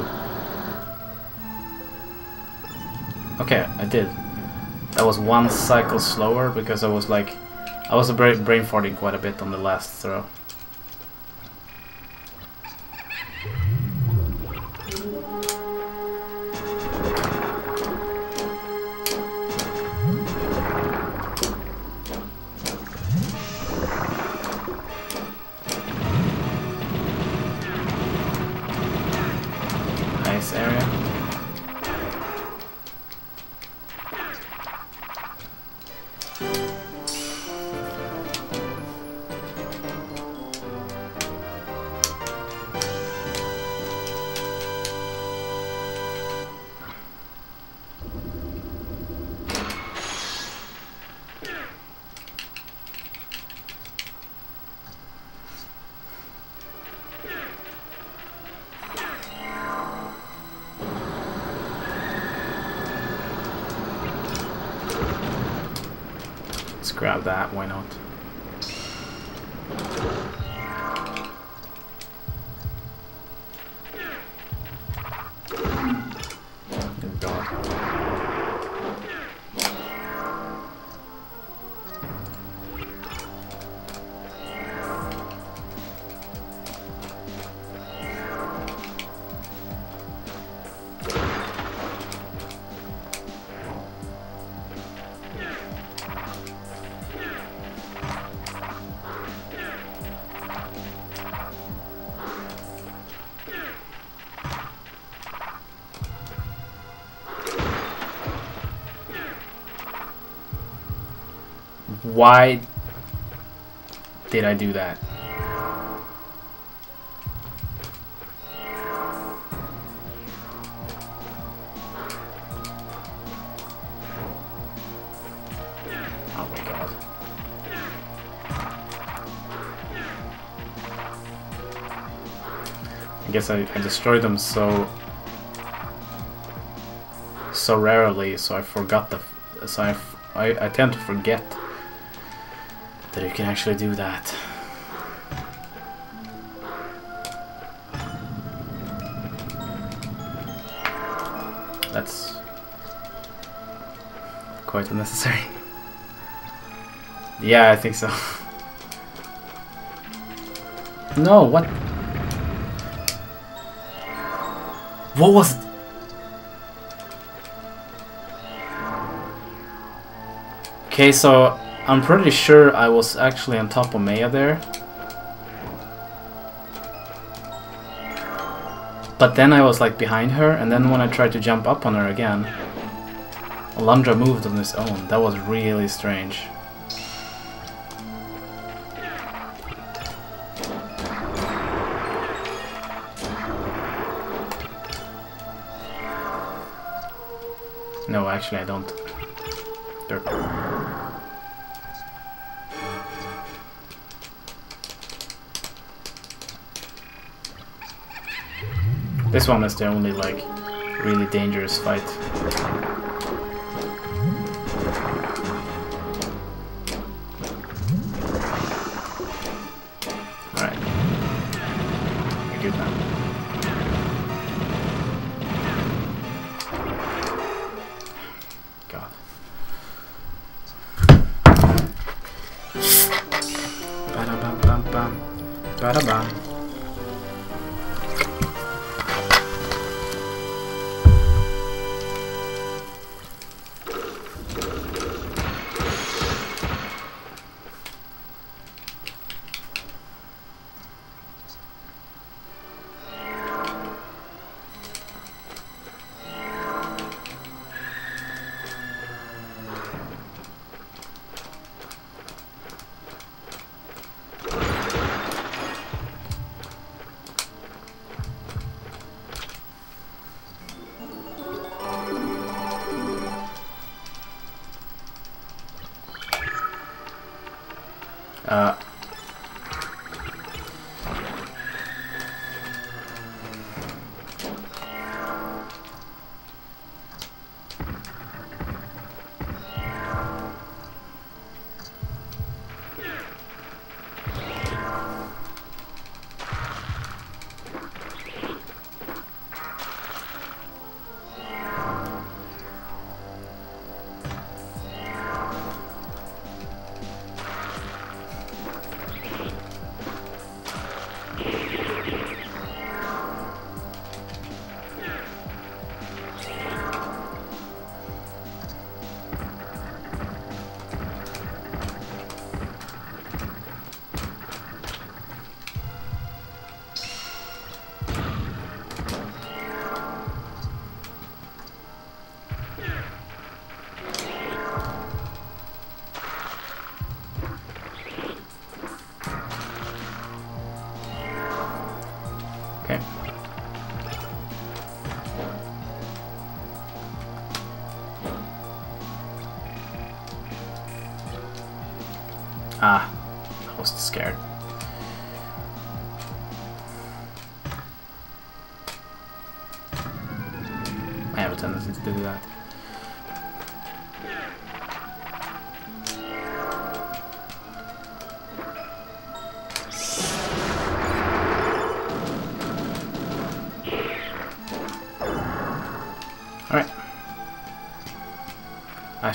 Okay, I did. That was one cycle slower because I was like, I was bra brain farting quite a bit on the last throw. Grab that, why not? Why did I do that? Oh. I guess I, I destroyed them so so rarely, so I forgot the so I, I, tend to forget you can actually do that. That's quite unnecessary. Yeah, I think so. no, what? What was? Okay, so I'm pretty sure I was actually on top of Maya there. But then I was like behind her, and then when I tried to jump up on her again, Alundra moved on his own. That was really strange. No, actually I don't. This one is the only like really dangerous fight.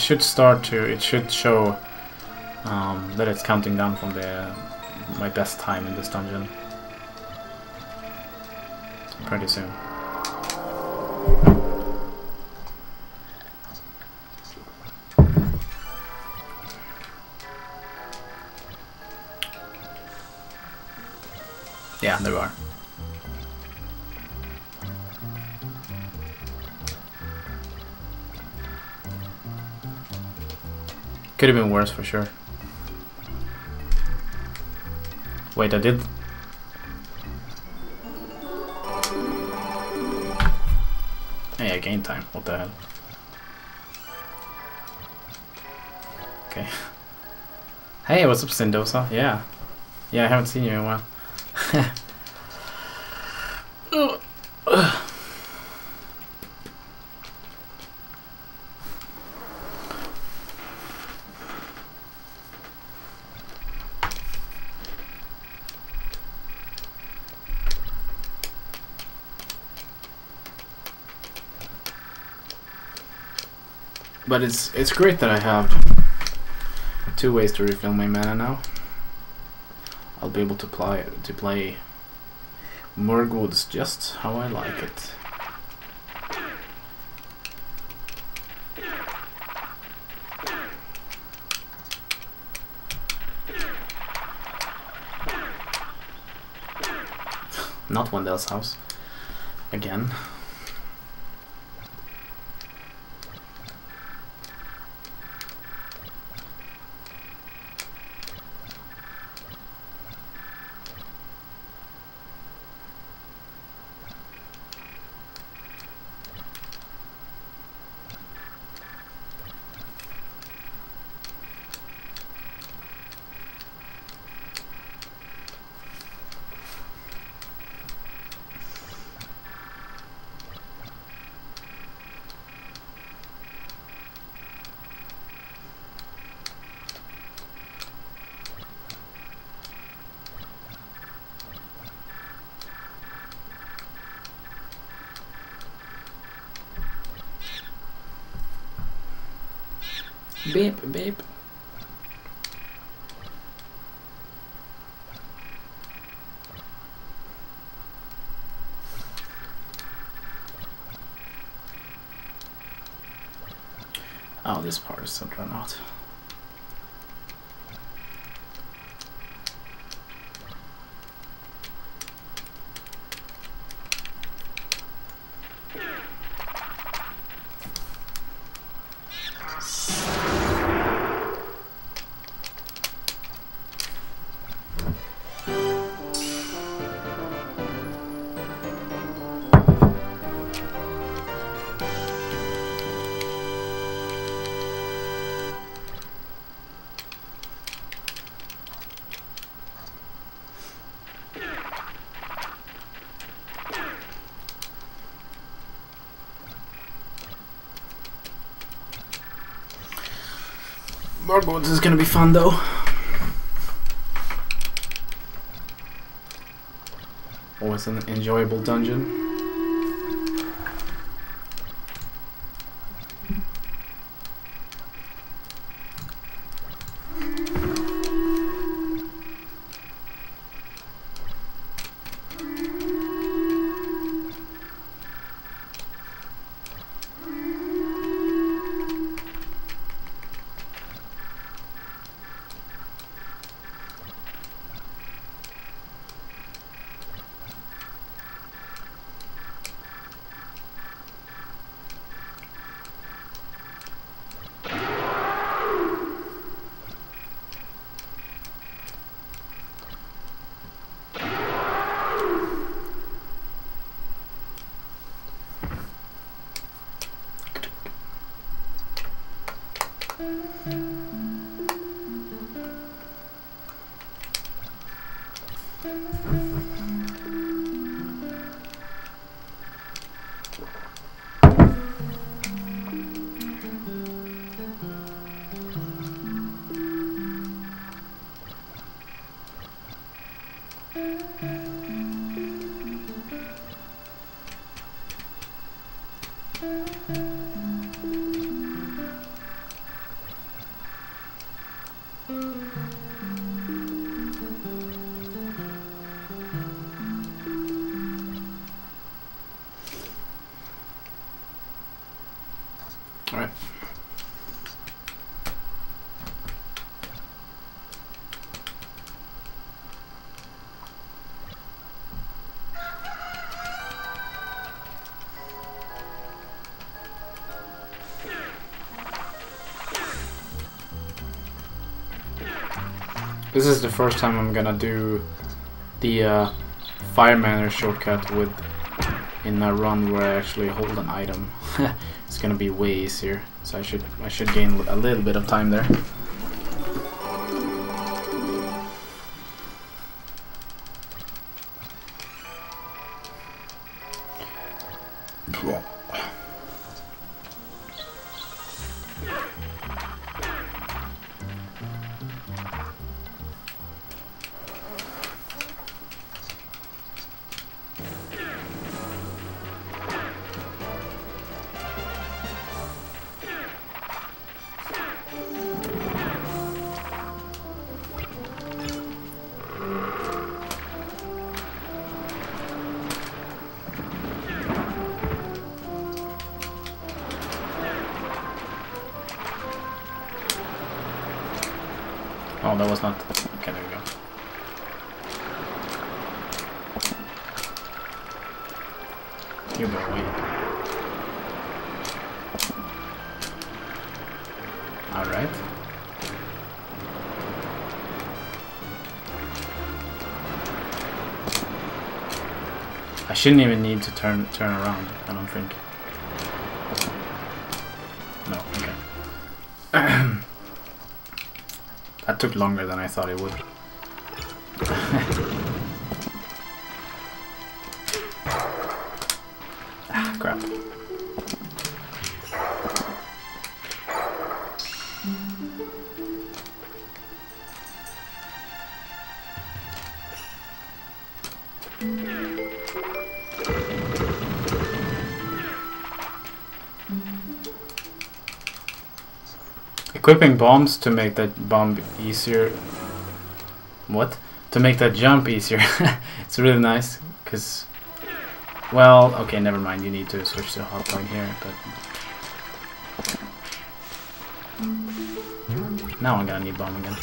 Should start to, it should show um, that it's counting down from the my best time in this dungeon. Could have been worse for sure. Wait, I did. Hey, I gained time. What the hell? Okay. Hey, what's up, Sendosa? Yeah. Yeah, I haven't seen you in a while. But it's it's great that I have two ways to refill my mana now. I'll be able to play to play Murgg Woods just how I like it. Not Wendell's house. Again. Beep, beep. Oh, this part is still drawn out. This is gonna be fun though. Always an enjoyable dungeon. This is the first time I'm gonna do the uh, fire manor shortcut with in a run where I actually hold an item. it's gonna be way easier, so I should I should gain a little bit of time there. Shouldn't even need to turn turn around, I don't think. No, okay. that took longer than I thought it would. Equipping bombs to make that bomb easier. What? To make that jump easier. it's really nice because. Well, okay, never mind. You need to switch to hot point here, but now I'm gonna need bomb again.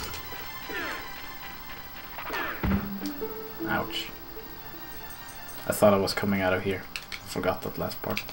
Ouch. I thought I was coming out of here. Forgot that last part.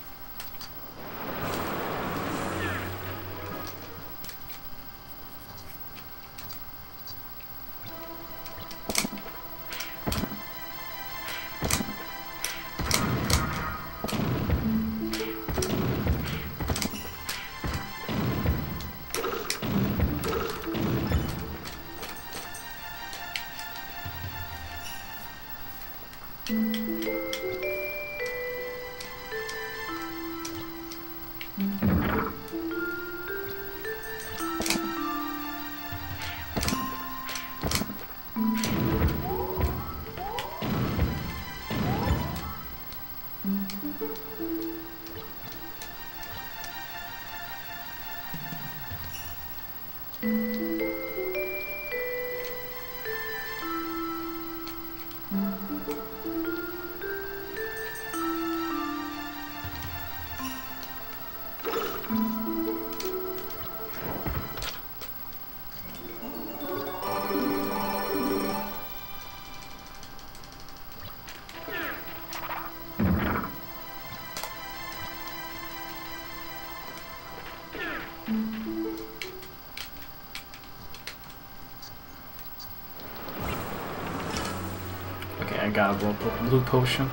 Blue, potion.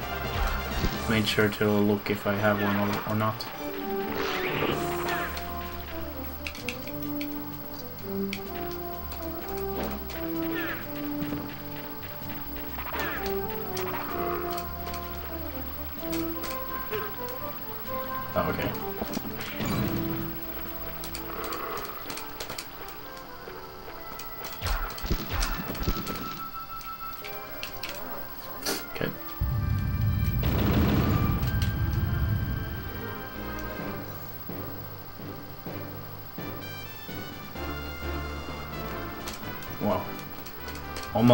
Made sure to look if I have one or, or not.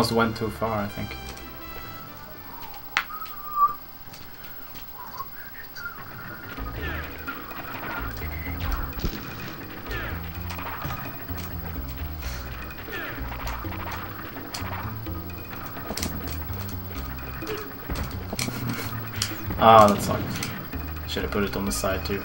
Almost went too far, I think. Ah, that sucks. Should have put it on the side too.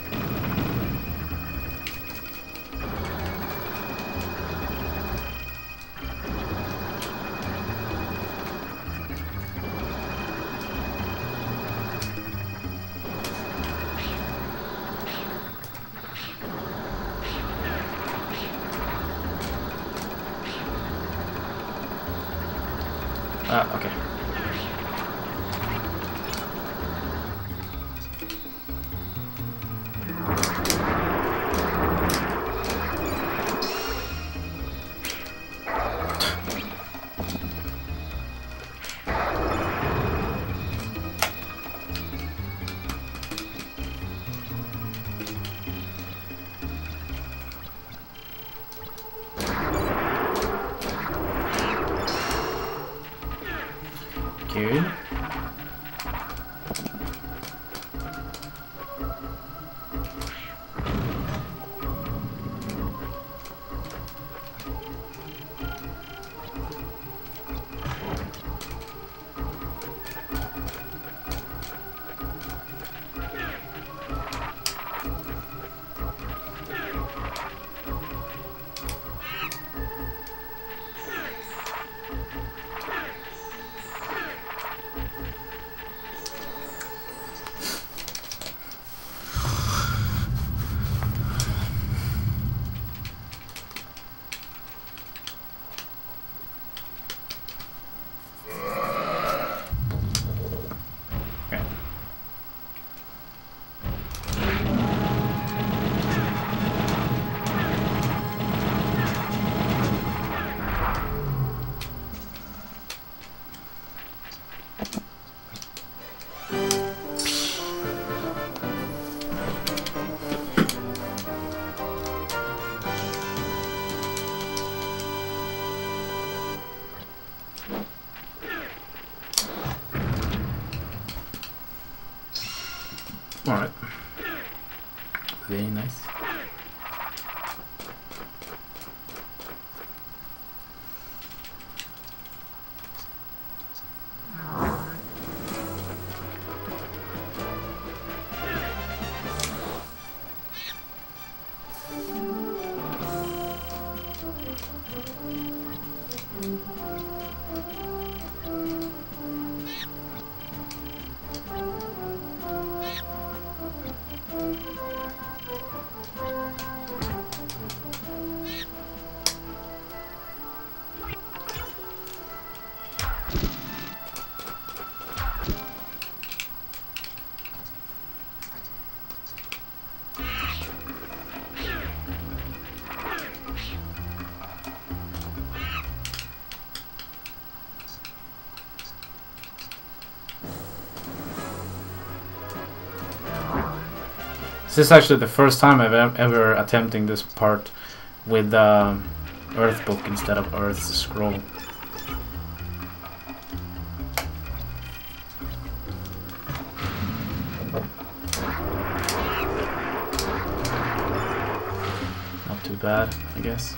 This is actually the first time I've ever attempting this part with um, Earth Book instead of Earth Scroll. Not too bad, I guess.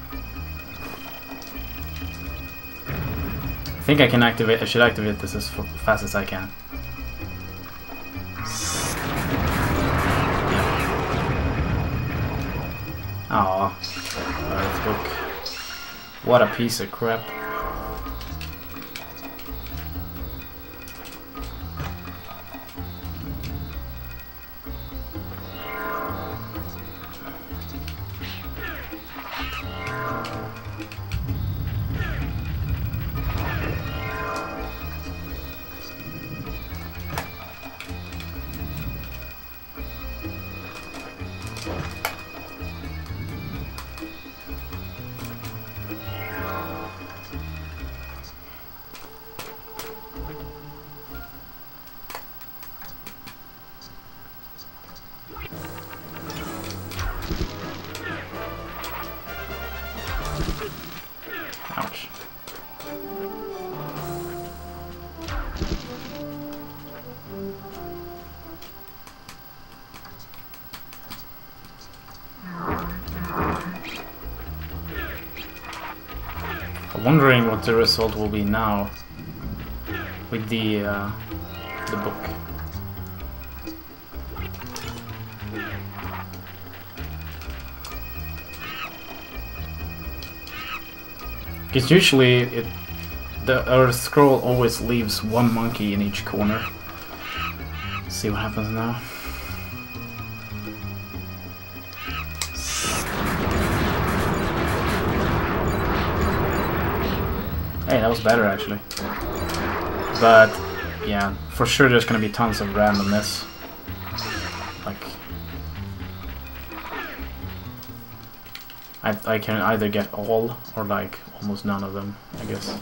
I think I can activate. I should activate this as fast as I can. What a piece of crap. What the result will be now with the uh, the book. Because usually it, the Earth scroll always leaves one monkey in each corner. see what happens now. Hey, that was better actually. But yeah, for sure there's gonna be tons of randomness. Like I, I can either get all or like almost none of them, I guess.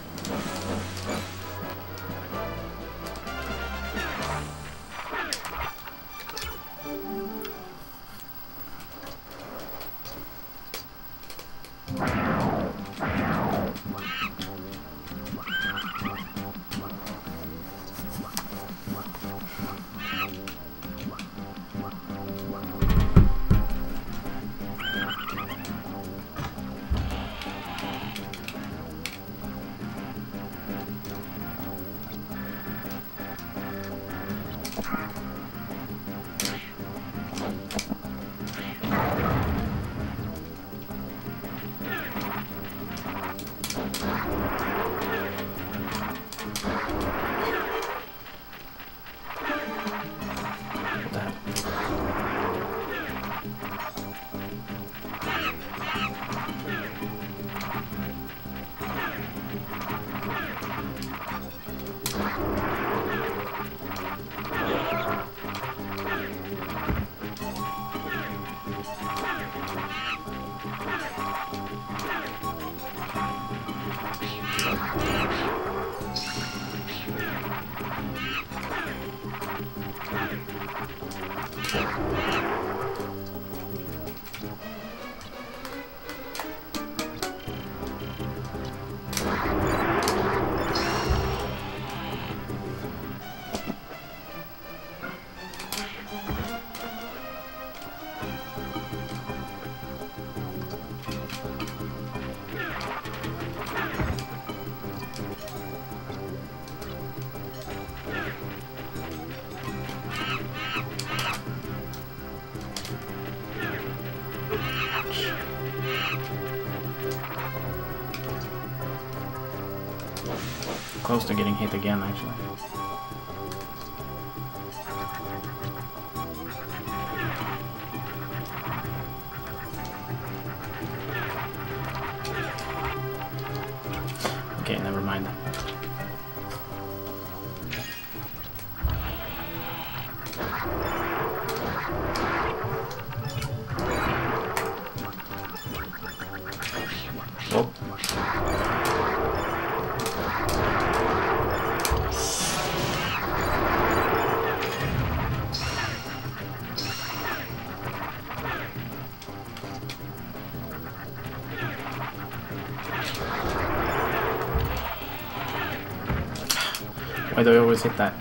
Getting hit again, actually. I always hit that?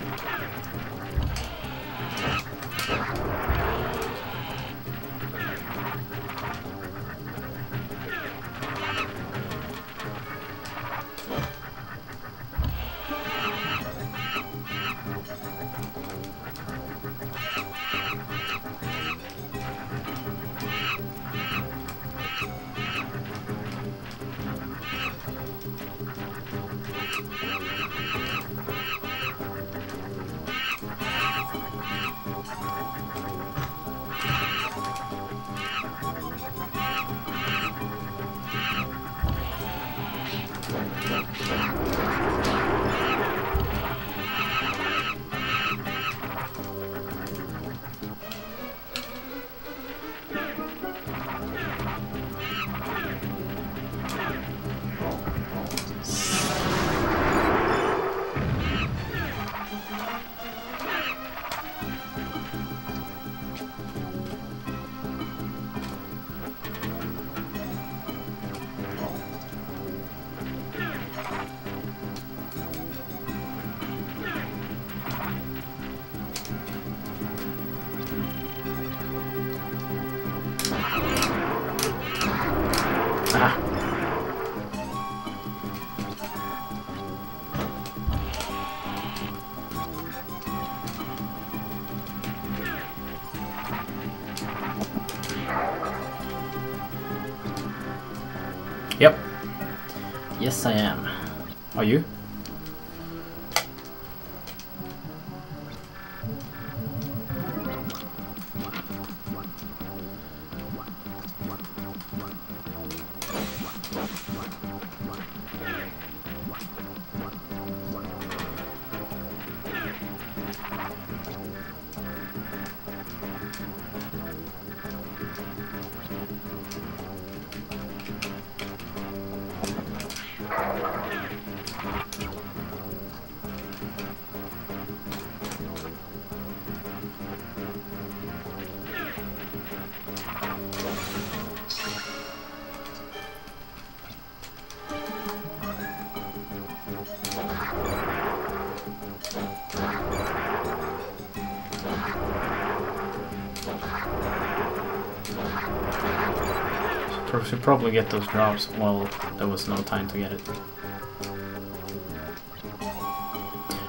Probably get those drops. Well, there was no time to get it.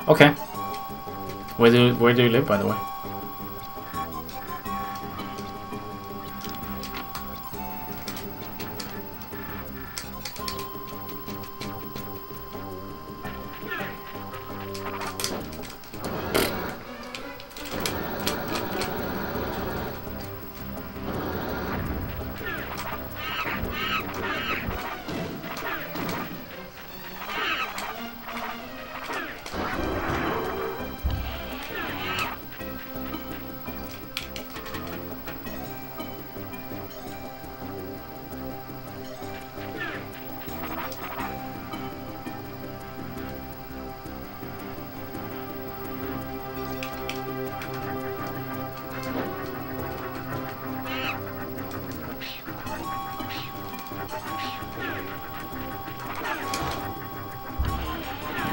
Okay. Where do where do you live, by the way?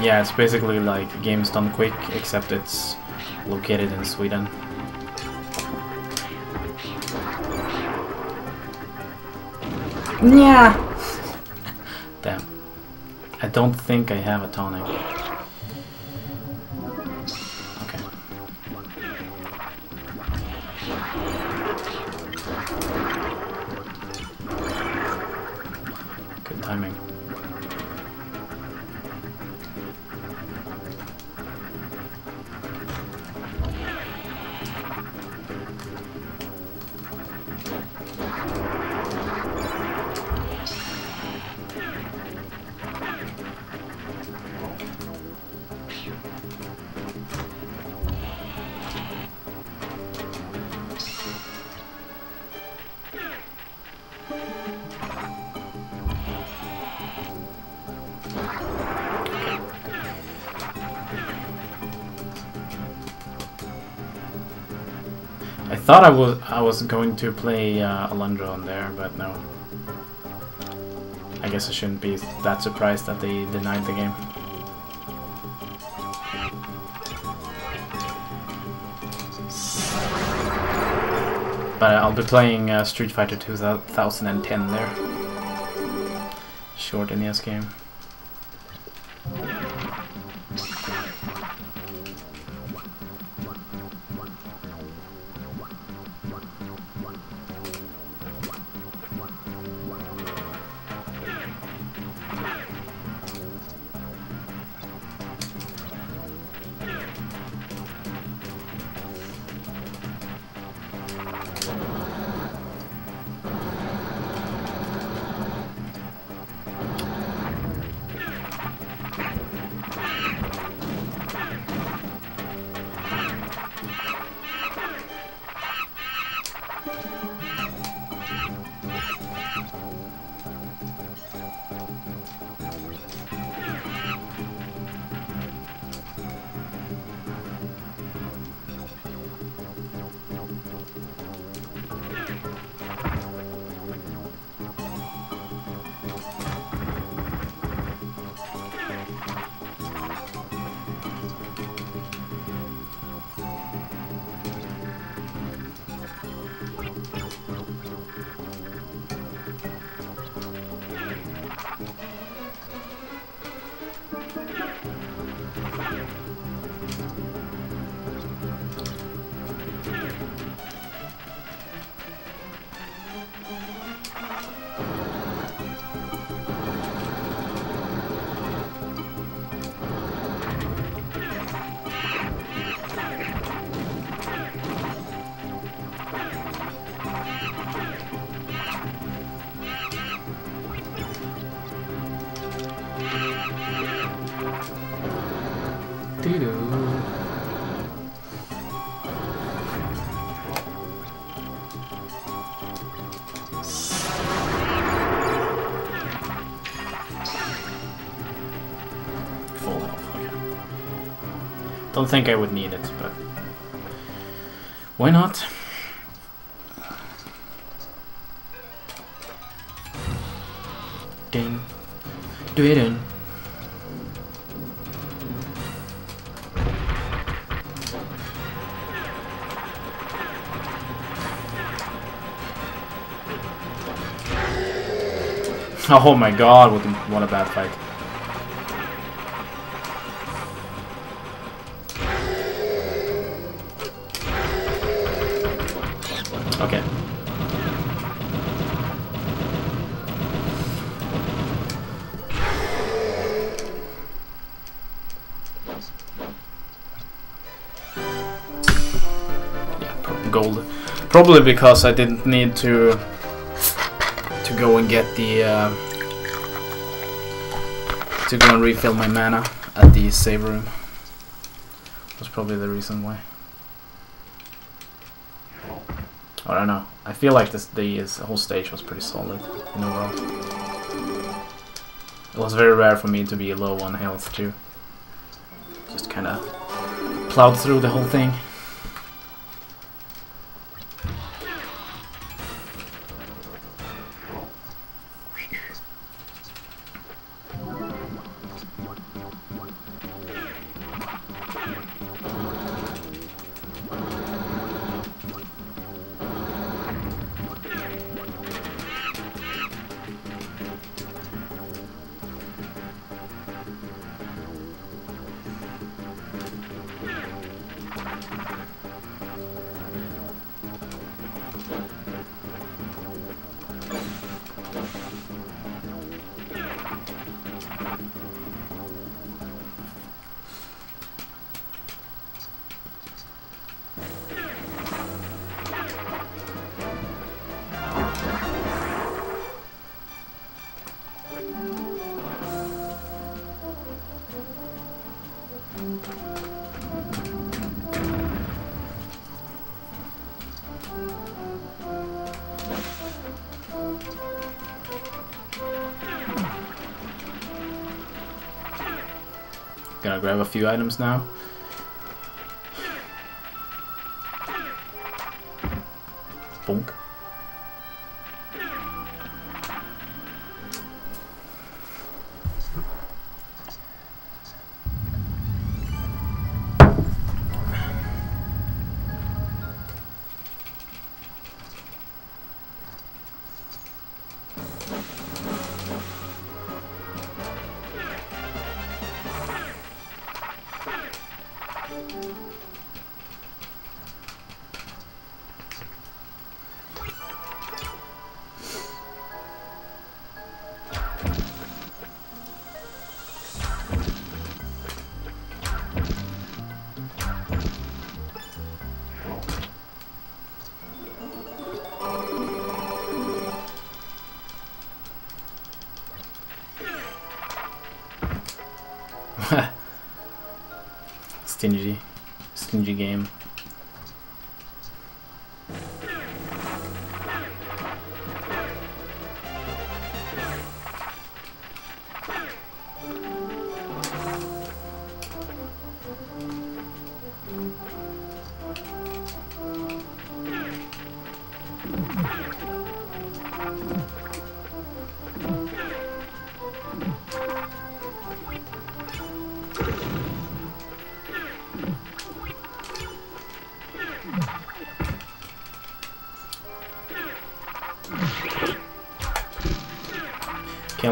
Yeah, it's basically like Games Done Quick, except it's located in Sweden. Yeah. Damn. I don't think I have a tonic. Thought I was I was going to play uh, Alundra on there, but no. I guess I shouldn't be that surprised that they denied the game. But I'll be playing uh, Street Fighter 2010 there. Short NES game. Don't think I would need it, but why not? Ding. Do it in. Oh my god, what, what a bad fight. Probably because I didn't need to to go and get the uh, to go and refill my mana at the save room. That's probably the reason why. I don't know. I feel like this the whole stage was pretty solid in overall. It was very rare for me to be low on health too. Just kind of plowed through the whole thing. Few items now.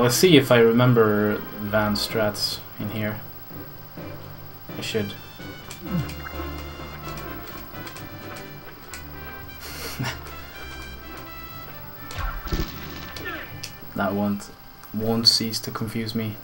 Let's see if I remember Van strats in here. I should. that won't won't cease to confuse me.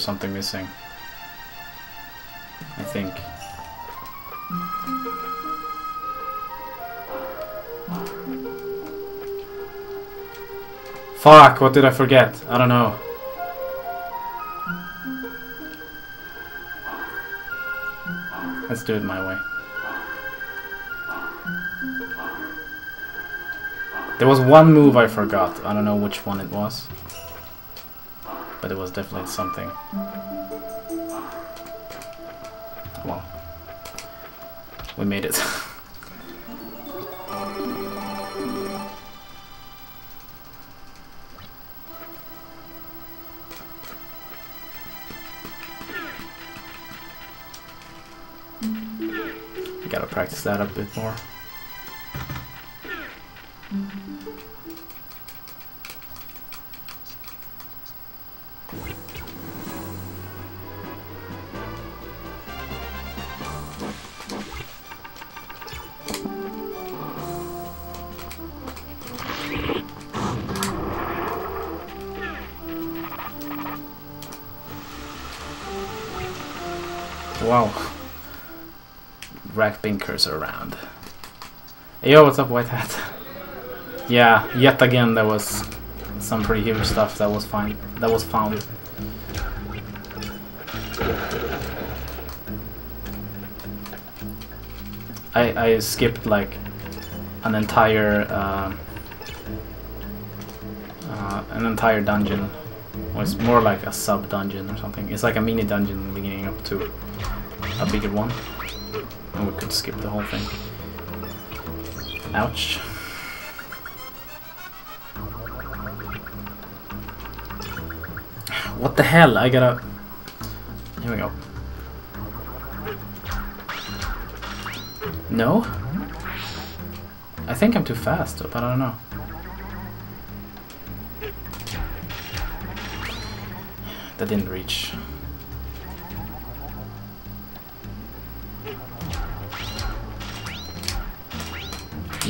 There's something missing. I think. Fuck, what did I forget? I don't know. Let's do it my way. There was one move I forgot. I don't know which one it was. But it was definitely something. Well. We made it. Gotta practice that a bit more. Binkers around. Hey, yo, what's up, White Hat? yeah, yet again there was some pretty huge stuff that was fine. That was found. I I skipped like an entire uh, uh, an entire dungeon. Or it's more like a sub dungeon or something. It's like a mini dungeon leading up to a bigger one. Could skip the whole thing. Ouch. What the hell? I gotta... Here we go. No? I think I'm too fast, but I don't know. That didn't reach.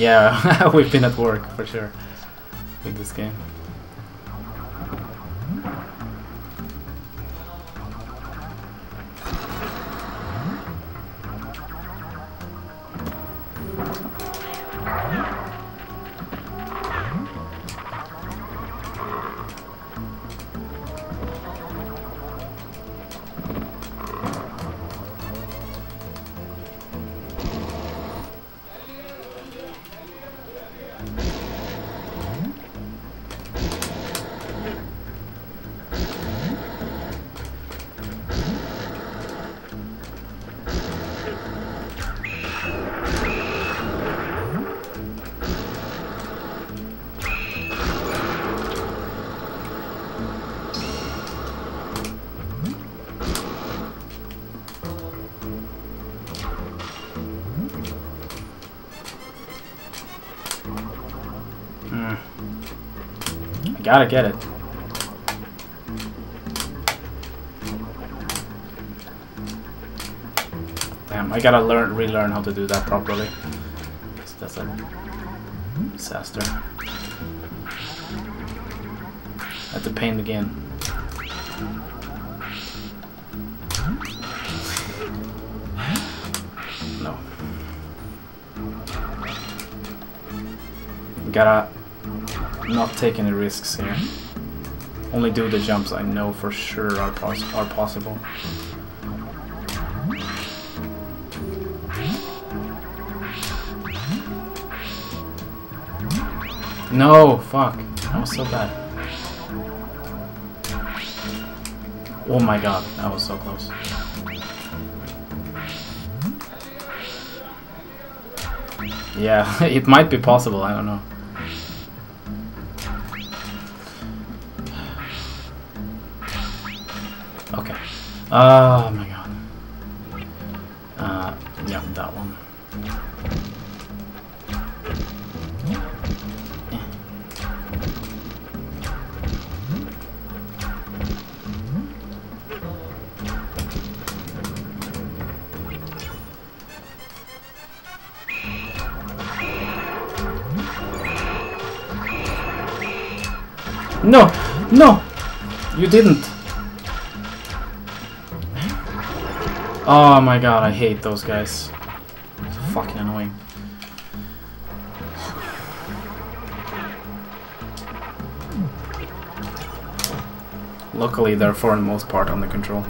Yeah, we've been at work for sure with this game. Gotta get it. Damn, I gotta learn, relearn how to do that properly. That's a disaster. Have to paint again. No. Gotta not take any risks here. Only do the jumps I know for sure are, pos are possible. No, fuck. That was so bad. Oh my god, that was so close. Yeah, it might be possible, I don't know. Oh my god. Uh, yeah, that one. No! No! You didn't! Oh my god, I hate those guys. It's fucking annoying. Luckily, they're for the most part under control.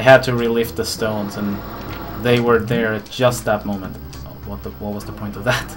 I had to relift the stones and they were there at just that moment. What the what was the point of that?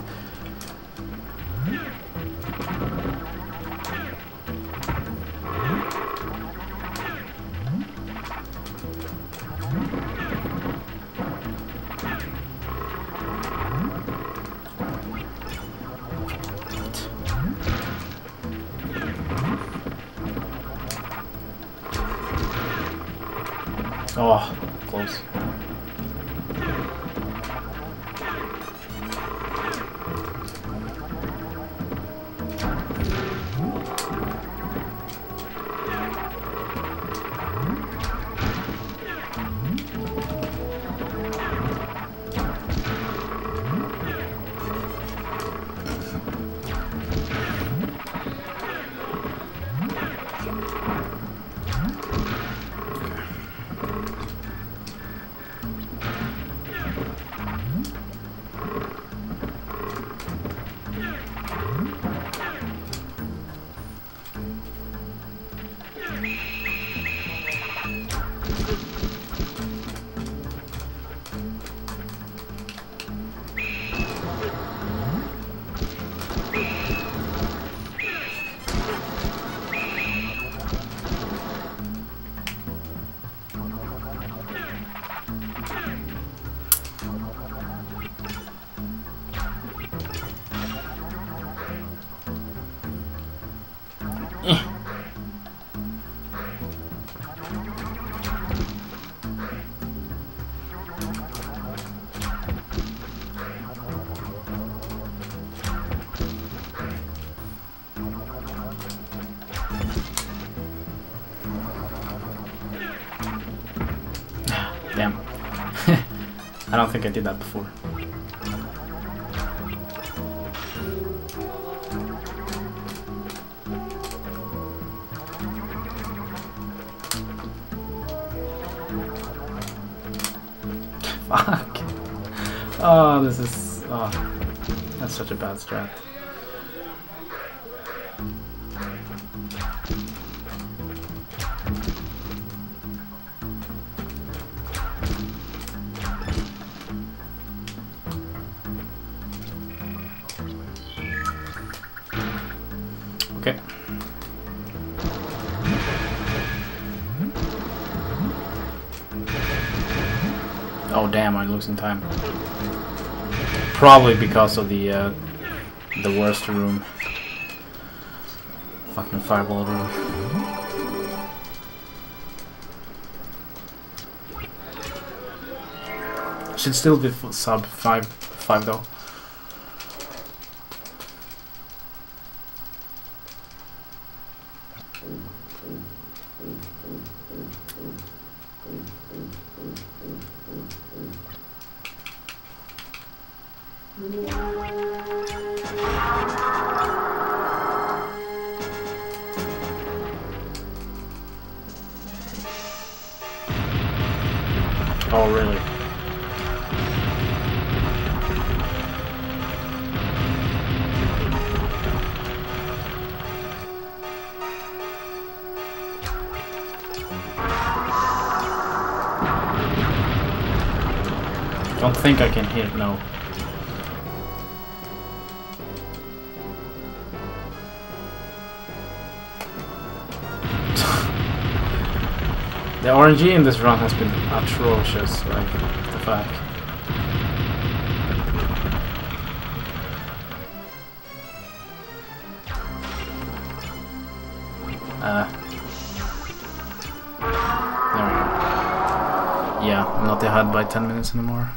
Think I did that before. Fuck. Oh, this is... Oh, that's such a bad strat. Losing time. Probably because of the uh, the worst room. Fucking fireball room. Should still be sub five five though. Oh really? Don't think I can hit, no. The RNG in this run has been atrocious, like, the fact. Uh, there we go. Yeah, I'm not ahead by 10 minutes anymore.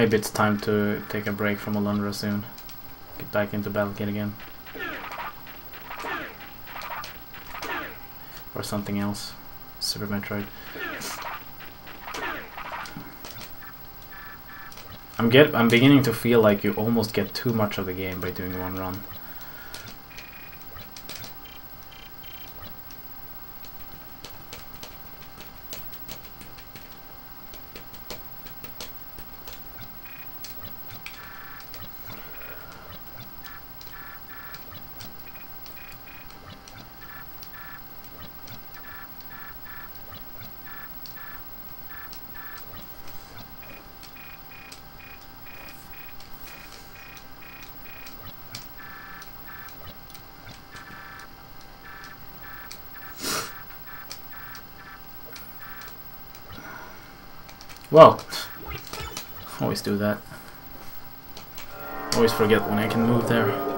Maybe it's time to take a break from Alundra soon. Get back into Battlecade again. Or something else. Super Metroid. I'm get I'm beginning to feel like you almost get too much of the game by doing one run. Whoa! Always do that. Always forget when I can move there.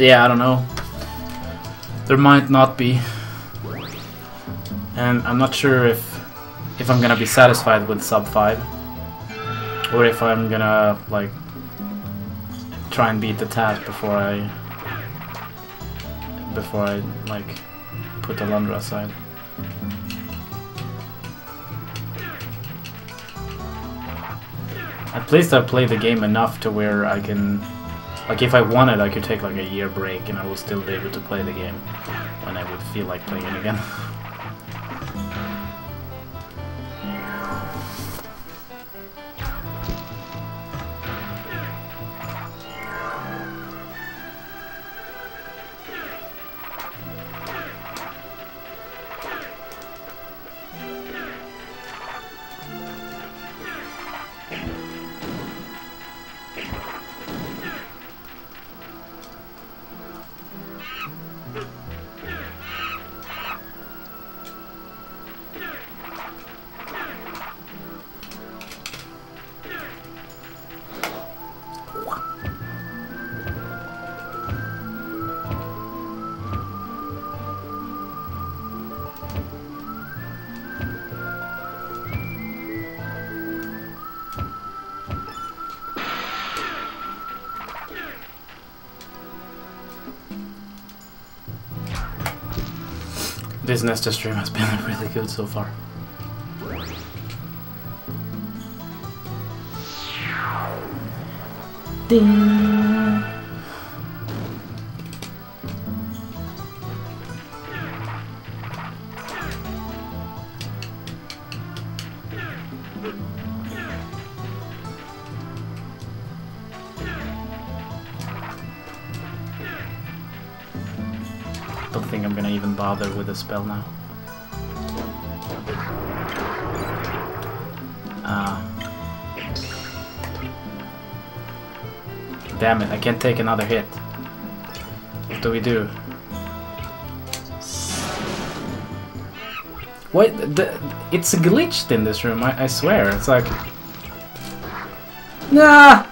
Yeah, I don't know. There might not be. And I'm not sure if if I'm gonna be satisfied with sub 5. Or if I'm gonna, like, try and beat the task before I... Before I, like, put the Alundra aside. At least I've played the game enough to where I can like if I wanted, I could take like a year break and I would still be able to play the game when I would feel like playing it again. This Nestor stream has been really good so far. Ding. Don't think I'm gonna even bother with the spell now. Ah. Damn it, I can't take another hit. What do we do? Wait, the, it's glitched in this room, I, I swear. It's like... Nah!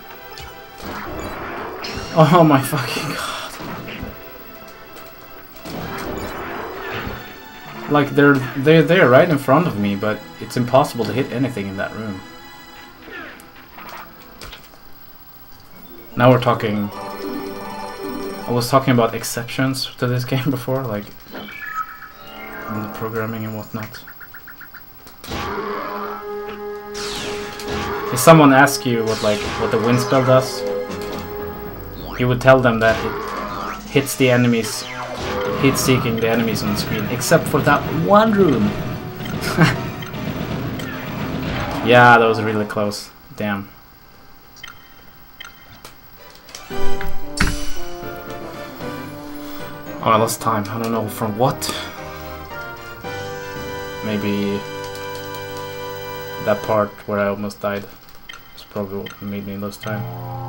Oh my fucking Like, they're, they're there right in front of me, but it's impossible to hit anything in that room. Now we're talking... I was talking about exceptions to this game before, like... In the programming and whatnot. If someone asks you what like what the wind spell does, you would tell them that it hits the enemies, hit seeking the enemies on the screen, except for that one room. yeah, that was really close. Damn. Oh, I lost time. I don't know from what. Maybe that part where I almost died. It's probably what made me lose time.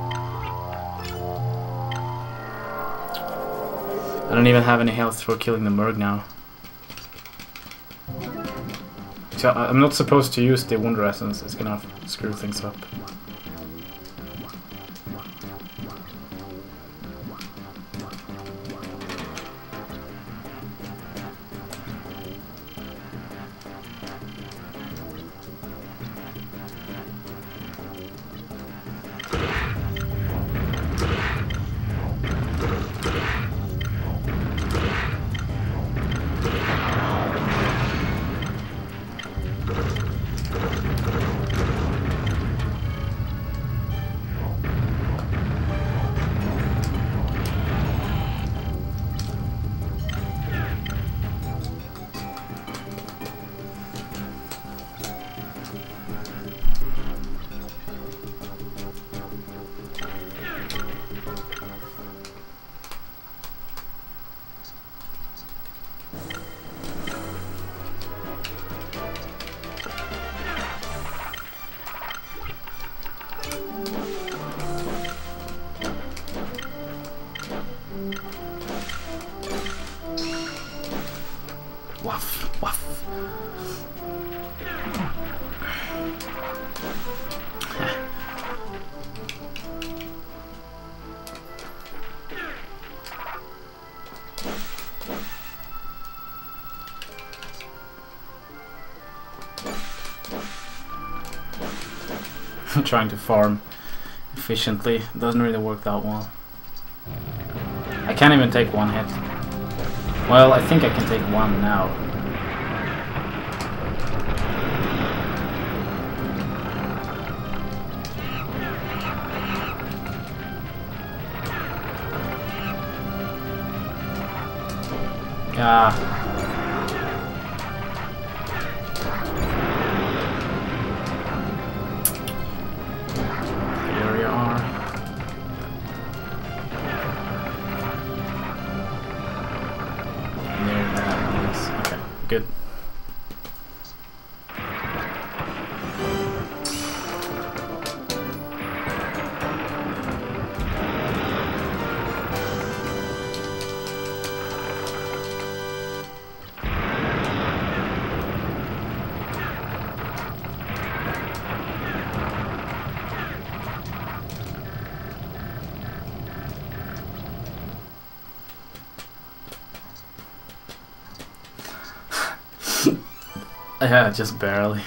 I don't even have any health for killing the Murgg now. So I'm not supposed to use the Wonder Essence, it's gonna screw things up. Trying to farm efficiently doesn't really work that well. I can't even take one hit. Well, I think I can take one now. Ah. Yeah, just barely.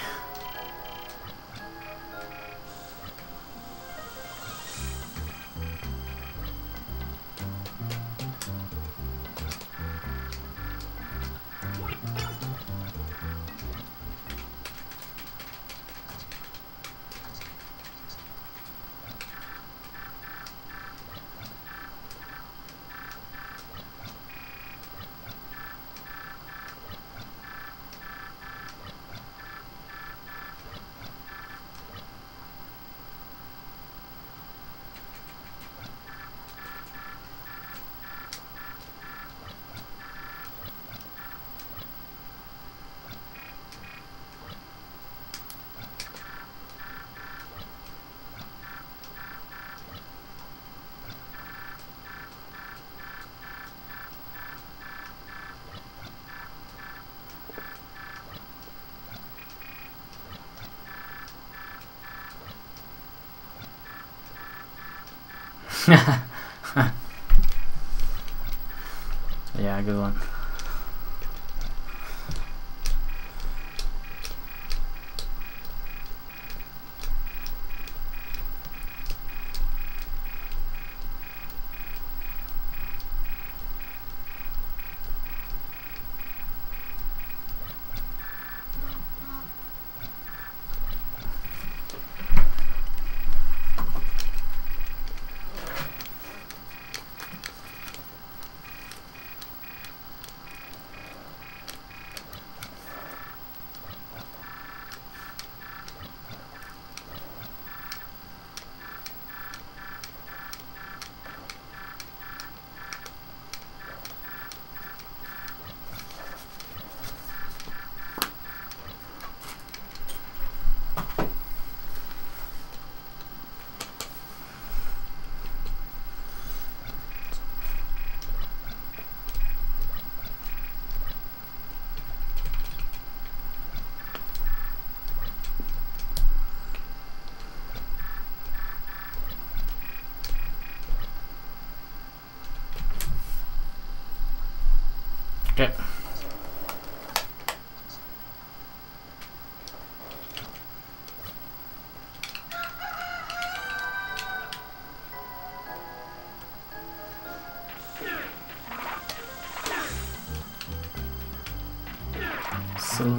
yeah, good one.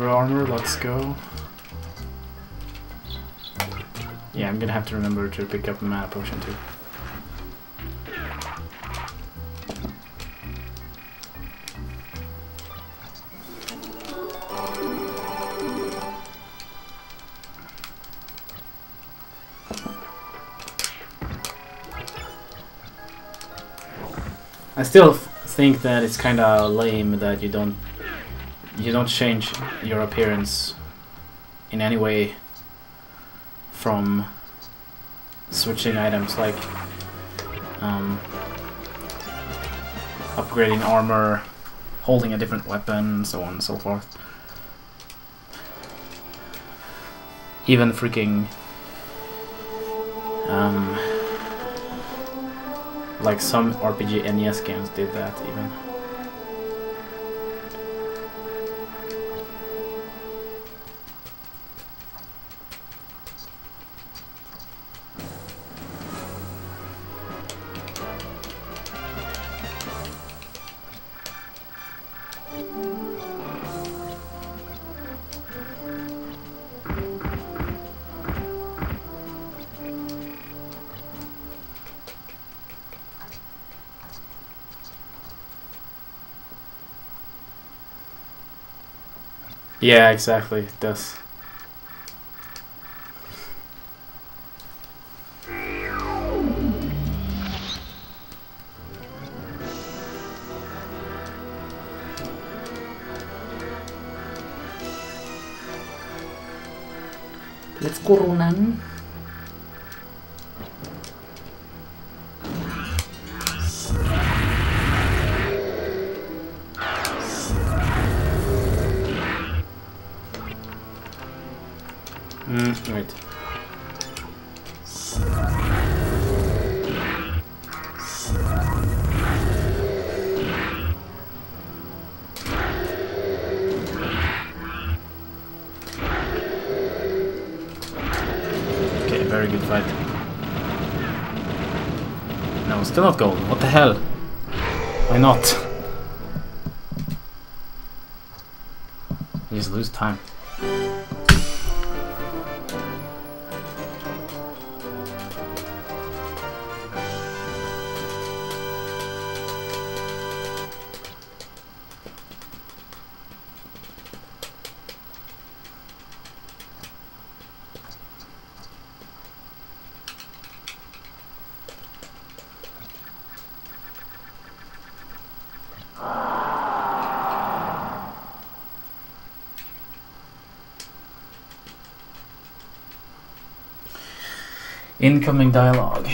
Silver armor, let's go. Yeah, I'm gonna have to remember to pick up a mana potion too. I still think that it's kind of lame that you don't you don't change your appearance in any way from switching items like um, upgrading armor, holding a different weapon, so on and so forth. Even freaking um, like some RPG NES games did that even. Yeah, exactly. It does. Let's go, Ronan. Still not golden. What the hell? Why not? You just lose time. Incoming dialogue.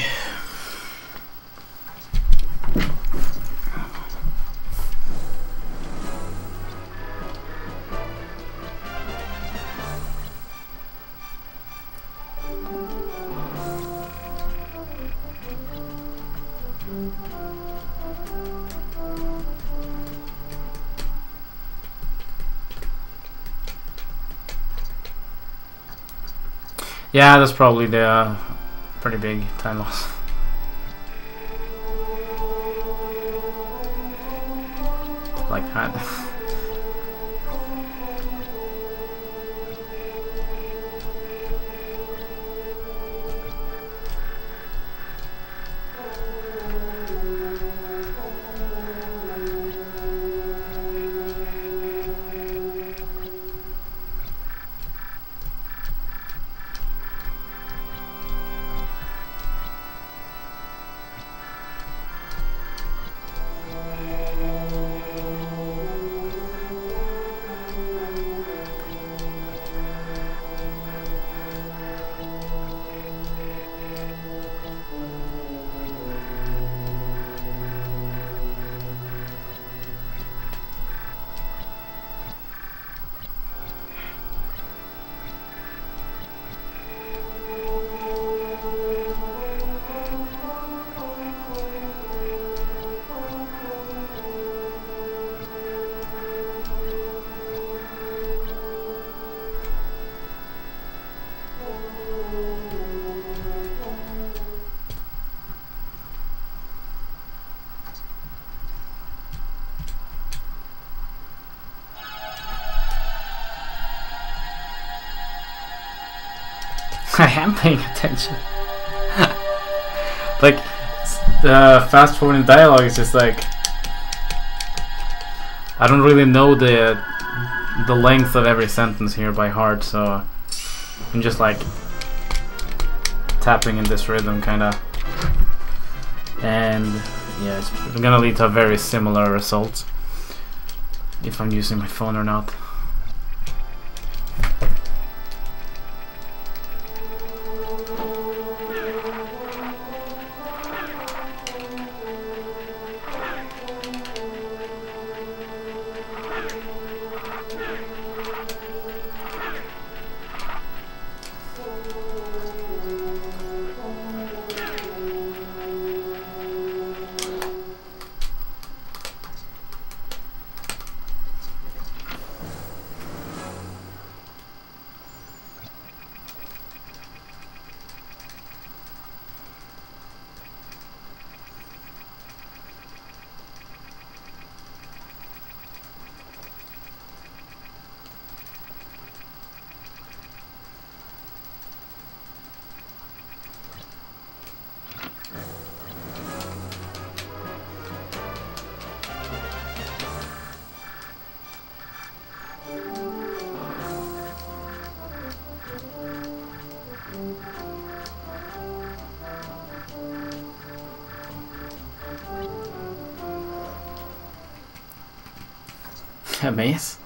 Yeah, that's probably the uh, pretty big time loss. like that. am paying attention. like, the fast forwarding dialogue is just like I don't really know the the length of every sentence here by heart, so I'm just like tapping in this rhythm, kind of. And yeah, it's gonna lead to a very similar result if I'm using my phone or not. Maze?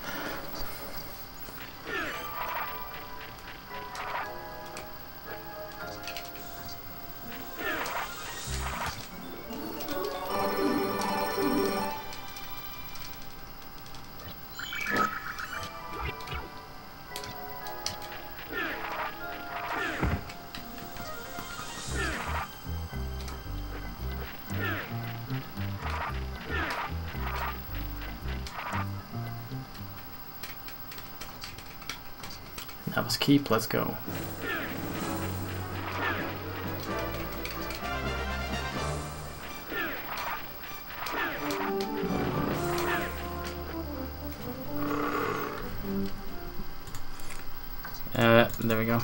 Keep, let's go. Uh, there we go.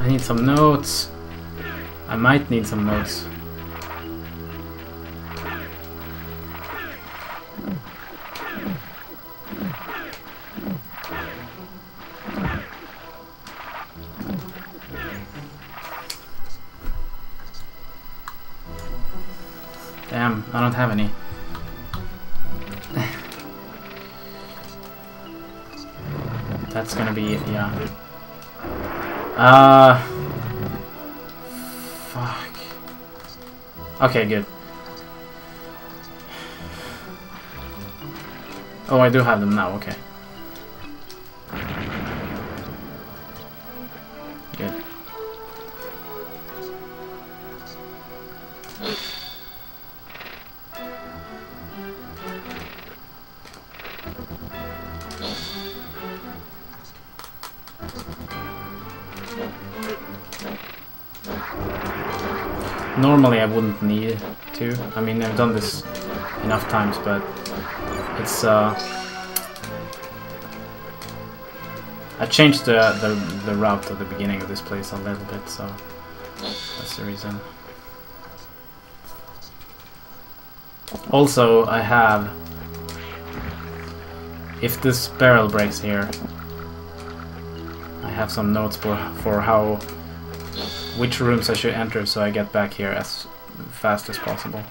I need some notes. I might need some notes. Okay, good. Oh, I do have them now, okay. Normally I wouldn't need to. I mean, I've done this enough times, but it's uh, I changed the, the the route at the beginning of this place a little bit, so that's the reason. Also, I have if this barrel breaks here, I have some notes for for how which rooms I should enter so I get back here as fast as possible.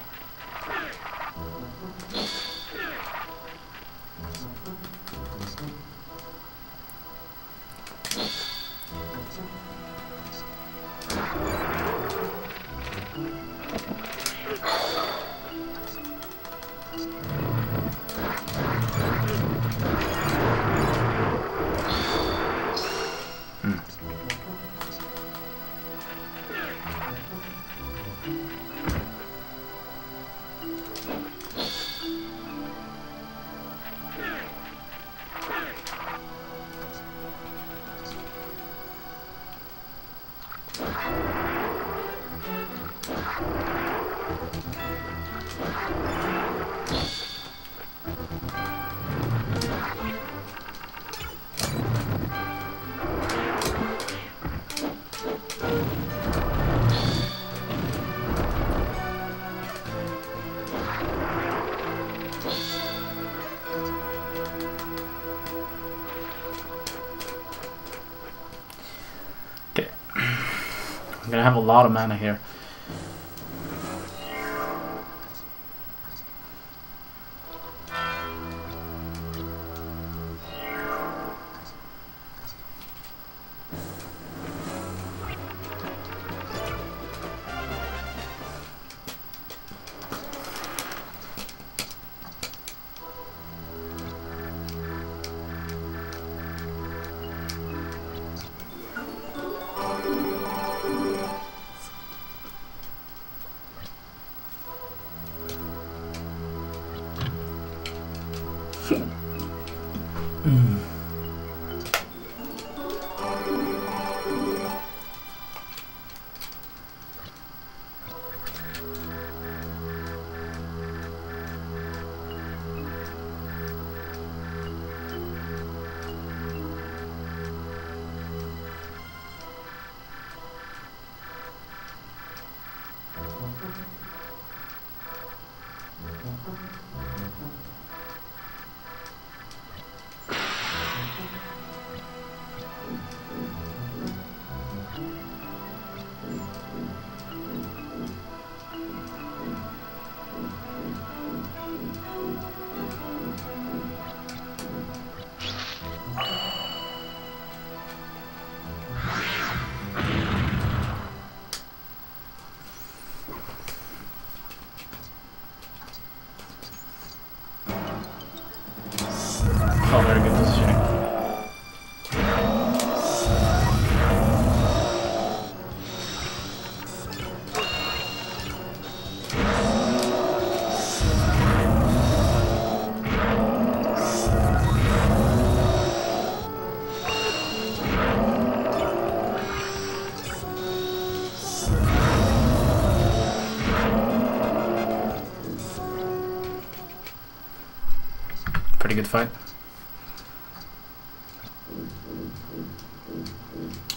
Pretty good fight.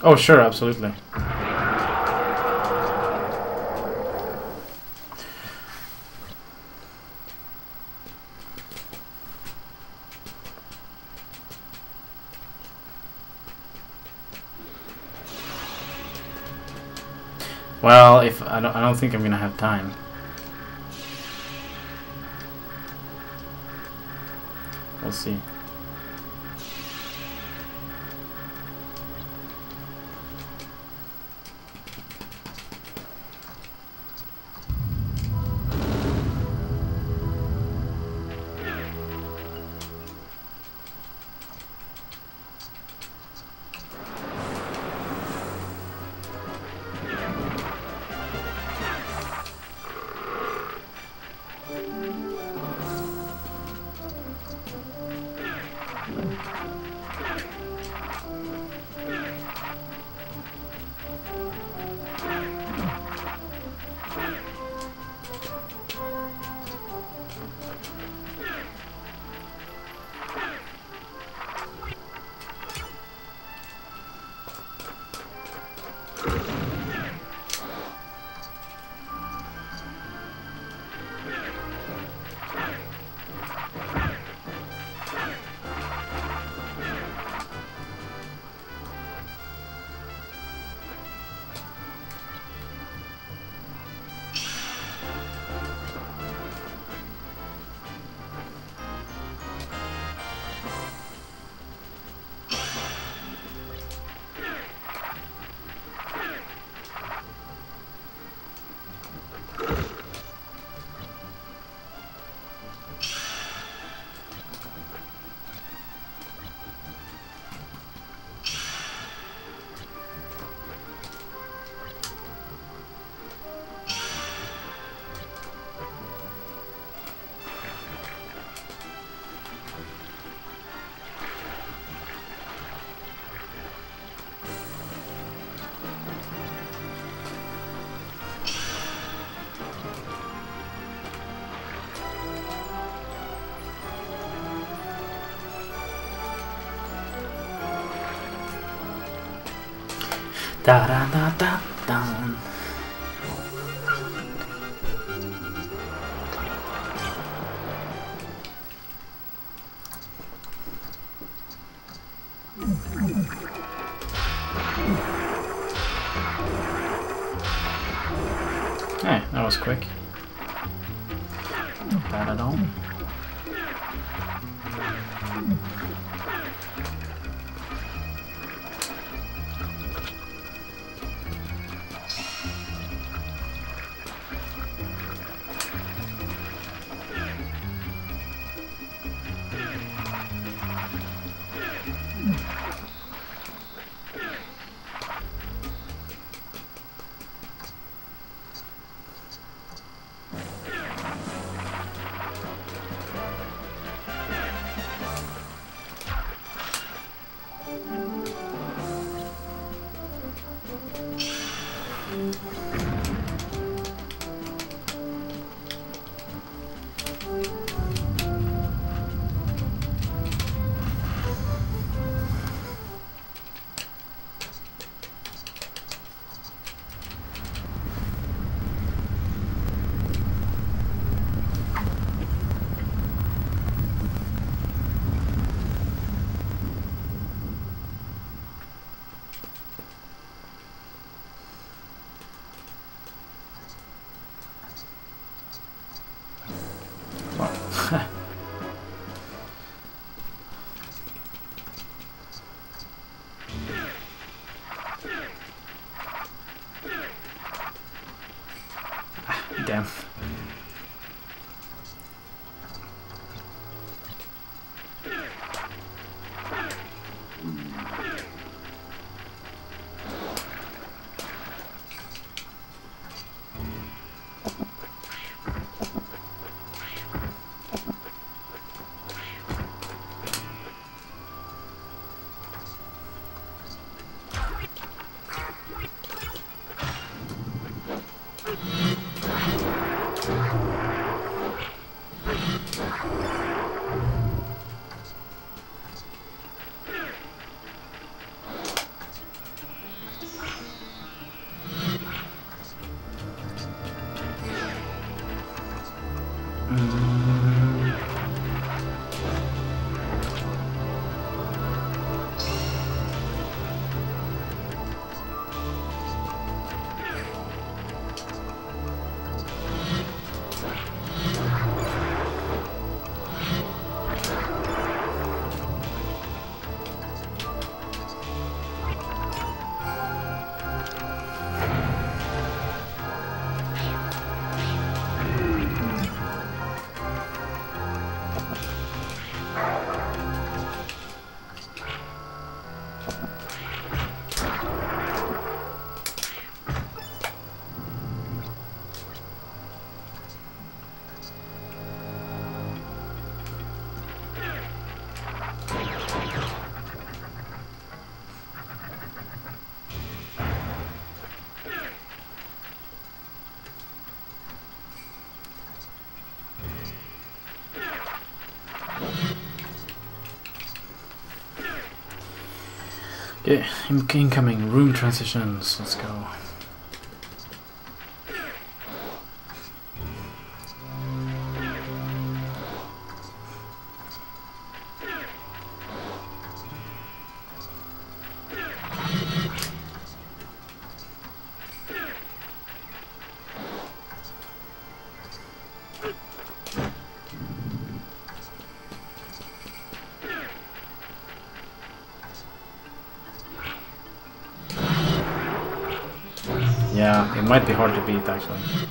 Oh, sure, absolutely. Well, if I don't, I don't think I'm gonna have time. Incoming room transitions. Let's go. Might be hard to beat actually. Actually,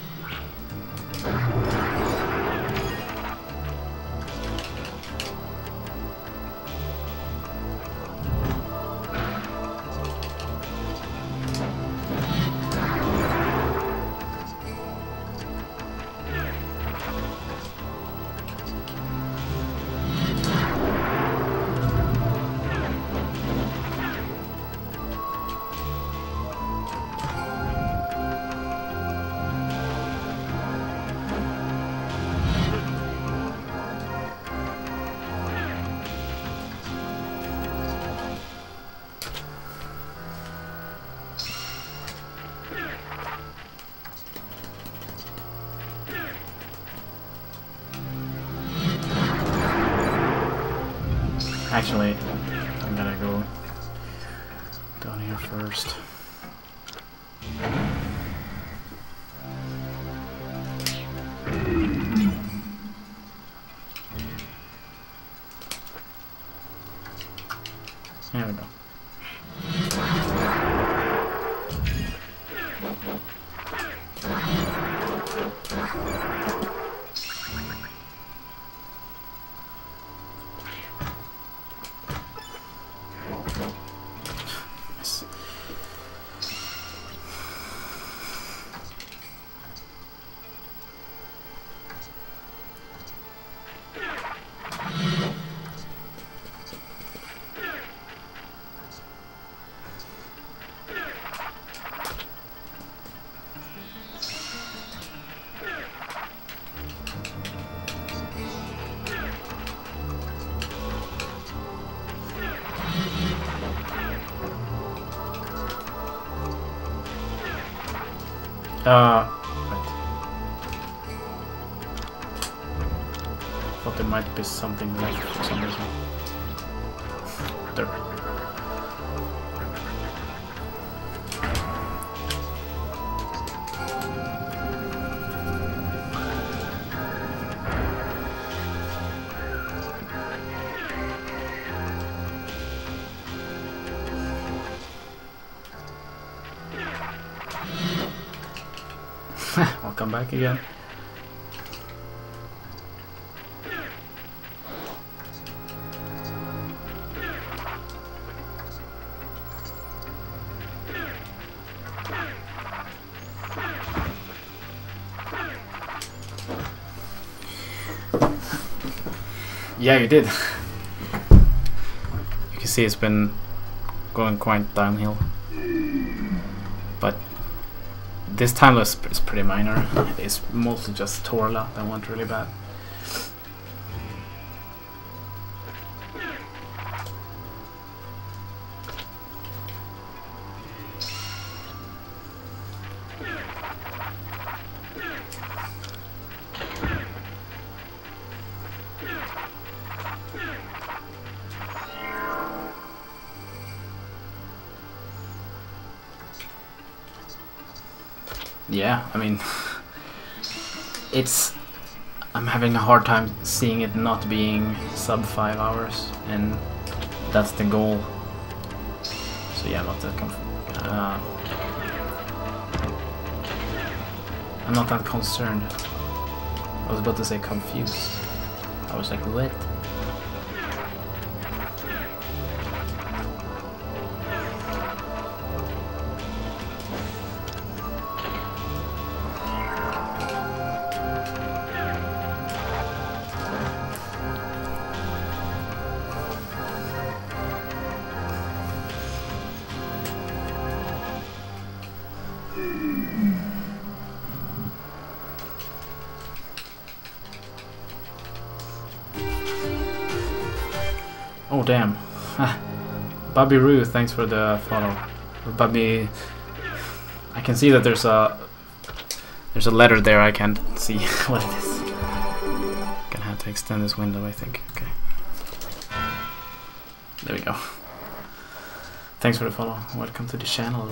Might be something left for some reason. There. I'll come back again. Yeah, you did. you can see it's been going quite downhill. But this time is pretty minor. It's mostly just Torla that went really bad. Mean, it's. I'm having a hard time seeing it not being sub five hours, and that's the goal. So yeah, not that uh, I'm not that concerned. I was about to say confused. I was like, what? Bobby thanks for the follow. Bobby I can see that there's a there's a letter there I can't see what it is. Gonna have to extend this window I think. Okay. There we go. Thanks for the follow. Welcome to the channel.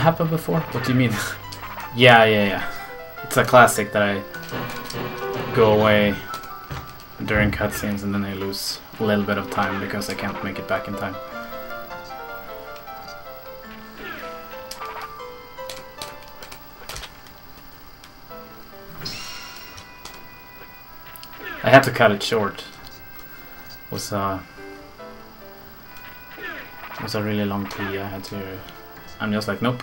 That happened before? What do you mean? yeah, yeah, yeah. It's a classic that I go away during cutscenes and then I lose a little bit of time because I can't make it back in time. I had to cut it short. It was uh it was a really long pee. I had to. I'm just like nope.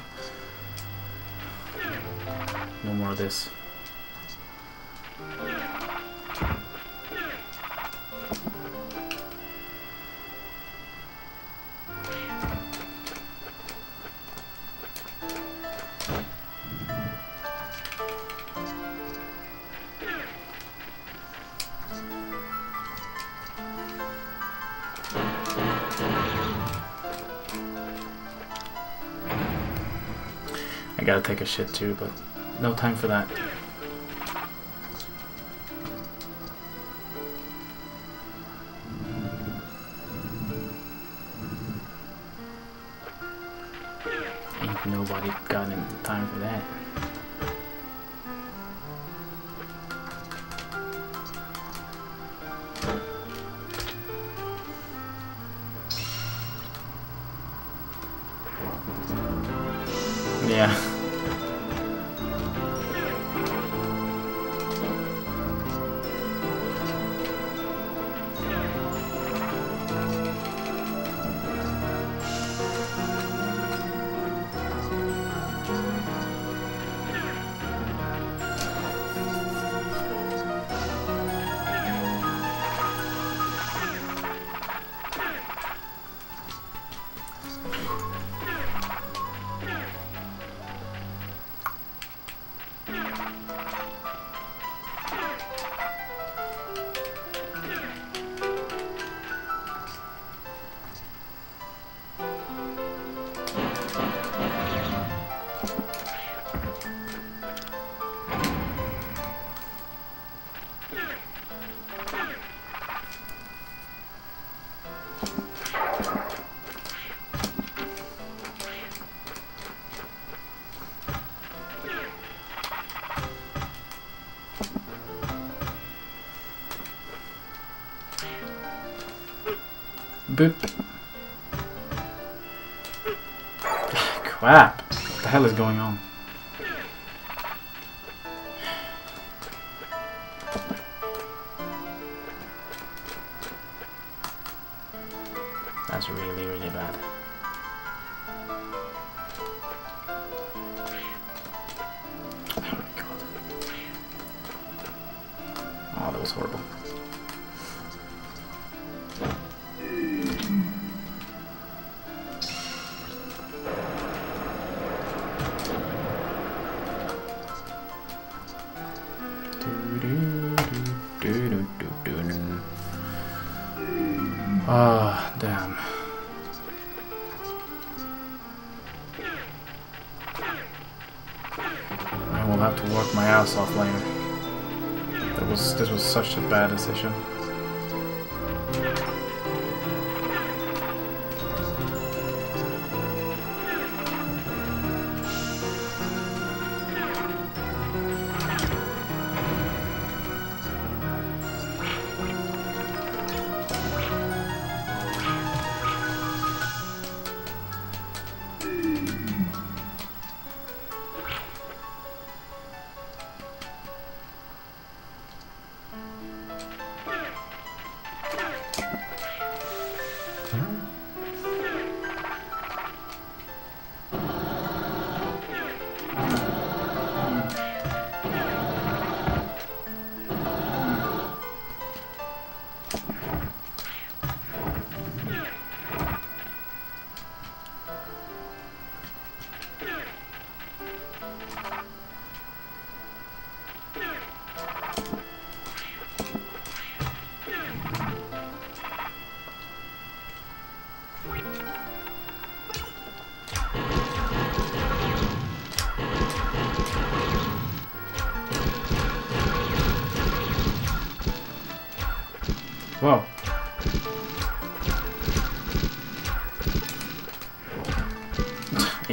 Shit too, but no time for that.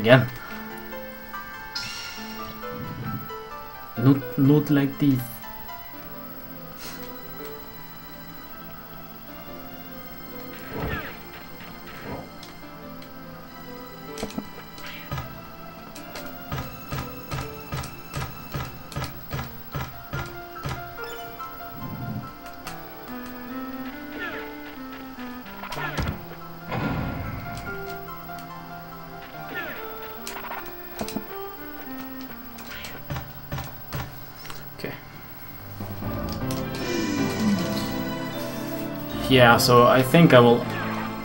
again. Not, not like this. Yeah, so I think I will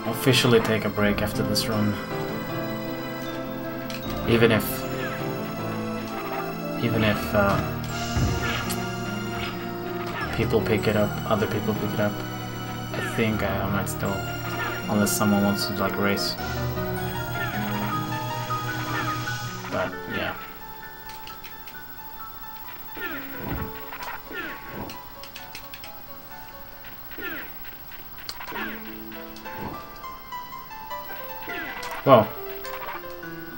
officially take a break after this run. Even if... Even if... Uh, people pick it up, other people pick it up. I think I, might still... Unless someone wants to like race.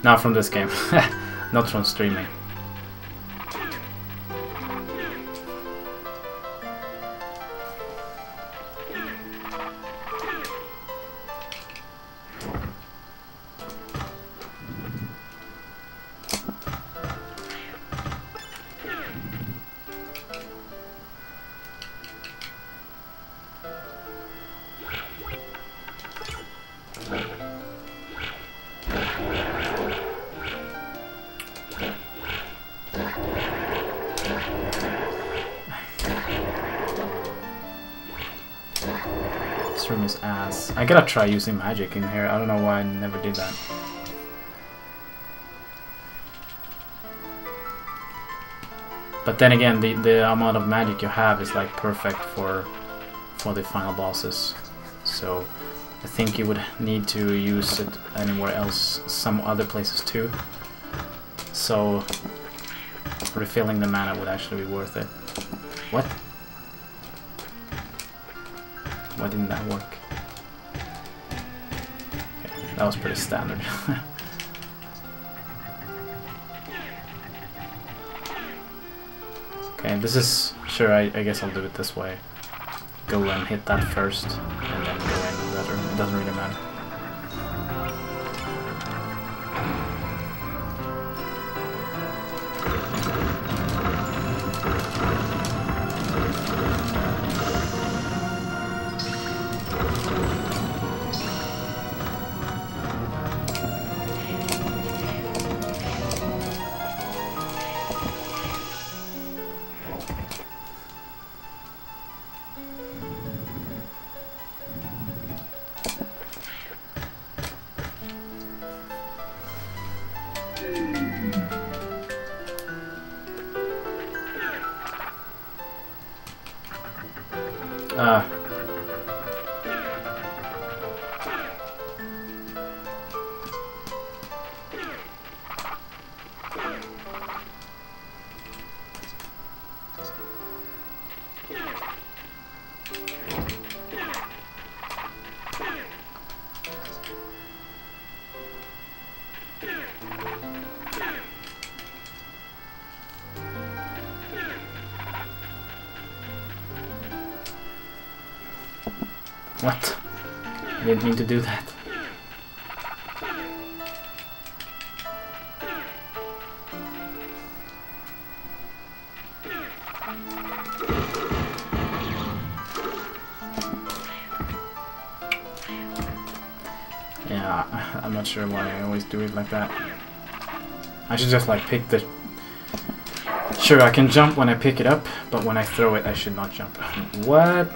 Not from this game. not from streaming. I gotta try using magic in here. I don't know why I never did that. But then again, the, the amount of magic you have is like perfect for for the final bosses. So I think you would need to use it anywhere else, some other places too. So refilling the mana would actually be worth it. What? Why didn't that work? That was pretty standard. okay, this is... Sure, I, I guess I'll do it this way. Go and hit that first, and then go in. It doesn't really didn't mean to do that. Yeah, I'm not sure why I always do it like that. I should just like pick the... Sure, I can jump when I pick it up, but when I throw it I should not jump. What?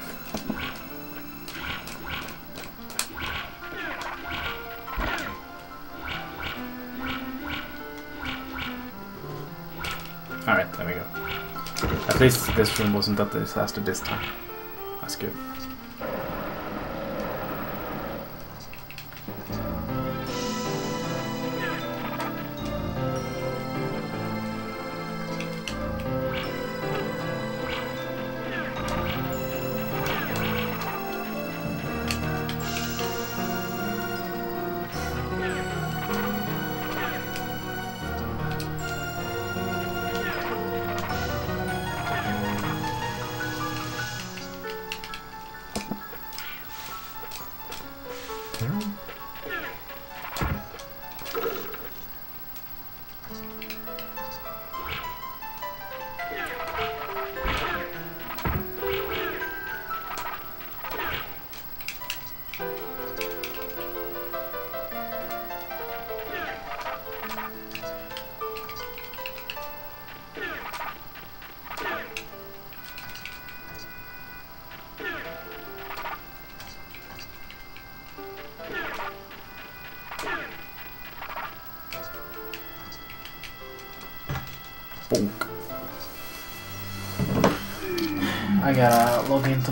Least this room wasn't a disaster this time. That's good.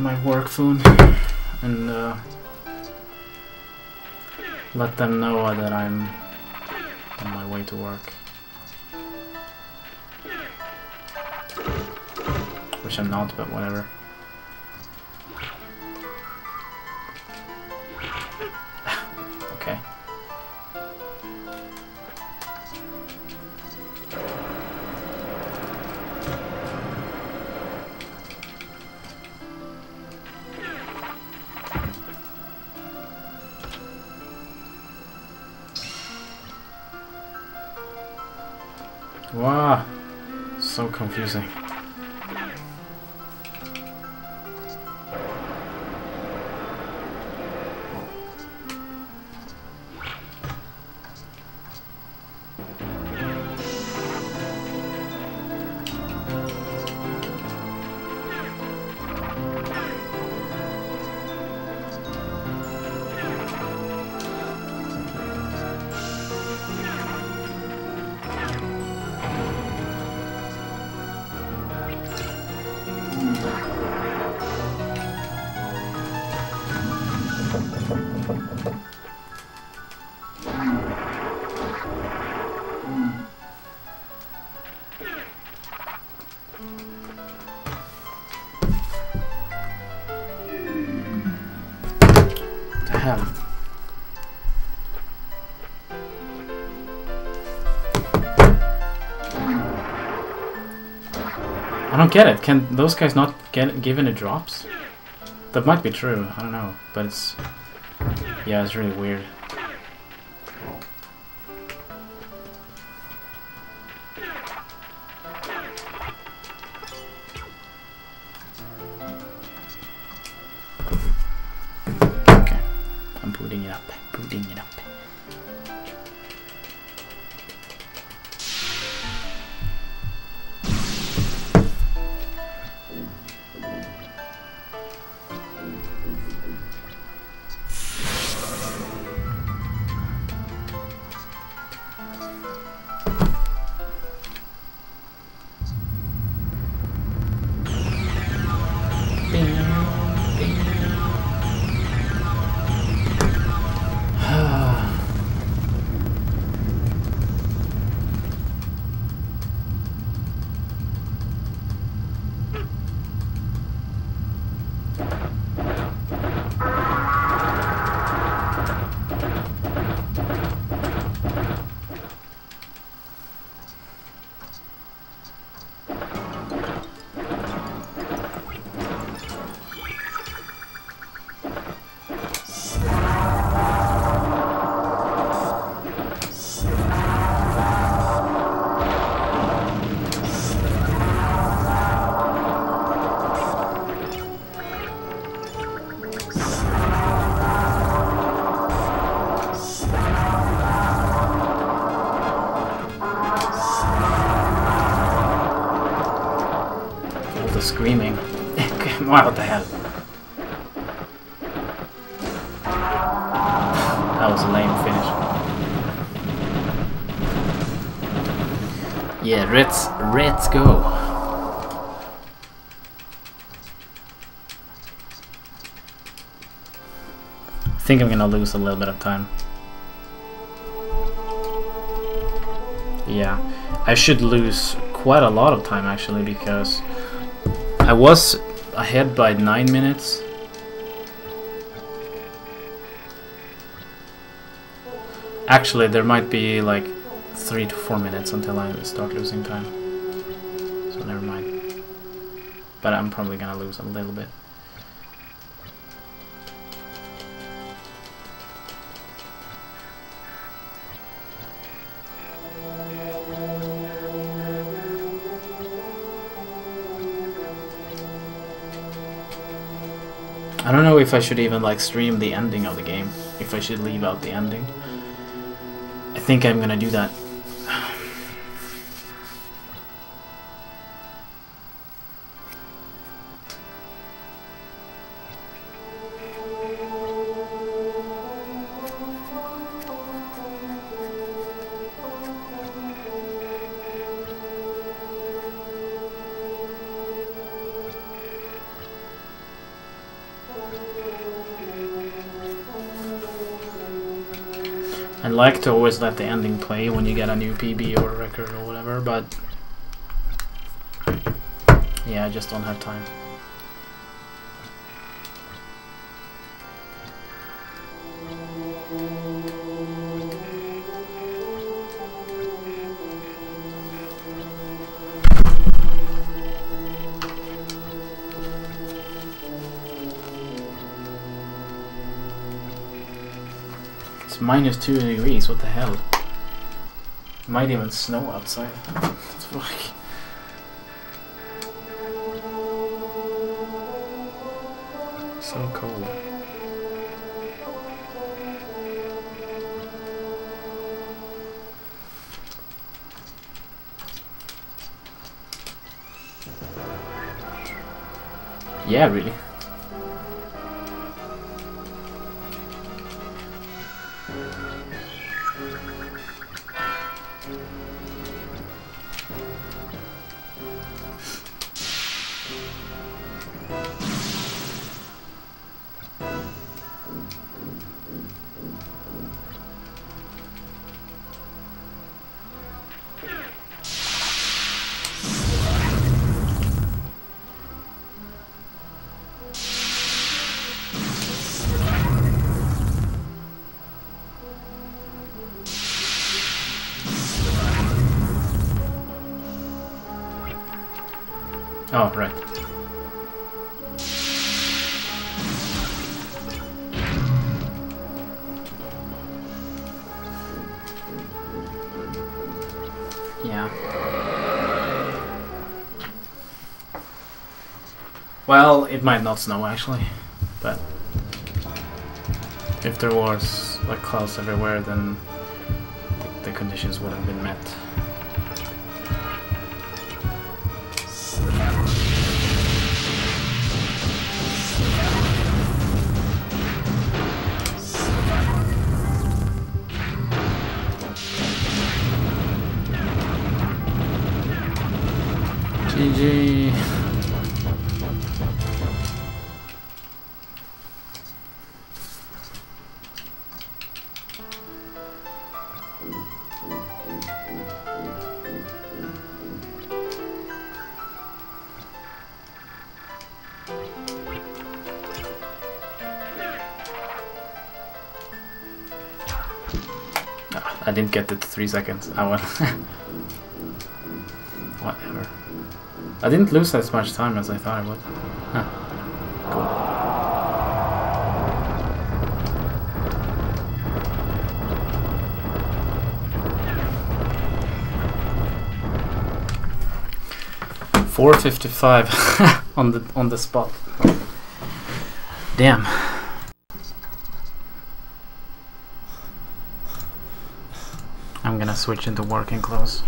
My work phone and uh, let them know that I'm on my way to work. Which I'm not, but whatever. Get it. Can those guys not get give any drops? That might be true. I don't know, but it's yeah, it's really weird. Think I'm gonna lose a little bit of time. Yeah, I should lose quite a lot of time actually because I was ahead by 9 minutes. Actually, there might be like 3 to 4 minutes until I start losing time. So never mind. But I'm probably gonna lose a little bit. Don't know if I should even like stream the ending of the game. If I should leave out the ending. I think I'm gonna do that. Like to always let the ending play when you get a new PB or record or whatever, but yeah, I just don't have time. Minus two degrees, what the hell? Might even snow outside. It's like so cold. Yeah, really. Might not snow actually, but if there was like clouds everywhere, then the conditions wouldn't have been met. Three seconds. I won. Whatever. I didn't lose as much time as I thought I would. Huh. Cool. Four fifty-five on the on the spot. Damn. I'm gonna switch into working clothes.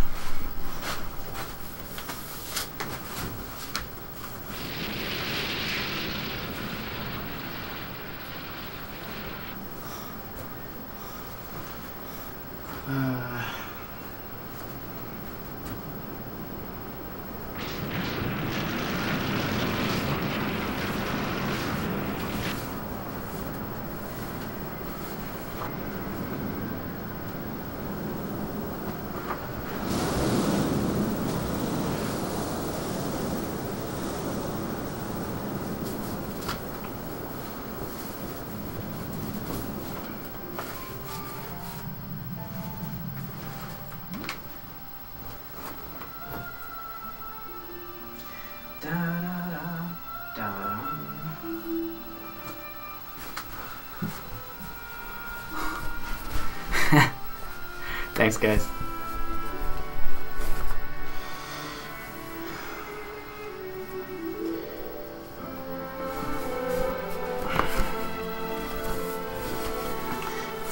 Thanks, guys.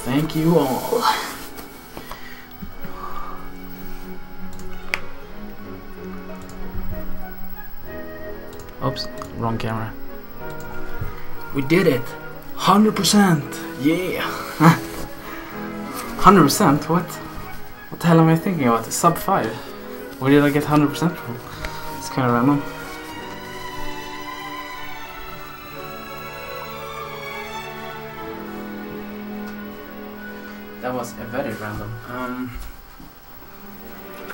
Thank you all. Oops, wrong camera. We did it! 100%! Yeah! 100%? What? What the hell am I thinking about? Sub 5? Where did I get 100% from? It's kind of random. That was a very random. Um,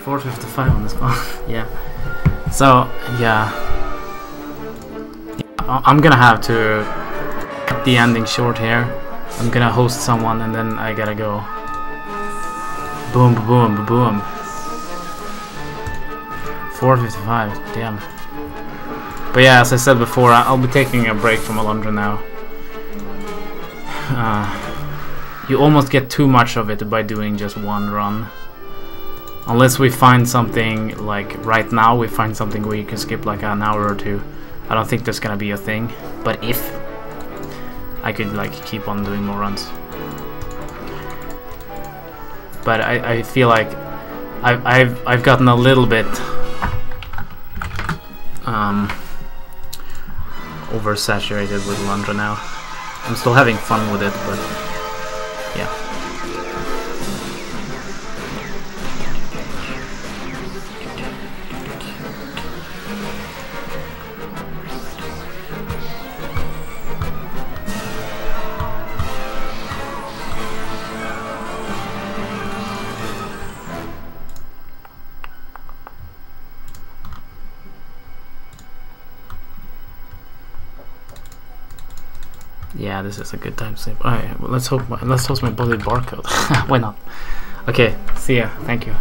455 on this one. yeah. So, yeah. I'm gonna have to cut the ending short here. I'm gonna host someone and then I gotta go. Boom, ba- boom, boom. 455, damn. But yeah, as I said before, I'll be taking a break from Alundra now. Uh, you almost get too much of it by doing just one run. Unless we find something like right now, we find something where you can skip like an hour or two. I don't think that's gonna be a thing. But if I could like keep on doing more runs. But I, I feel like I've, I've I've gotten a little bit um, oversaturated with Alundra now. I'm still having fun with it, but this is a good time sleep. Alright, well, let's hope my, let's host my body barcode. Why not? Okay, see ya. Thank you.